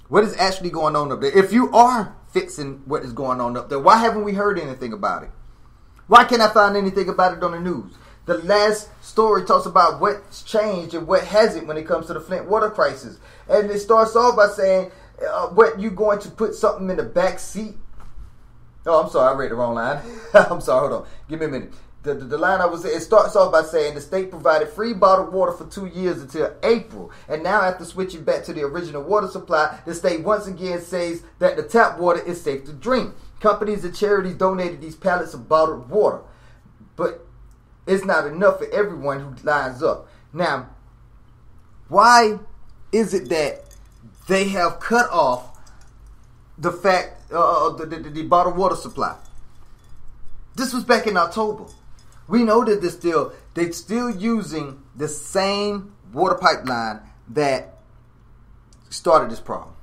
What is actually going on up there? If you are fixing what is going on up there, why haven't we heard anything about it? Why can't I find anything about it on the news? The last story talks about what's changed and what hasn't when it comes to the Flint water crisis. And it starts off by saying, uh, what, you going to put something in the back seat? Oh, I'm sorry, I read the wrong line. I'm sorry, hold on. Give me a minute the, the, the, line I was it starts off by saying the state provided free bottled water for two years until April, and now after switching back to the original water supply, the state once again says that the tap water is safe to drink. Companies and charities donated these pallets of bottled water, but it's not enough for everyone who lines up. Now, why is it that they have cut off the fact uh, the, the, the bottled water supply? This was back in October. We know that they're still they're still using the same water pipeline that started this problem.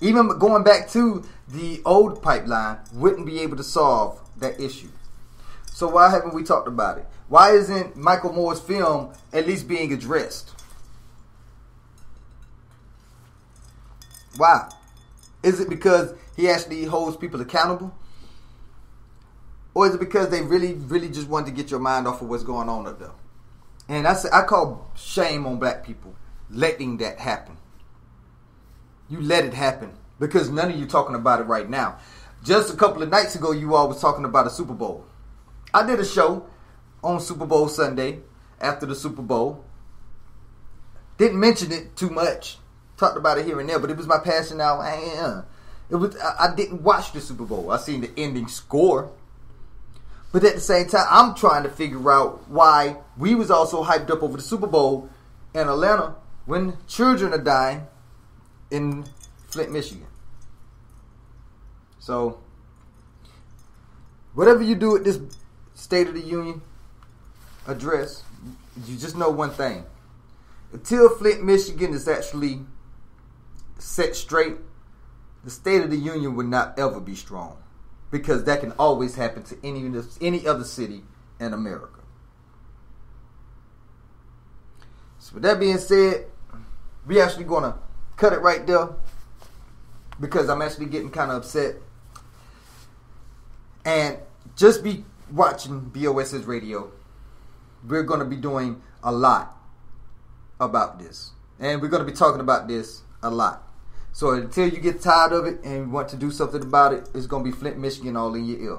Even going back to the old pipeline wouldn't be able to solve that issue. So why haven't we talked about it? Why isn't Michael Moore's film at least being addressed? Why? Is it because he actually holds people accountable? Or is it because they really, really just wanted to get your mind off of what's going on up there? And I say, I call shame on black people letting that happen. You let it happen because none of you talking about it right now. Just a couple of nights ago, you all was talking about a Super Bowl. I did a show on Super Bowl Sunday after the Super Bowl. Didn't mention it too much. Talked about it here and there, but it was my passion now. It was I, I didn't watch the Super Bowl. I seen the ending score. But at the same time, I'm trying to figure out why we was also hyped up over the Super Bowl in Atlanta when children are dying in Flint, Michigan. So, whatever you do at this State of the Union address, you just know one thing. Until Flint, Michigan is actually set straight, the State of the Union will not ever be strong. Because that can always happen to any, any other city in America. So with that being said, we actually gonna cut it right there because I'm actually getting kind of upset. And just be watching BOS's radio. We're going to be doing a lot about this. And we're going to be talking about this a lot. So until you get tired of it and want to do something about it, it's going to be Flint, Michigan all in your ear.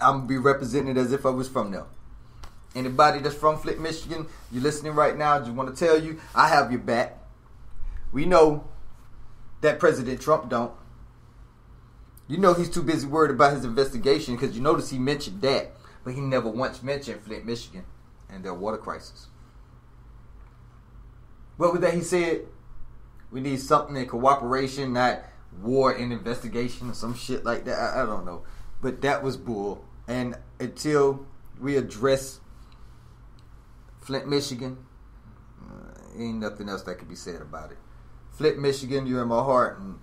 I'm to be representing as if I was from there. Anybody that's from Flint, Michigan, you're listening right now, just want to tell you, I have your back. We know that President Trump don't. You know he's too busy worried about his investigation because you notice he mentioned that, but he never once mentioned Flint, Michigan and their water crisis. What was that he said? We need something in cooperation, not war and investigation or some shit like that. I, I don't know. But that was bull. And until we address Flint, Michigan, uh, ain't nothing else that could be said about it. Flint, Michigan, you're in my heart, and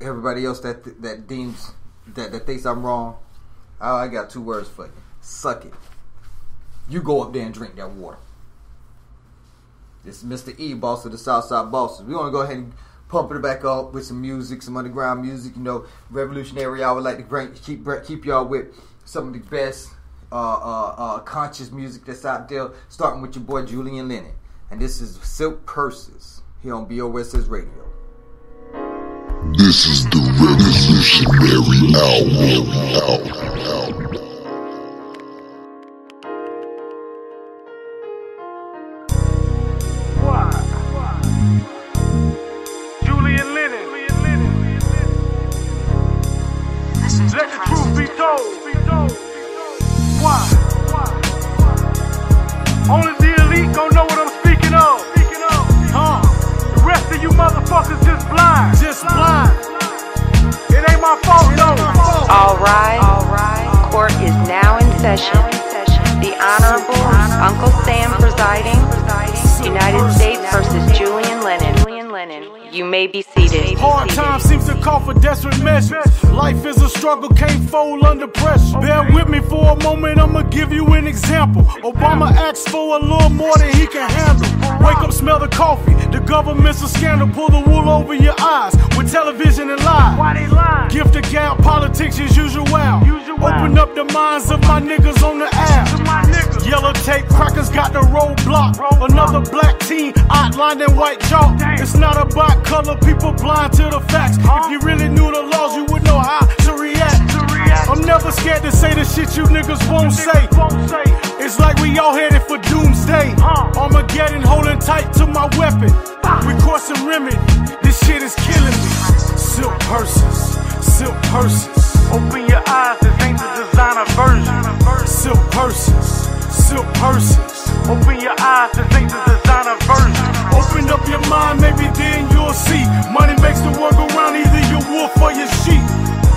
everybody else that that deems that that thinks I'm wrong. Oh, I got two words for you: suck it. You go up there and drink that water. This is Mr. E, boss of the Southside Bosses. We want to go ahead and pump it back up with some music, some underground music. You know, revolutionary. I would like to bring, keep keep y'all with some of the best uh, uh, uh, conscious music that's out there, starting with your boy Julian Lennon. And this is Silk Purses here on BOS's Radio. This is the revolutionary hour. Julian told. Why? Only the elite gon' know what I'm speaking of. Huh? The rest of you motherfuckers just blind. Just blind. It ain't my fault though. All right. All right. Court is now in session. The Honorable Uncle Sam presiding. United States versus Julian Lennon. Julian Lennon. You may be seated. Hard times seems to call for desperate measures. Life is a struggle, can't fold under pressure. Bear with me for a moment, I'ma give you an example. Obama asked for a little more than he can handle. Wake up, smell the coffee. The government's a scandal. Pull the wool over your eyes with television and lies. Why they lie? Gift the gap, politics as usual. Open up the minds of my niggas on the app. Yellow tape crackers got the roadblock. Another black team outlined in white chalk. It's not about color, people blind to the facts. If you really knew the laws, you would know how to react. I'm never scared to say the shit you niggas won't say. It's like we all headed for doomsday. Uh. Armageddon holding tight to my weapon. We crossing remedy. This shit is killing me. Silk purses, silk purses. Open your eyes, this ain't the designer version. Silk purses, silk purses. Open your eyes, this ain't the designer version. Open up your mind, maybe then you'll see. Money makes the world go round, either you wolf or your sheep.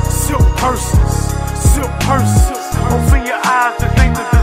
Silk purses, silk purses. Open your eyes, this ain't the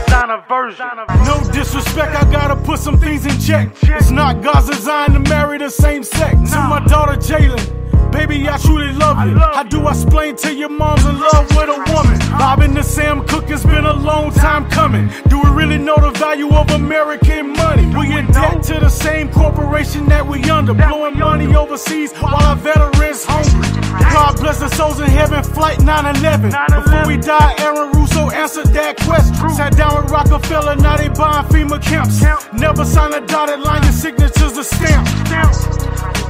No disrespect, I gotta put some things in check. It's not God's design to marry the same sex. To my daughter Jalen, baby, I truly love you. How do I explain to your mom's in love with a woman? Bobbing the Sam Cooke, it's been a long time coming. Do we really know the value of American money? We in debt to the same corporation that we under, blowing money overseas while our veterans hungry. God bless the souls in heaven, flight 911. Before we die, Aaron Russo answered that question. Sat down with Rockefeller, now they buying FEMA camps. Never sign a dotted line, your signature's a stamp.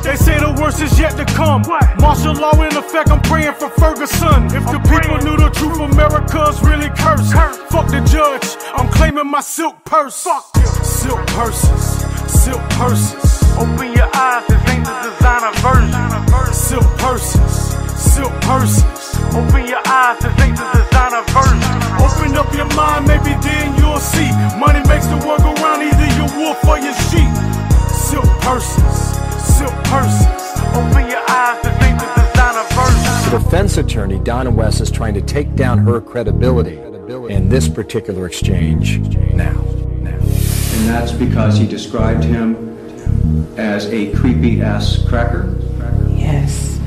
They say the worst is yet to come. Martial law in effect, I'm praying for Ferguson. If the people knew the truth, America's really cursed. Fuck the judge, I'm claiming my silk purse. Silk purses, silk purses. Open your eyes, this ain't the designer version. Silk purses, silk purses. Open your eyes, this ain't the designer version. Open up your mind, maybe then you'll see. Money makes the world go round, either your wolf or your sheep. Silk purses, silk purses. Open your eyes, this ain't the designer version. The defense attorney, Don West, is trying to take down her credibility in this particular exchange now. And that's because he described him as a creepy ass cracker? Yes.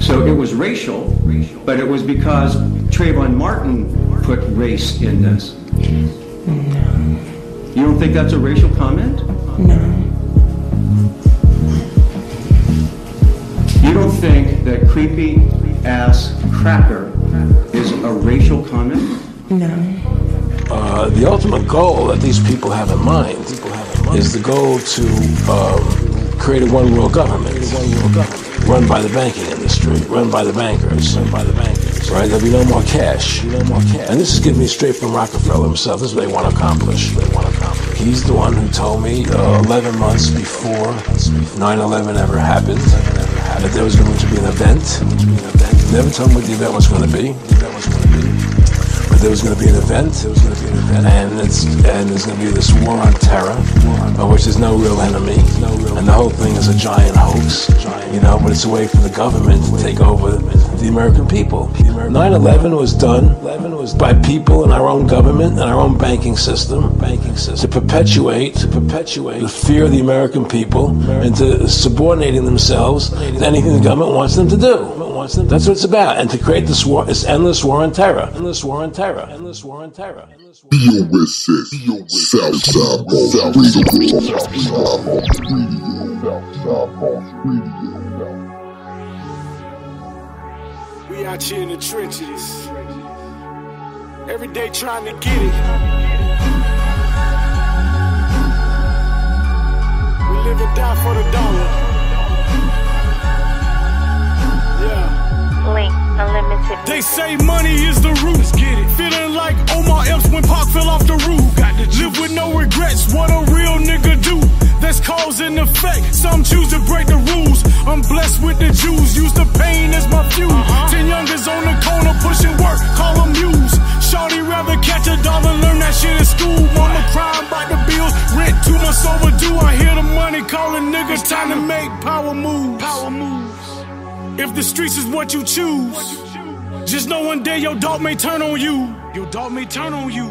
So it was racial, but it was because Trayvon Martin put race in this. No. You don't think that's a racial comment? No. You don't think that creepy ass cracker is a racial comment? No. Uh, the ultimate goal that these people have in mind is the goal to um, create a one world government, run by the banking industry, run by the bankers, run by the bankers. Right? There'll be no more cash. No more cash. And this is giving me straight from Rockefeller himself. This is what they want to accomplish. They want to accomplish. He's the one who told me uh, 11 months before 9/11 ever happened that there was going to be an event. Never told me what the event was going to be. But there was going to be an event. There was going to be an event, and it's and there's going to be this war on terror, of which is no real enemy, and the whole thing is a giant hoax. You know, but it's a way for the government to take over the American people. 9/11 was done was by people in our own government and our own banking system, banking system, to perpetuate to perpetuate the fear of the American people into subordinating themselves to anything the government wants them to do. That's what it's about, and to create this war, this endless war on terror, endless war on terror, endless war on terror. BOSS, Southside Boss Radio. Southside Boss Radio. Southside Boss Radio. We out here in the trenches. Every day trying to get it. We live and die for the dollar. Yeah. Link Unlimited. They say money is the root. Get it. Feeling like Omar Epps when Pac fell off the roof. Live with no regrets. What a real nigga do. That's cause and effect. Some choose to break the rules. I'm blessed with the Jews. Use the pain as my fuel. Uh-huh. Ten youngers on the corner pushing work. Call them muse. Shorty rather catch a dollar, learn that shit at school. Mama crying about the bills. Rent two months overdue. I hear the money calling niggas. Time to make power moves. Power moves. If the streets is what you choose, just know one day your dog may turn on you. Your dog may turn on you.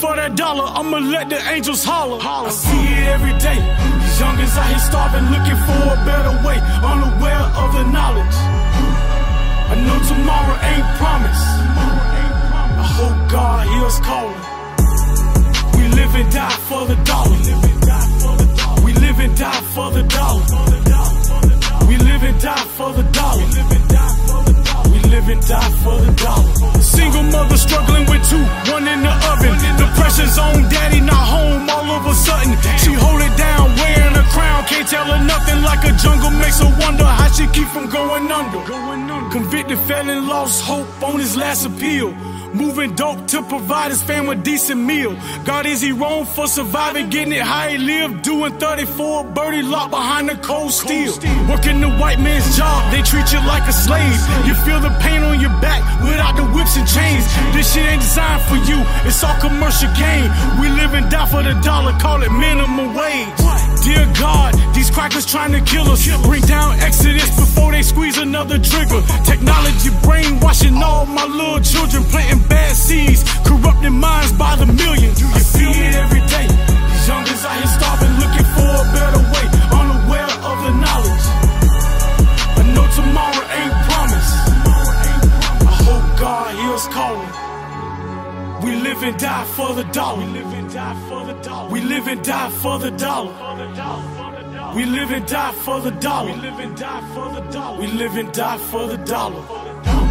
For that dollar, I'ma let the angels holler. I see it every day. These youngins out here starving, looking for a better way, unaware of the knowledge. I know tomorrow ain't promised. I hope God hears calling. We live and die for the dollar. We live and die for the dollar. We live and die for the dollar. We live and die for the dollar. Single mother struggling with two, one in the oven. The pressure's on daddy, not home all of a sudden. She hold it down, wearing a crown. Can't tell her nothing like a jungle. Makes her wonder how she keep from going under. Convicted felon lost hope on his last appeal. Moving dope to provide his fam a decent meal. God, is he wrong for surviving, getting it how he lived? Doing 34, birdie locked behind the cold steel. Working the white man's job, they treat you like a slave. You feel the pain on your back without the whips and chains. This shit ain't designed for you, it's all commercial gain. We live and die for the dollar, call it minimum wage. Dear God, these crackers trying to kill us. Bring down Exodus before they squeeze another trigger. Technology brainwashing all my little children, planting bad seeds, corrupting minds by the millions. I see it every day. These youngins out here starving, looking for a better way, unaware of the knowledge. I know tomorrow ain't promised. I hope God hears calling. We live and die for the dollar. We live and die for the dollar. We live and die for the dollar. We live and die for the dollar. We live and die for the dollar.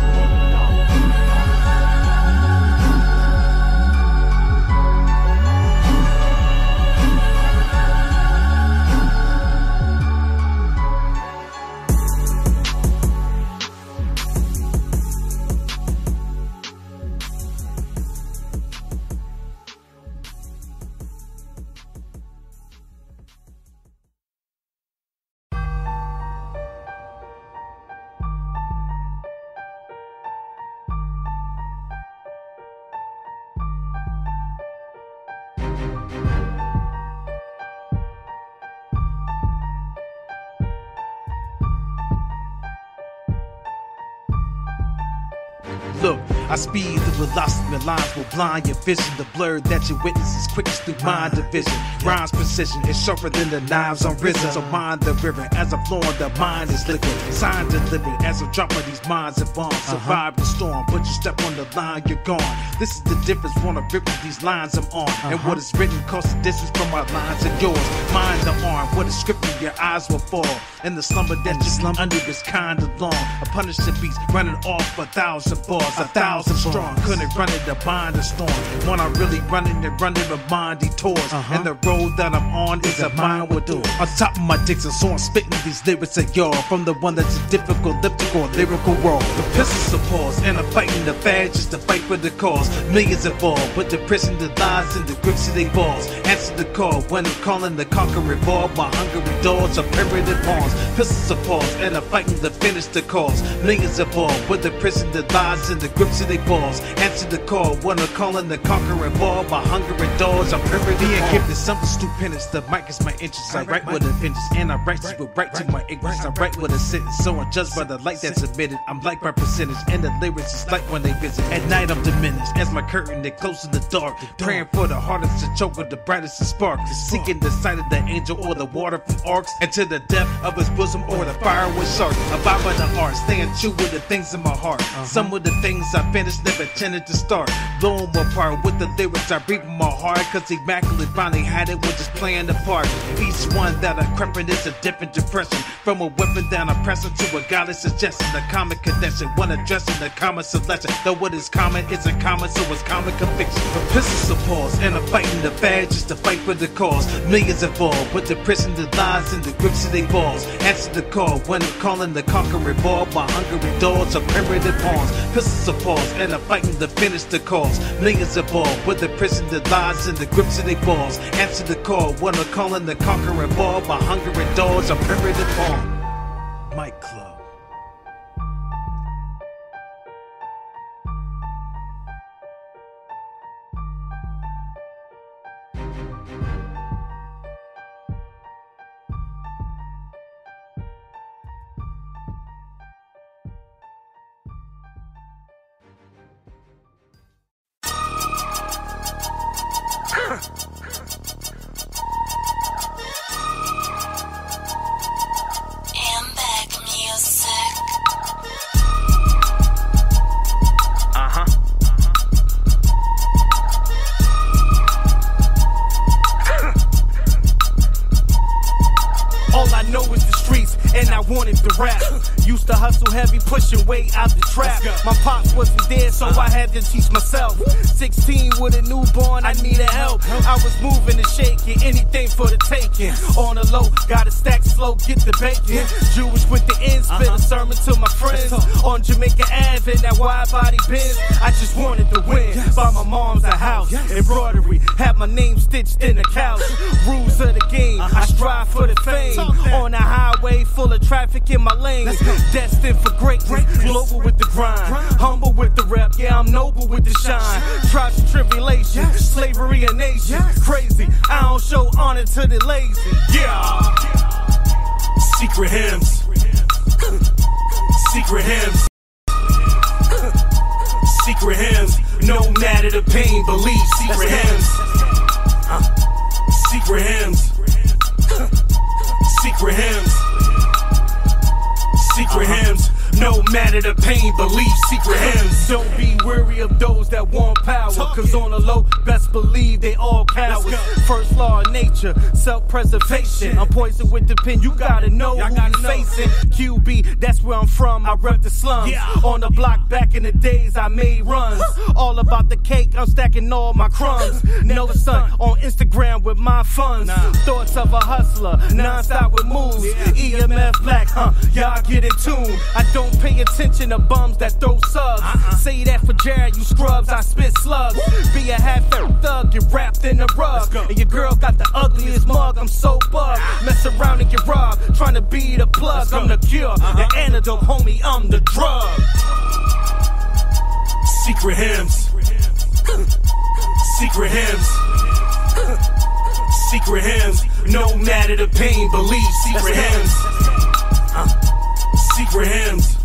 Look, I speed through velocity, lines will blind your vision. The blur that you witness is quickest through mind division. Rhymes precision is sharper than the knives on risen. So mind the river as I'm flowing, the mind is liquid. Sign delivered as I'm dropping these minds and bombs. Uh-huh. Survive the storm, but you step on the line, you're gone. This is the difference, wanna rip with these lines I'm on. And uh-huh. what is written costs the distance from my lines and yours. Mind the arm, what is scripted, your eyes will fall. And the slumber that you slum under is kinda long. I punish the beast, running off a thousand a thousand strong. Couldn't run it, the bind a storm. When I'm really running it and run it, the mind detours. And the road that I'm on is a mind with doors. On top of my dicks, so I'm spitting these lyrics at y'all. From the one that's a difficult, elliptical, lyrical world. The pistols are paused, and I'm fighting the fad just to fight for the cause. Millions involved, but the prison, the lies, and the grips of they balls. Answer the call when I'm calling the conquering ball. My hungry dogs are primitive pawns. Pistols are paused, and I'm fighting to finish the cause. Millions involved, but the prison, the lies, and the grips of they balls. Answer the call when I'm calling the conquering ball. My hungry dogs are primitive Being gifted something stupendous. The mic is my interest. I write with a vengeance, and I write you with right to my ignorance. I write with a sentence, so I'm judged by the light that's emitted. I'm like my percentage, and the lyrics is like when they visit. At night I'm diminished as my curtain they close in the dark. Praying for the hardest to choke with the brightest of sparks. Seeking the sight of the angel or the water from arcs. And to the depth of his bosom or the fire with sharks. Abide by the art, staying true with the things in my heart. Some the things I finished never tended to start. Blow 'em apart with the lyrics I read from my heart. Cause immaculate finally had it with just playing the part. Each one that I creeping is a different depression. From a weapon that I'm pressing to a godless suggestion. The common connection, one addressing the common selection. Though what is common isn't common, so it's common conviction. The pistols are paused, and I'm fighting the fad just to fight for the cause. Millions involved, but the prison, the lies, and the grips of they balls. Answer the call when I'm calling the conquering ball. My hungry dogs are primitive pawns. Pistols are paused, and I'm fighting to finish the cause. Millions involved, but the prison, that lies, in the grips of they balls. Answer the call when I'm calling the conquering ball. My hungry dogs are primitive pawn. Mike Club. Honor I rep the slums. On the block back in the days, I made runs. All about the cake, I'm stacking all my crumbs. No son on Instagram with my funds. Thoughts of a hustler, non-stop with moves. EMF black, huh? Y'all get in tune. I don't pay attention to bums that throw subs. Say that for Jared, you scrubs, I spit slugs. Be a half thug, get wrapped in a rug. And your girl got the ugliest mug, I'm so bugged. Mess around and get robbed, trying to be the plug. I'm the cure, the antidote, homie, I'm the drug. Secret hymns. Secret hymns. Secret hymns. No matter the pain, believe secret hymns. Secret hymns.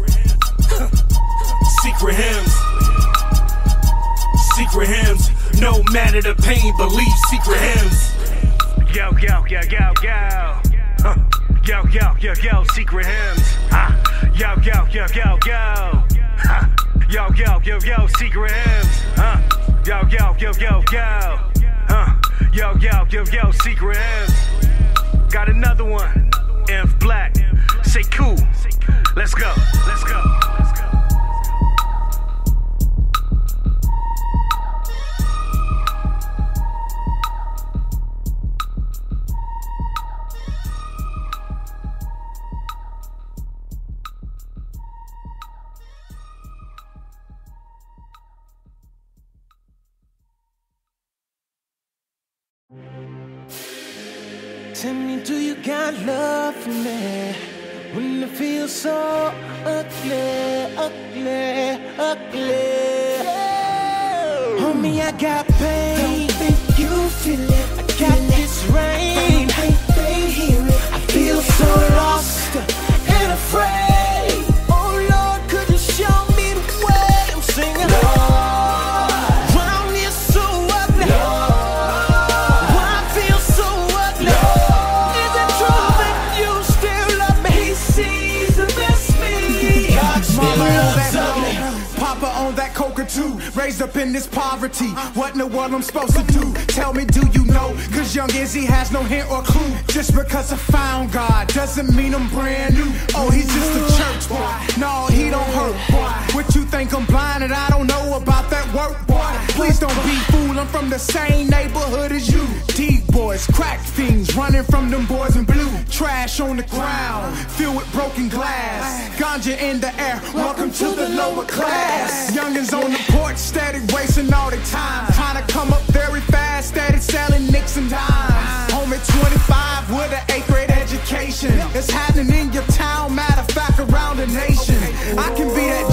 Secret hymns. Secret hymns. No matter the pain, believe secret hymns. Yo, yo, yo, yo, yo. Yo, yo, yo, yo, secret hymns. Yo, yo, yo, yo, yo. Yo, yo, yo, yo, secret hymns. Huh. Yo, yo, yo, yo, yo. Huh. Yo, yo, yo, yo, secret hymns. Got another one. Inf Black. Say cool. Let's go. Let's go. Raised up in this poverty. What in the world I'm supposed to do? Tell me, do you know? Cause young Izzy has no hint or clue. Just because I found God doesn't mean I'm brand new. Oh, he's just a church boy. No, he don't hurt, boy. What you think I'm blind and I don't know about that work, boy? Please don't be fool. I'm from the same neighborhood as you. Deep boys, crack fiends, running from them boys in blue. Trash on the ground, filled with broken glass. Ganja in the air. Welcome to the lower class. Youngins on the porch, steady wasting all the time. Trying to come up very fast, steady selling nicks and dimes. Home at 25 with an eighth grade education. It's happening in your town, matter of fact, around the nation. I can be that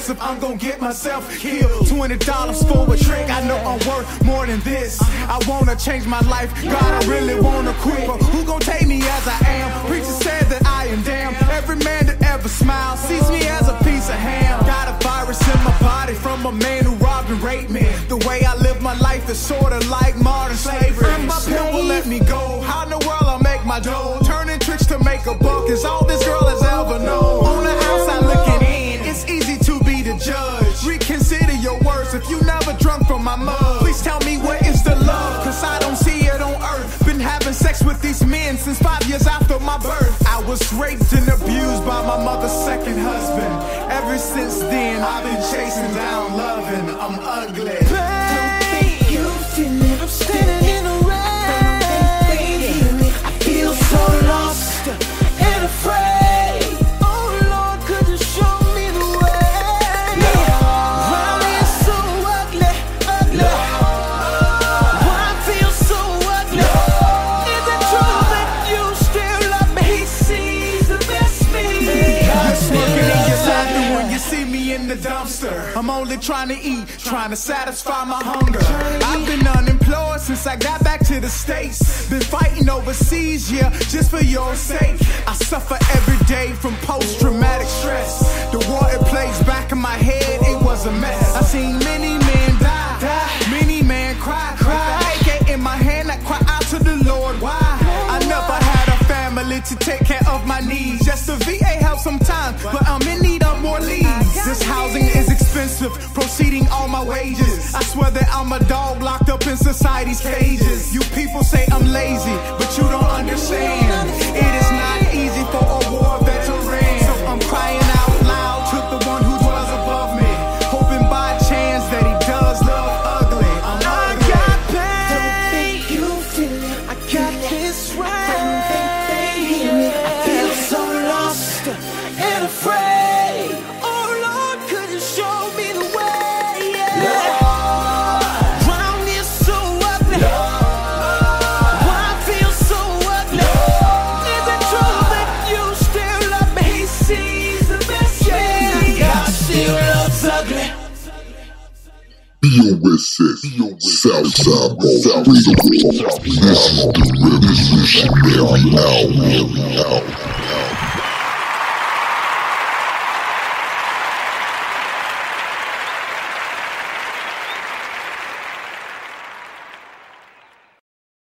aggressive. I'm gonna get myself killed. Twenty dollars for a trick. I know I'm worth more than this. I wanna change my life. God, I really wanna quit. But who gonna take me as I am? Preacher said that I am damn. Every man that ever smiles sees me as a piece of ham. Got a virus in my body from a man who robbed and raped me. The way I live my life is sorta like modern slavery. And my pimp will let me go. How in the world I make my dough? Turning tricks to make a buck is all this girl has ever known. If you never drunk from my mug. Please tell me where is the love, cause I don't see it on earth. Been having sex with these men since five years after my birth. I was raped and abused by my mother's second husband. Ever since then, I've been chasing down loving. I'm ugly. Trying to eat, trying to satisfy my hunger. I've been unemployed since I got back to the States. Been fighting overseas, yeah, just for your sake. I suffer every day from post traumatic stress. The war it plays back in my head, it was a mess. I seen many men die, many men cry. With to take care of my needs. Just the VA helps sometimes, but I'm in need of more leads. This housing is expensive, proceeding all my wages. I swear that I'm a dog locked up in society's cages. You people say I'm lazy, but you don't understand. It is not easy for a war veteran. BOSS, Southside Freedom. This is the revolutionary now.